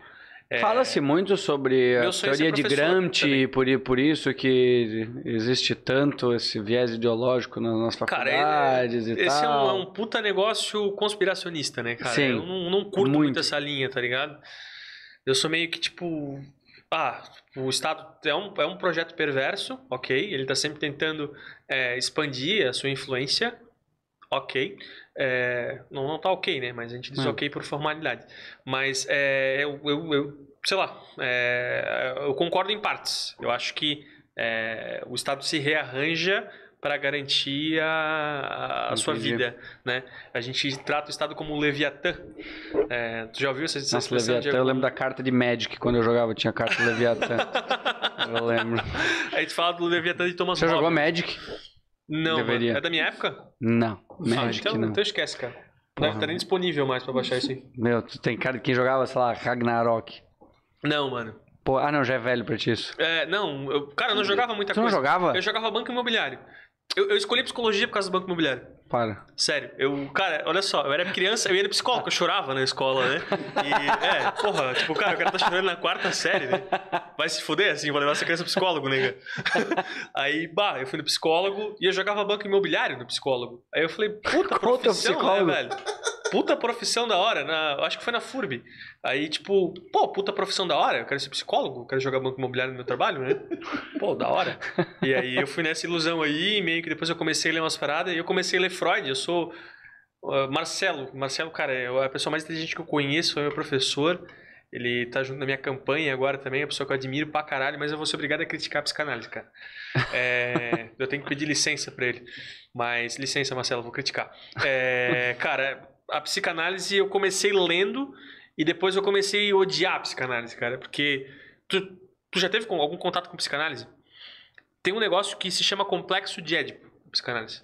É, Fala-se muito sobre a é teoria de Gramsci, também. por, por isso que existe tanto esse viés ideológico nas, nas Cara, faculdades e esse é tal. um, é um puta negócio conspiracionista, né, cara? Sim, eu não, não curto muito. muito. essa linha, tá ligado? Eu sou meio que tipo. Ah, o Estado é um, é um projeto perverso, ok. Ele tá sempre tentando é, expandir a sua influência, ok. É, não, não tá ok, né? Mas a gente diz Hum. ok por formalidade. Mas é, eu, eu, eu- sei lá, é, eu concordo em partes. Eu acho que é, o Estado se rearranja para garantir a, a sua vida, né? A gente trata o Estado como Leviatã. É, tu já ouviu essa, essa Nossa, Leviatã, eu lembro da carta de Magic, quando eu jogava tinha carta do Leviatã. eu lembro. A gente fala do Leviatã de Thomas Você jogou. Magic? Não, Deveria. mano. É da minha época? Não, Ah, Magic então, não. então esquece, cara. Não Porra. estar nem disponível mais pra baixar isso aí. Meu, tu tem cara de quem jogava, sei lá, Ragnarok. Não, mano. Pô, ah não, já é velho pra ti isso. É, não, eu, cara, eu não jogava muita Tu não coisa. jogava? Eu jogava banco imobiliário. Eu, eu escolhi psicologia por causa do banco imobiliário. Para. Sério, eu, cara, olha só, eu era criança, eu ia no psicólogo, eu chorava na escola, né? E, é, porra, tipo, cara, o cara tá chorando na quarta série, né? Vai se fuder, assim, vou levar essa criança pro psicólogo, né? cara? Aí, bah, eu fui no psicólogo e eu jogava banco imobiliário no psicólogo. Aí eu falei, puta Qual profissão, psicólogo? né, velho? Puta profissão da hora, na, acho que foi na FURB. Aí, tipo, pô, puta profissão da hora, eu quero ser psicólogo, eu quero jogar banco imobiliário no meu trabalho, né? Pô, da hora. E aí eu fui nessa ilusão aí, meio que depois eu comecei a ler umas paradas e eu comecei a ler Freud. Eu sou uh, Marcelo. Marcelo, cara, é a pessoa mais inteligente que eu conheço, é meu professor. Ele tá junto na minha campanha agora também, é uma pessoa que eu admiro pra caralho, mas eu vou ser obrigado a criticar a psicanálise, cara. É, eu tenho que pedir licença pra ele. Mas, licença, Marcelo, vou criticar. É, cara, a psicanálise eu comecei lendo e depois eu comecei a odiar a psicanálise, cara, porque tu, tu já teve algum contato com psicanálise? Tem um negócio que se chama complexo de Édipo, psicanálise.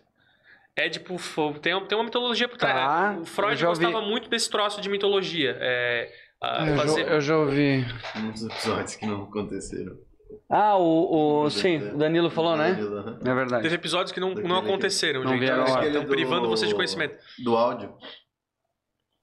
Édipo tem, tem uma mitologia por trás. Tá, né? O eu Freud ouvi. gostava muito desse troço de mitologia. É, a eu, fazer- já, eu já ouvi. Uns episódios que não aconteceram. Ah, o, o sim, o Danilo falou, né? Danilo. É verdade. Teve episódios que não, Daquele não que- aconteceram, não gente. vieram. Estão privando do- vocês de conhecimento. Do áudio.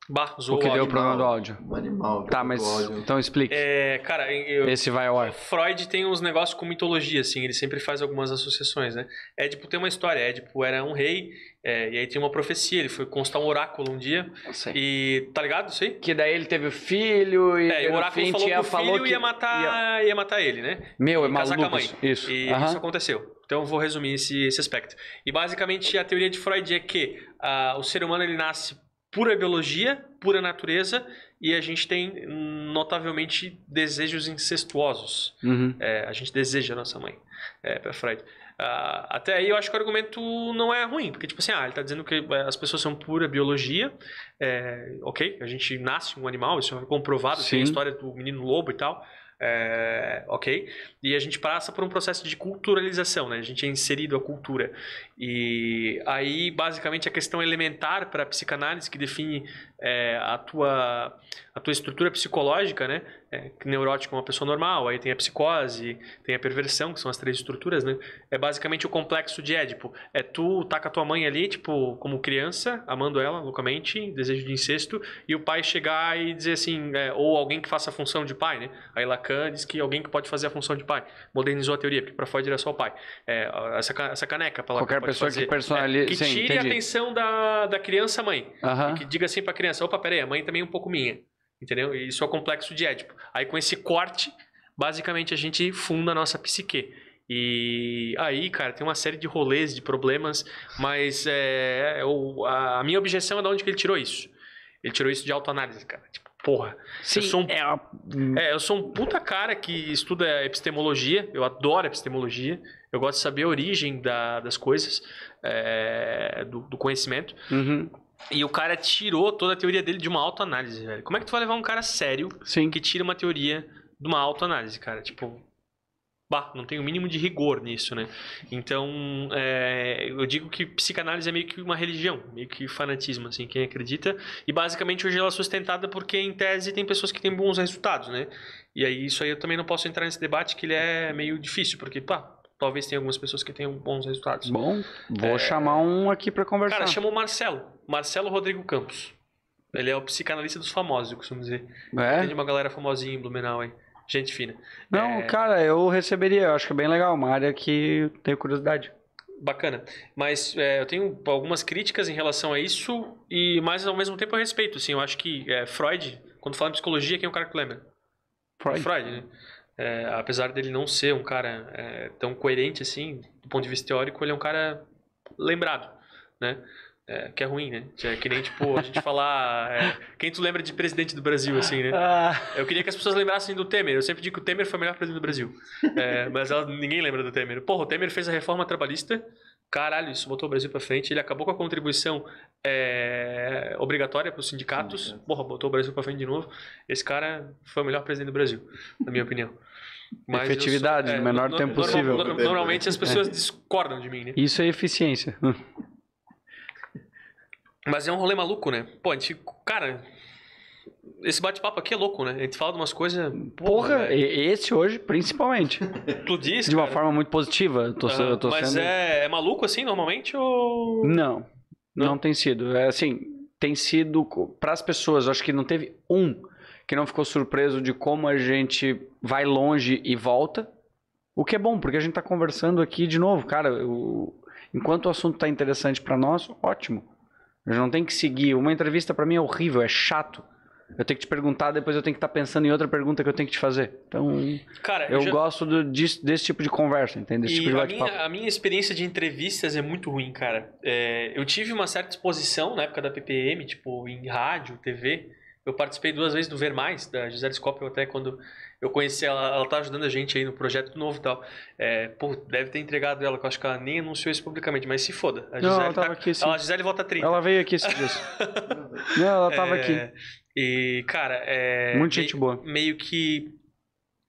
Bah, O zoou que o deu áudio. problema do áudio. Um animal. Tá, mas então explique. É, cara, eu, Esse vai ao ar. Freud tem uns negócios com mitologia, assim, ele sempre faz algumas associações, né? Édipo tem uma história, Édipo era um rei, é, e aí tem uma profecia, ele foi constar um oráculo um dia, Sei. e tá ligado isso aí? Que daí ele teve o filho e, É, e o oráculo fim falou que o falou filho que ia matar, ia... matar ele, né? Meu, é casar com a maluco mãe. isso. Isso. E isso aconteceu. Então eu vou resumir esse, esse aspecto. E basicamente a teoria de Freud é que ah, o ser humano ele nasce pura biologia, pura natureza, e a gente tem notavelmente desejos incestuosos. Uhum. É, a gente deseja a nossa mãe, é, para Freud. Ah, até aí eu acho que o argumento não é ruim, porque tipo assim, ah, ele está dizendo que é, as pessoas são pura biologia, é, ok, a gente nasce um animal, isso é comprovado, tem a Sim. história do menino lobo e tal, é, ok, e a gente passa por um processo de culturalização, né? A gente é inserido à cultura. E aí, basicamente, a questão elementar para a psicanálise que define é, a, tua, a tua estrutura psicológica, né? É, neurótico é uma pessoa normal, aí tem a psicose, tem a perversão, que são as três estruturas, né? É basicamente o complexo de Édipo. É tu tá com a tua mãe ali, tipo, como criança, amando ela loucamente, desejo de incesto, e o pai chegar e dizer assim, é, ou alguém que faça a função de pai, né? Aí Lacan diz que alguém que pode fazer a função de pai. Modernizou a teoria, porque para Freud era só o pai. É, essa, essa caneca para Qualquer pessoa que personalize- É, que sim, tire a entendi. atenção da, da criança mãe. E que diga assim pra criança, opa, peraí, a mãe também é um pouco minha. Entendeu? E isso é o complexo de Édipo. Aí com esse corte, basicamente a gente funda a nossa psique. E aí, cara, tem uma série de rolês, de problemas, mas é, a, a minha objeção é de onde que ele tirou isso. Ele tirou isso de autoanálise, cara. Tipo, porra. Sim, sou um- é a- É, eu sou um puta cara que estuda epistemologia, eu adoro epistemologia, eu gosto de saber a origem da- das coisas, é, do, do conhecimento. Uhum. E o cara tirou toda a teoria dele de uma autoanálise, velho. Como é que tu vai levar um cara sério Sim. que tira uma teoria de uma autoanálise, cara? Tipo, bah, não tem o mínimo de rigor nisso, né? Então, é, eu digo que psicanálise é meio que uma religião, meio que fanatismo, assim, quem acredita. E basicamente hoje ela é sustentada porque, em tese, tem pessoas que têm bons resultados, né? E aí, isso aí eu também não posso entrar nesse debate que ele é meio difícil, porque, pá, talvez tenha algumas pessoas que tenham bons resultados. Bom, vou chamar um aqui pra conversar. É. Cara, chama o Marcelo. Marcelo Rodrigo Campos. Ele é o psicanalista dos famosos, eu costumo dizer. É? Tem uma galera famosinha em Blumenau aí. Gente fina. Não, É, cara, eu receberia. Eu acho que é bem legal. Uma área que tenho curiosidade. Bacana. Mas é, eu tenho algumas críticas em relação a isso, e mas ao mesmo tempo eu respeito. Assim, eu acho que é, Freud, quando fala em psicologia, quem é o cara que lembra? Freud. Freud, né? É, apesar dele não ser um cara é, tão coerente assim, do ponto de vista teórico, ele é um cara lembrado, né? É, que é ruim, né? Que É que nem, tipo, a gente falar... é, quem tu lembra de presidente do Brasil, assim, né? Ah, Eu queria que as pessoas lembrassem do Temer. Eu sempre digo que o Temer foi o melhor presidente do Brasil. É, mas ela- ninguém lembra do Temer. Porra, o Temer fez a reforma trabalhista. Caralho, isso botou o Brasil pra frente. Ele acabou com a contribuição é, obrigatória pros sindicatos. Sindicatos. Porra, botou o Brasil pra frente de novo. Esse cara foi o melhor presidente do Brasil, na minha opinião. Mas Efetividade, no menor tempo possível. normal- normalmente as pessoas discordam de mim, né? isso é eficiência. Mas é um rolê maluco, né? Pô, a gente. Cara. Esse bate-papo aqui é louco, né? A gente fala de umas coisas. Porra, velho. e- esse hoje, principalmente. Tu diz, De uma cara. forma muito positiva. Tô, eu tô Mas sendo... é, é maluco assim, normalmente? Ou. Não, não, Não? tem sido. É assim, tem sido para as pessoas. Acho que não teve um que não ficou surpreso de como a gente vai longe e volta. O que é bom, porque a gente tá conversando aqui de novo, cara. eu- enquanto o assunto tá interessante para nós, ótimo. Gente não tem que seguir. Uma entrevista para mim é horrível, é chato. Eu tenho que te perguntar, depois eu tenho que estar pensando em outra pergunta que eu tenho que te fazer. Então, Cara, eu já- gosto do- disso- desse tipo de conversa, entende? Desse E tipo de a minha, a minha experiência de entrevistas é muito ruim, cara. É, eu tive uma certa exposição na época da PPM, tipo, em rádio, TV. Eu participei duas vezes do Ver Mais, da Gisele Scopel, até quando eu conheci ela, ela tá ajudando a gente aí no projeto novo e tal. É, pô, deve ter entregado ela, que eu acho que ela nem anunciou isso publicamente, mas se foda. A Não, Gisele ela tava tá- aqui, a Gisele volta 30. Ela veio aqui esses dias. Não, ela tava É, aqui. E, cara, é. Muita meio- gente boa. Meio que.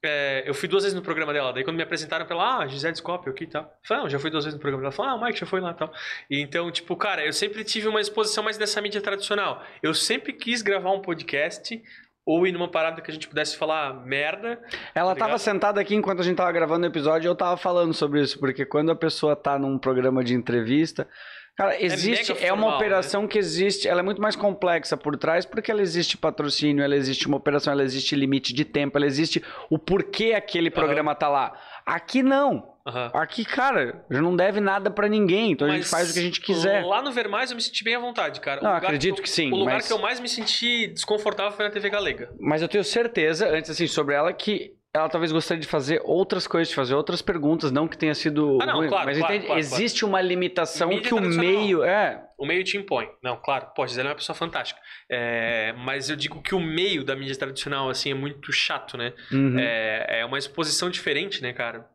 é, eu fui duas vezes no programa dela. Daí quando me apresentaram pra ela, ah, Gisele Scopio aqui e tal. Eu falei, não, já fui duas vezes no programa dela. Ela falou, ah, o Mike já foi lá e tal. E então, tipo, cara, eu sempre tive uma exposição mais dessa mídia tradicional. Eu sempre quis gravar um podcast ou ir numa parada que a gente pudesse falar merda. Ela Tá tava sentada aqui enquanto a gente tava gravando o episódio e eu tava falando sobre isso, porque quando a pessoa tá num programa de entrevista. Cara, existe. mega É, uma formal, né? operação que existe. Ela é muito mais complexa por trás, porque ela existe patrocínio, ela existe uma operação, ela existe limite de tempo, ela existe o porquê aquele programa tá lá. Aqui não. Aham. Aqui, cara, já não deve nada pra ninguém, então a gente Mas faz o que a gente quiser. Lá no Ver Mais eu me senti bem à vontade, cara. Não, acredito eu- que sim, O lugar mas- que eu mais me senti desconfortável foi na TV Galega. Mas eu tenho certeza, antes assim, sobre ela, que ela talvez gostaria de fazer outras coisas, de fazer outras perguntas, não que tenha sido Ah, não, ruim, claro, mas claro, entende? claro, existe uma limitação Mídia que o meio é. O meio te impõe. Não, claro, a Gisele é uma pessoa fantástica. É, mas eu digo que o meio da mídia tradicional, assim, é muito chato, né? Uhum. É, é uma exposição diferente, né, cara?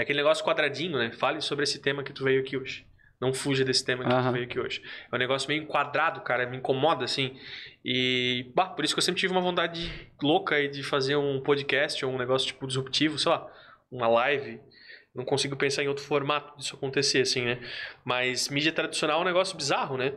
É aquele negócio quadradinho, né? Fale sobre esse tema que tu veio aqui hoje. Não fuja desse tema que tu veio aqui hoje. É um negócio meio enquadrado, cara. Me incomoda, assim. E, bah, por isso que eu sempre tive uma vontade louca aí de fazer um podcast ou um negócio, tipo, disruptivo, sei lá, uma live. Não consigo pensar em outro formato disso acontecer, assim, né? Mas mídia tradicional é um negócio bizarro, né?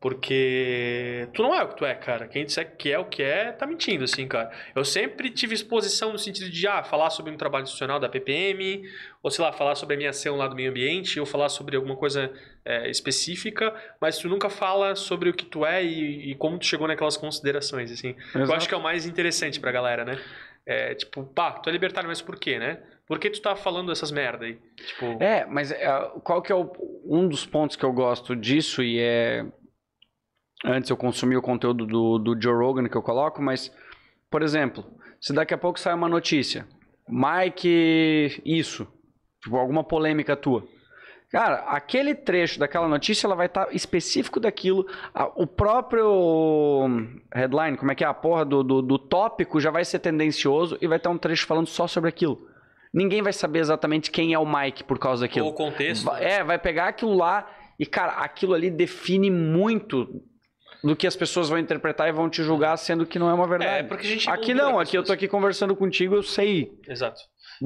Porque tu não é o que tu é, cara. Quem disser que é o que é, tá mentindo, assim, cara. Eu sempre tive exposição no sentido de, ah, falar sobre um trabalho institucional da PPM, ou sei lá, falar sobre a minha ação lá do meio ambiente, ou falar sobre alguma coisa é, específica, mas tu nunca fala sobre o que tu é e, e como tu chegou naquelas considerações, assim. Eu Exato. acho que é o mais interessante pra galera, né? É, tipo, pá, tu é libertário, mas por quê, né? Por que tu tá falando essas merda aí? Tipo, É, mas é, qual que é o- um dos pontos que eu gosto disso e é antes eu consumi o conteúdo do, do Joe Rogan que eu coloco, mas por exemplo, se daqui a pouco sai uma notícia, Mike isso, tipo alguma polêmica tua, cara, aquele trecho daquela notícia ela vai estar específico daquilo, o próprio headline, como é que é a porra do, do, do tópico já vai ser tendencioso e vai ter um trecho falando só sobre aquilo. Ninguém vai saber exatamente quem é o Mike por causa daquilo. ou o contexto. É, vai pegar aquilo lá e, cara, aquilo ali define muito do que as pessoas vão interpretar e vão te julgar, sendo que não é uma É, verdade. porque a gente. aqui moldura não, aqui eu tô aqui conversando contigo, eu sei. Exato.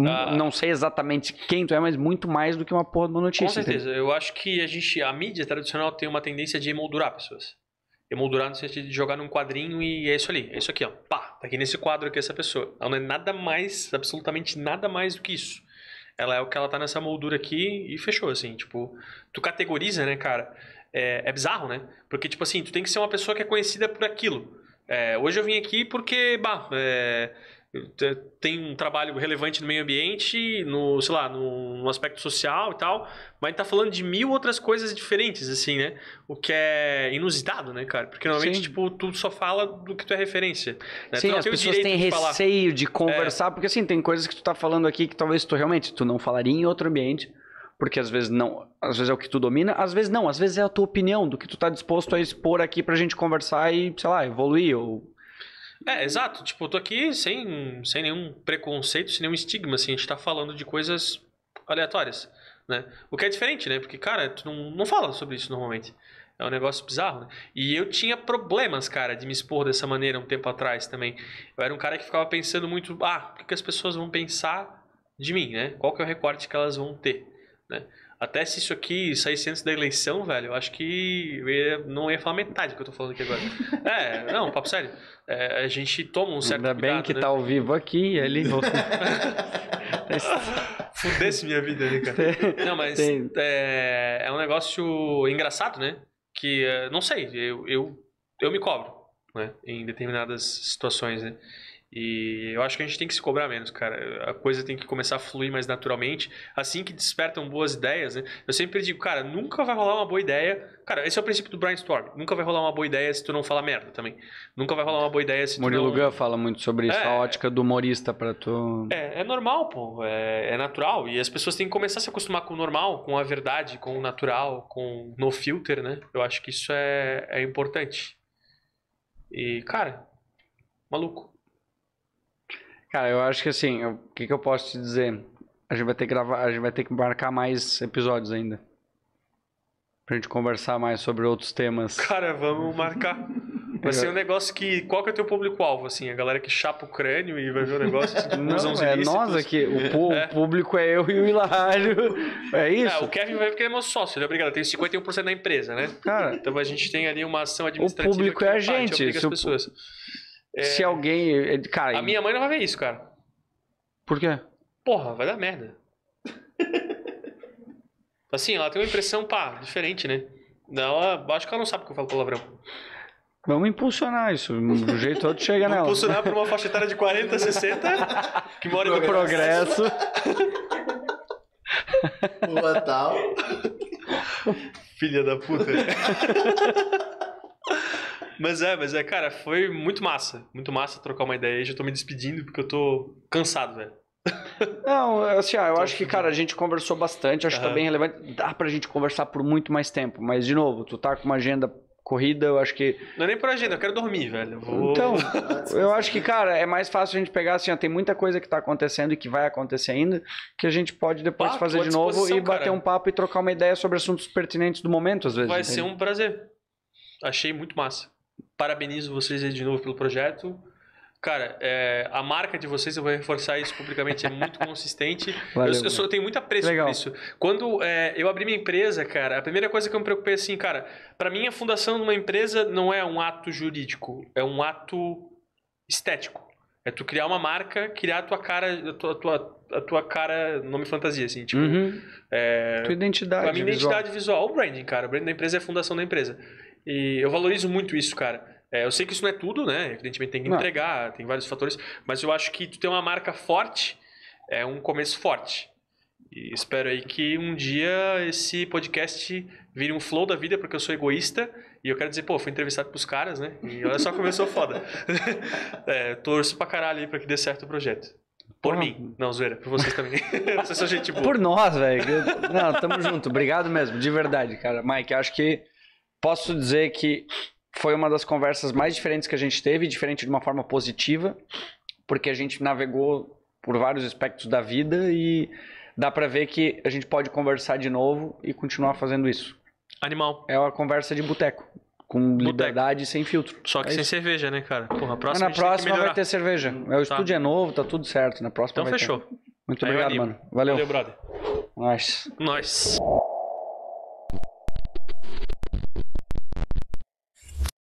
Ah. Não sei exatamente quem tu é, mas muito mais do que uma porra de uma notícia. Com certeza. Eu acho que a gente, a mídia tradicional tem uma tendência de emoldurar pessoas. Emoldurar no sentido de jogar num quadrinho e é isso ali. É isso aqui, ó. Pá, tá aqui nesse quadro aqui essa pessoa. Ela não é nada mais, absolutamente nada mais do que isso. Ela é o que ela tá nessa moldura aqui e fechou, assim. Tipo, tu categoriza, né, cara? É, é bizarro, né? Porque, tipo assim, tu tem que ser uma pessoa que é conhecida por aquilo. É, hoje eu vim aqui porque, bah, é, tem um trabalho relevante no meio ambiente, no, sei lá, no, no aspecto social e tal, mas tá falando de mil outras coisas diferentes, assim, né? O que é inusitado, né, cara? Porque normalmente, Sim. tipo, tu só fala do que tu é referência. Né? Sim, as pessoas têm de falar. É. receio de conversar, porque assim, tem coisas que tu tá falando aqui que talvez tu realmente tu não falaria em outro ambiente, porque às vezes não, às vezes é o que tu domina, às vezes não, às vezes é a tua opinião, do que tu tá disposto a expor aqui pra gente conversar e, sei lá, evoluir ou É, exato. Tipo, eu tô aqui sem, sem nenhum preconceito, sem nenhum estigma, assim. A gente tá falando de coisas aleatórias, né? O que é diferente, né? Porque, cara, tu não, não fala sobre isso normalmente. É um negócio bizarro, né? E eu tinha problemas, cara, de me expor dessa maneira um tempo atrás também. Eu era um cara que ficava pensando muito, ah, o que, que as pessoas vão pensar de mim, né? Qual que é o recorte que elas vão ter, né? Até se isso aqui saísse antes da eleição, velho, eu acho que eu ia- não ia falar metade do que eu tô falando aqui agora. é, não, papo sério. É, a gente toma um certo Ainda bem cuidado, que né? tá ao vivo aqui, ele Fudesse minha vida, né, cara? Não, mas é, é um negócio engraçado, né? Que, é, não sei, eu, eu, eu me cobro, né? Em determinadas situações, né? E eu acho que a gente tem que se cobrar menos, cara. A coisa tem que começar a fluir mais naturalmente. Assim que despertam boas ideias, né? Eu sempre digo, cara, nunca vai rolar uma boa ideia. Cara, esse é o princípio do brainstorm. Nunca vai rolar uma boa ideia se tu não falar merda também. Nunca vai rolar uma boa ideia se tu Murilo não... Gun fala muito sobre isso, É. a ótica do humorista pra tu. É, é normal, pô. É, é natural. E as pessoas têm que começar a se acostumar com o normal, com a verdade, com o natural, com no filter, né? Eu acho que isso é, é importante. E, cara, maluco. Cara, eu acho que assim, o que, que eu posso te dizer? A gente vai ter que gravar, a gente vai ter que marcar mais episódios ainda. Pra gente conversar mais sobre outros temas. Cara, vamos marcar. Vai ser um negócio que. Qual que é o teu público-alvo, assim? A galera que chapa o crânio e vai ver o negócio. assim, Não, é nós aqui. O, pu- É. o público é eu e o Hilário. É É, isso? o Kevin vai porque ele é meu sócio, ele é obrigado. Tenho 51% da empresa, né? Cara, Então a gente tem ali uma ação administrativa. público que, é a gente, obriga se as o- pessoas. Se alguém. é, Cara, A minha mãe não vai ver isso, cara. por quê? Porra, vai dar merda. Assim, ela tem uma impressão, pá, diferente, né? Não, ela- acho que ela não sabe que eu falo palavrão. Vamos impulsionar isso. Do jeito outro chega nela. impulsionar pra uma faixa etária de 40, 60, que mora no O progresso. Rua tal. Filha da puta. mas é, mas é, cara, foi muito massa. Muito massa trocar uma ideia. Já tô me despedindo porque eu tô cansado, velho. Não, assim, ó, eu acho que, cara, a gente conversou bastante, acho que tá bem relevante. Dá pra gente conversar por muito mais tempo, mas, de novo, tu tá com uma agenda corrida, eu acho que. Não é nem por agenda, eu quero dormir, velho. Vou... Então, eu acho que, cara, é mais fácil a gente pegar assim, ó, tem muita coisa que tá acontecendo e que vai acontecer ainda, que a gente pode depois Ah, fazer de novo e bater cara. um papo e trocar uma ideia sobre assuntos pertinentes do momento, às vezes. Vai entende? ser um prazer. Achei muito massa. Parabenizo vocês aí de novo pelo projeto. Cara, é, a marca de vocês, eu vou reforçar isso publicamente, é muito consistente. Valeu, eu, eu sou- eu tenho muito apreço Legal. por isso. Quando é, eu abri minha empresa, cara, a primeira coisa que eu me preocupei é assim, cara, pra mim a fundação de uma empresa não é um ato jurídico, é um ato estético. É tu criar uma marca, criar a tua cara, a tua, a tua, a tua cara, nome fantasia, assim, tipo, Uhum. é, Tua identidade. a minha visual. identidade visual, o branding, cara. O branding da empresa é a fundação da empresa. E eu valorizo muito isso, cara. É, eu sei que isso não é tudo, né? Evidentemente tem que Não. entregar, tem vários fatores. Mas eu acho que tu ter uma marca forte é um começo forte. E espero aí que um dia esse podcast vire um flow da vida, porque eu sou egoísta. E eu quero dizer, pô, fui entrevistado pros caras, né? E olha só como eu sou foda. é, torço pra caralho aí pra que dê certo o projeto. Por Porra. mim. Não, zoeira. Por vocês também. vocês são gente boa. Por nós, velho. Não, tamo junto. Obrigado mesmo, de verdade, cara. Mike, acho que posso dizer que foi uma das conversas mais diferentes que a gente teve, diferente de uma forma positiva, porque a gente navegou por vários aspectos da vida e dá pra ver que a gente pode conversar de novo e continuar fazendo isso. Animal. É uma conversa de boteco, com liberdade e sem filtro. Só que É sem isso. cerveja, né, cara? Porra, a Mas próxima na próxima vai ter cerveja. O estúdio é novo, tá tudo certo. Na próxima Então vai ter. fechou. Muito Aí obrigado, mano. Valeu. Valeu, brother. Nice. Nós.